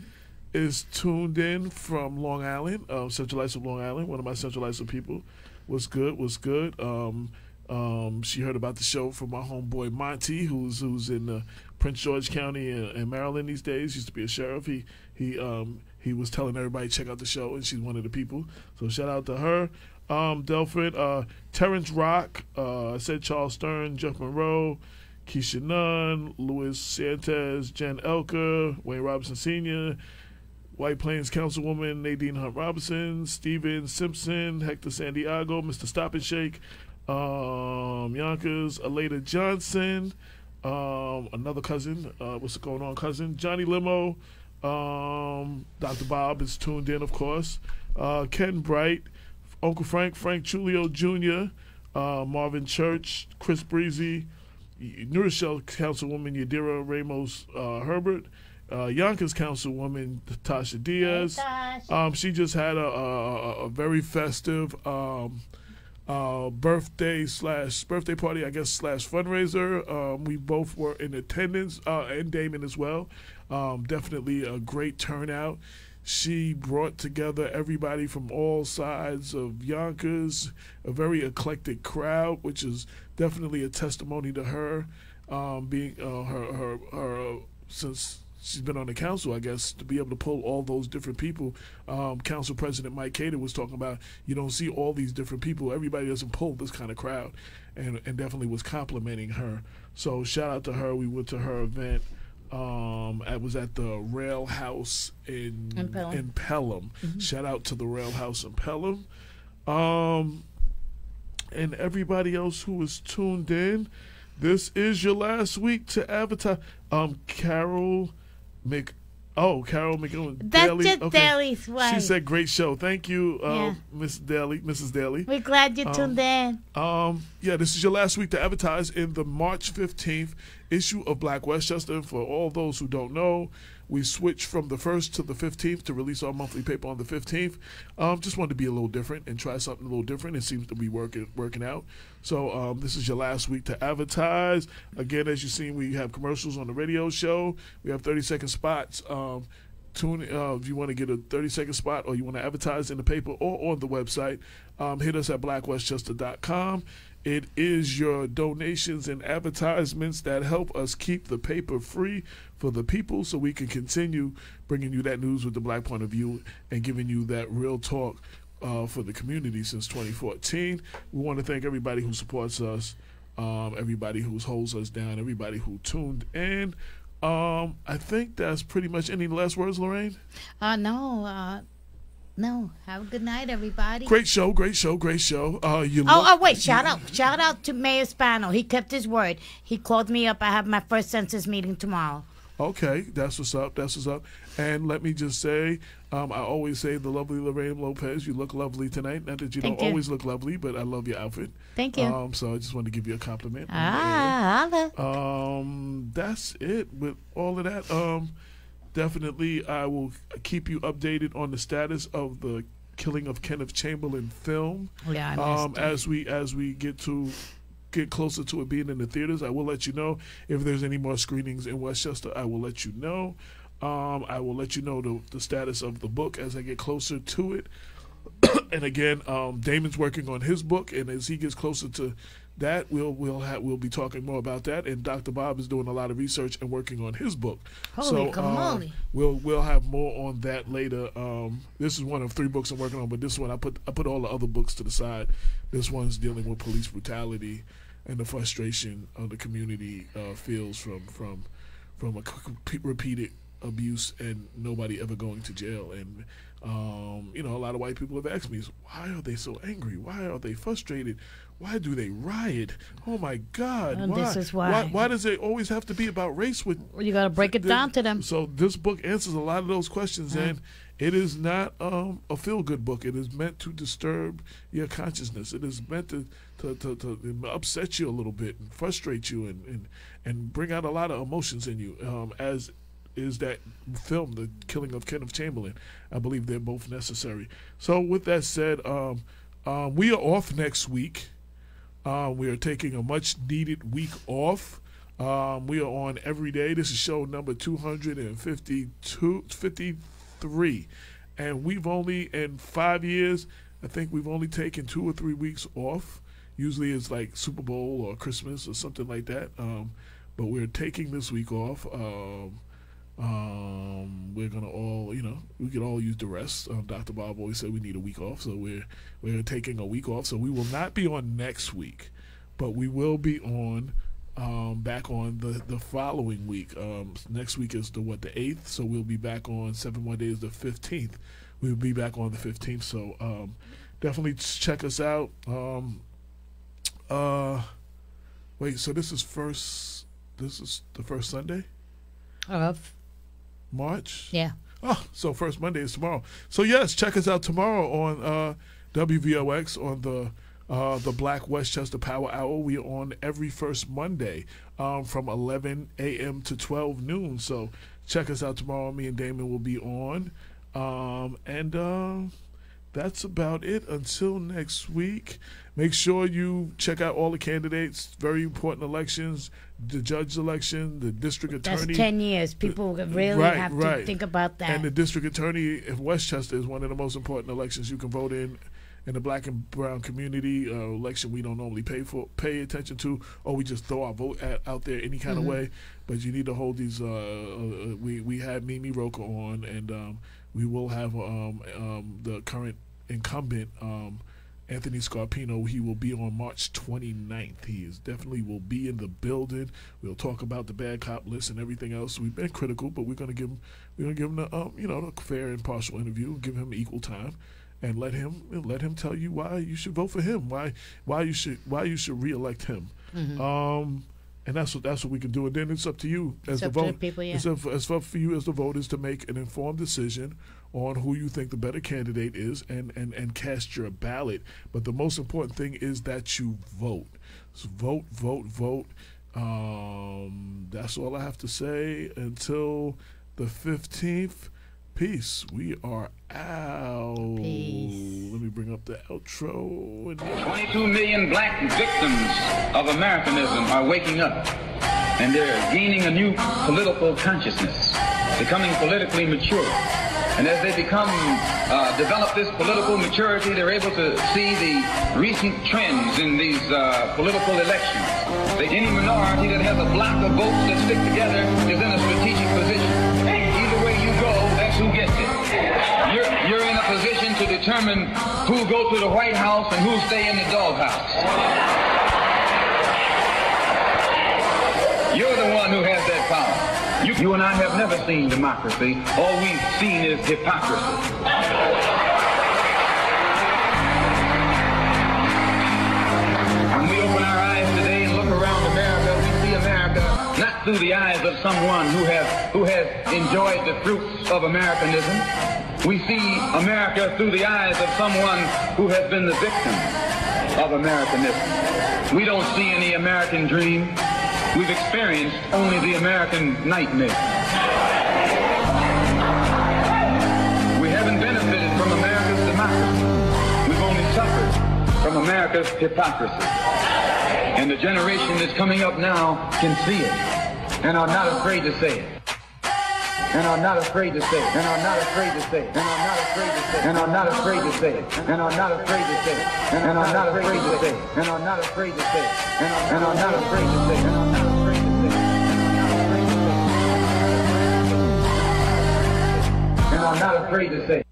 is tuned in from Long Island, um, Central Islip, Long Island. One of my Central Islip people was good. Was good. Um, um, she heard about the show from my homeboy Monty, who's who's in uh, Prince George County in, in Maryland these days. Used to be a sheriff. He he um, he was telling everybody check out the show, and she's one of the people. So shout out to her. Um, uh, Terrence Rock, uh, I said Charles Stern, Jeff Monroe, Keisha Nunn, Louis Santos, Jen Elker, Wayne Robinson Sr., White Plains Councilwoman Nadine Hunt Robinson, Steven Simpson, Hector Santiago, Mr. Stop and Shake, um, Yonkers, Aleda Johnson, um, another cousin, uh, what's going on, cousin? Johnny Limo, um, Dr. Bob is tuned in, of course, uh, Ken Bright, Uncle Frank, Frank Chulio Jr., uh, Marvin Church, Chris Breezy, New Rochelle Councilwoman Yadira Ramos uh, Herbert, uh, Yonkers Councilwoman Tasha Diaz. Tosh. Um, she just had a, a, a- a very festive um, uh, birthday slash birthday party, I guess slash fundraiser. Um, we both were in attendance, uh, and Damon as well. Um, definitely a great turnout. She brought together everybody from all sides of Yonkers, a very eclectic crowd, which is definitely a testimony to her um, being uh, her her her uh, since she's been on the council, I guess, to be able to pull all those different people. Um, council President Mike Khader was talking about you don't see all these different people. Everybody doesn't pull this kind of crowd, and and definitely was complimenting her. So shout out to her. We went to her event. Um, I was at the Rail House in In Pelham. in Pelham. Shout out to the Rail House in Pelham. Um, and everybody else who was tuned in. This is your last week to advertise. Um, Carol Mc. Oh, Carol McGowan. That's Daly. just Okay. Daly's wife. She said, "Great show. Thank you, uh, Yeah. Miss Daly, Mrs. Daly." We're glad you tuned in. Um, yeah, this is your last week to advertise in the March 15th issue of Black Westchester. For all those who don't know, we switched from the first to the fifteenth to release our monthly paper on the fifteenth. Um, just wanted to be a little different and try something a little different. It seems to be working working out. So um, this is your last week to advertise. Again, as you've seen, we have commercials on the radio show. We have thirty second spots. Um, tune uh, if you want to get a 30 second spot or you want to advertise in the paper or on the website um, hit us at blackwestchester.com it is your donations and advertisements that help us keep the paper free for the people so we can continue bringing you that news with the black point of view and giving you that real talk uh, for the community since 2014 we want to thank everybody who supports us um, everybody who holds us down everybody who tuned in um, I think that's pretty much any last words, Lorraine. Uh, no, uh, no. Have a good night, everybody. Great show, great show, great show. Uh, you Oh, oh, wait! Shout out, shout out to Mayor Spano. He kept his word. He called me up. I have my first census meeting tomorrow. Okay, that's what's up. That's what's up. And let me just say, um, I always say the lovely Lorraine Lopez, you look lovely tonight. Not that you Thank don't you. always look lovely, but I love your outfit. Thank you. Um, so I just wanted to give you a compliment. Ah, holla. Um, that's it. With all of that, um, definitely I will keep you updated on the status of the killing of Kenneth Chamberlain film. Yeah, I um, as we as we get to get closer to it being in the theaters, I will let you know if there's any more screenings in Westchester. I will let you know. Um, I will let you know the, the status of the book as I get closer to it. and again, um, Damon's working on his book, and as he gets closer to that, we'll we'll ha- we'll be talking more about that. And Dr. Bob is doing a lot of research and working on his book. Holy so, uh, we'll we'll have more on that later. Um, this is one of three books I'm working on, but this one I put I put all the other books to the side. This one's dealing with police brutality and the frustration of the community uh, feels from from from a repeated abuse and nobody ever going to jail. And um, you know, a lot of white people have asked me, why are they so angry? Why are they frustrated? Why do they riot? Oh my God! And why? this is why. Why does it always have to be about race with Well, you got to break it Th- down to them. So this book answers a lot of those questions, and it is not um, a feel-good book. It is meant to disturb your consciousness. It is meant to to, to, to upset you a little bit and frustrate you, and, and and bring out a lot of emotions in you. Um, as is that film, The Killing of Kenneth Chamberlain. I believe they're both necessary. So with that said, um, um, we are off next week. Uh, we are taking a much needed week off. Um, we are on every day. This is show number 252, 53. And we've only, in five years, I think we've only taken two or three weeks off. Usually it's like Super Bowl or Christmas or something like that. Um, but we're taking this week off. Um, um, we're gonna all, you know, we could all use the rest. Um, Dr. Bob always said we need a week off, so we're we're taking a week off. So we will not be on next week, but we will be on um, back on the the following week. Um, next week is the what the eighth, so we'll be back on seven one days the fifteenth. We'll be back on the fifteenth. So um, definitely check us out. Um, uh, wait, so this is first. This is the first Sunday. Of March. yeah. Oh, so first Monday is tomorrow. So yes, check us out tomorrow on uh, WVOX on the uh, the Black Westchester Power Hour. We are on every first Monday um, from 11 a.m. to 12 noon. So check us out tomorrow. Me and Damon will be on, um, and uh, that's about it until next week. Make sure you check out all the candidates. Very important elections: the judge election, the district attorney. That's. 10 years. People really Right, have to think about that. And the district attorney in Westchester is one of the most important elections you can vote in. In the black and brown community, uh, election we don't normally pay for, pay attention to, or we just throw our vote at, out there any kind of way. But you need to hold these. Uh, uh, we we had Mimi Rocah on, and um, we will have um, um, the current incumbent um, Anthony Scarpino. He will be on March 29th. He is definitely will be in the building. We'll talk about the bad cop list and everything else. We've been critical, but we're gonna give him we're gonna give him the um, you know the fair and partial interview. Give him equal time. And let him let him tell you why you should vote for him. Why why you should why you should reelect him. Um, and that's what that's what we can do. And then it's up to you as the up the vote. people, yeah. It's up, it's up for you as the voters to make an informed decision on who you think the better candidate is, and and and cast your ballot. But the most important thing is that you vote. So vote, vote, vote. Um, that's all I have to say until the 15th. Peace. We are out. Peace. Let me bring up the outro. And 22 million black victims of Americanism are waking up, and they're gaining a new political consciousness, becoming politically mature. And as they become, uh, develop this political maturity, they're able to see the recent trends in these uh, political elections. That any minority that has a block of votes that stick together is in a strategic position. Either way you go, that's who gets it. You're, you're in a position to determine who go to the White House and who stay in the doghouse. You're the one who has that power. You, you and I have never seen democracy. All we've seen is hypocrisy. When we open our eyes today and look around America, we see America not through the eyes of someone who has who has enjoyed the fruits of Americanism. We see America through the eyes of someone who has been the victim of Americanism. We don't see any American dream. We've experienced only the American nightmare. We haven't benefited from America's democracy. We've only suffered from America's hypocrisy. And the generation that's coming up now can see it and are not afraid to say it. And are not afraid to say it. And are not afraid to say it. And are not afraid to say it. And are not afraid to say it. And are not afraid to say it. And are not afraid to say it. And are not afraid to say it. And are not afraid to say it. And are not afraid to say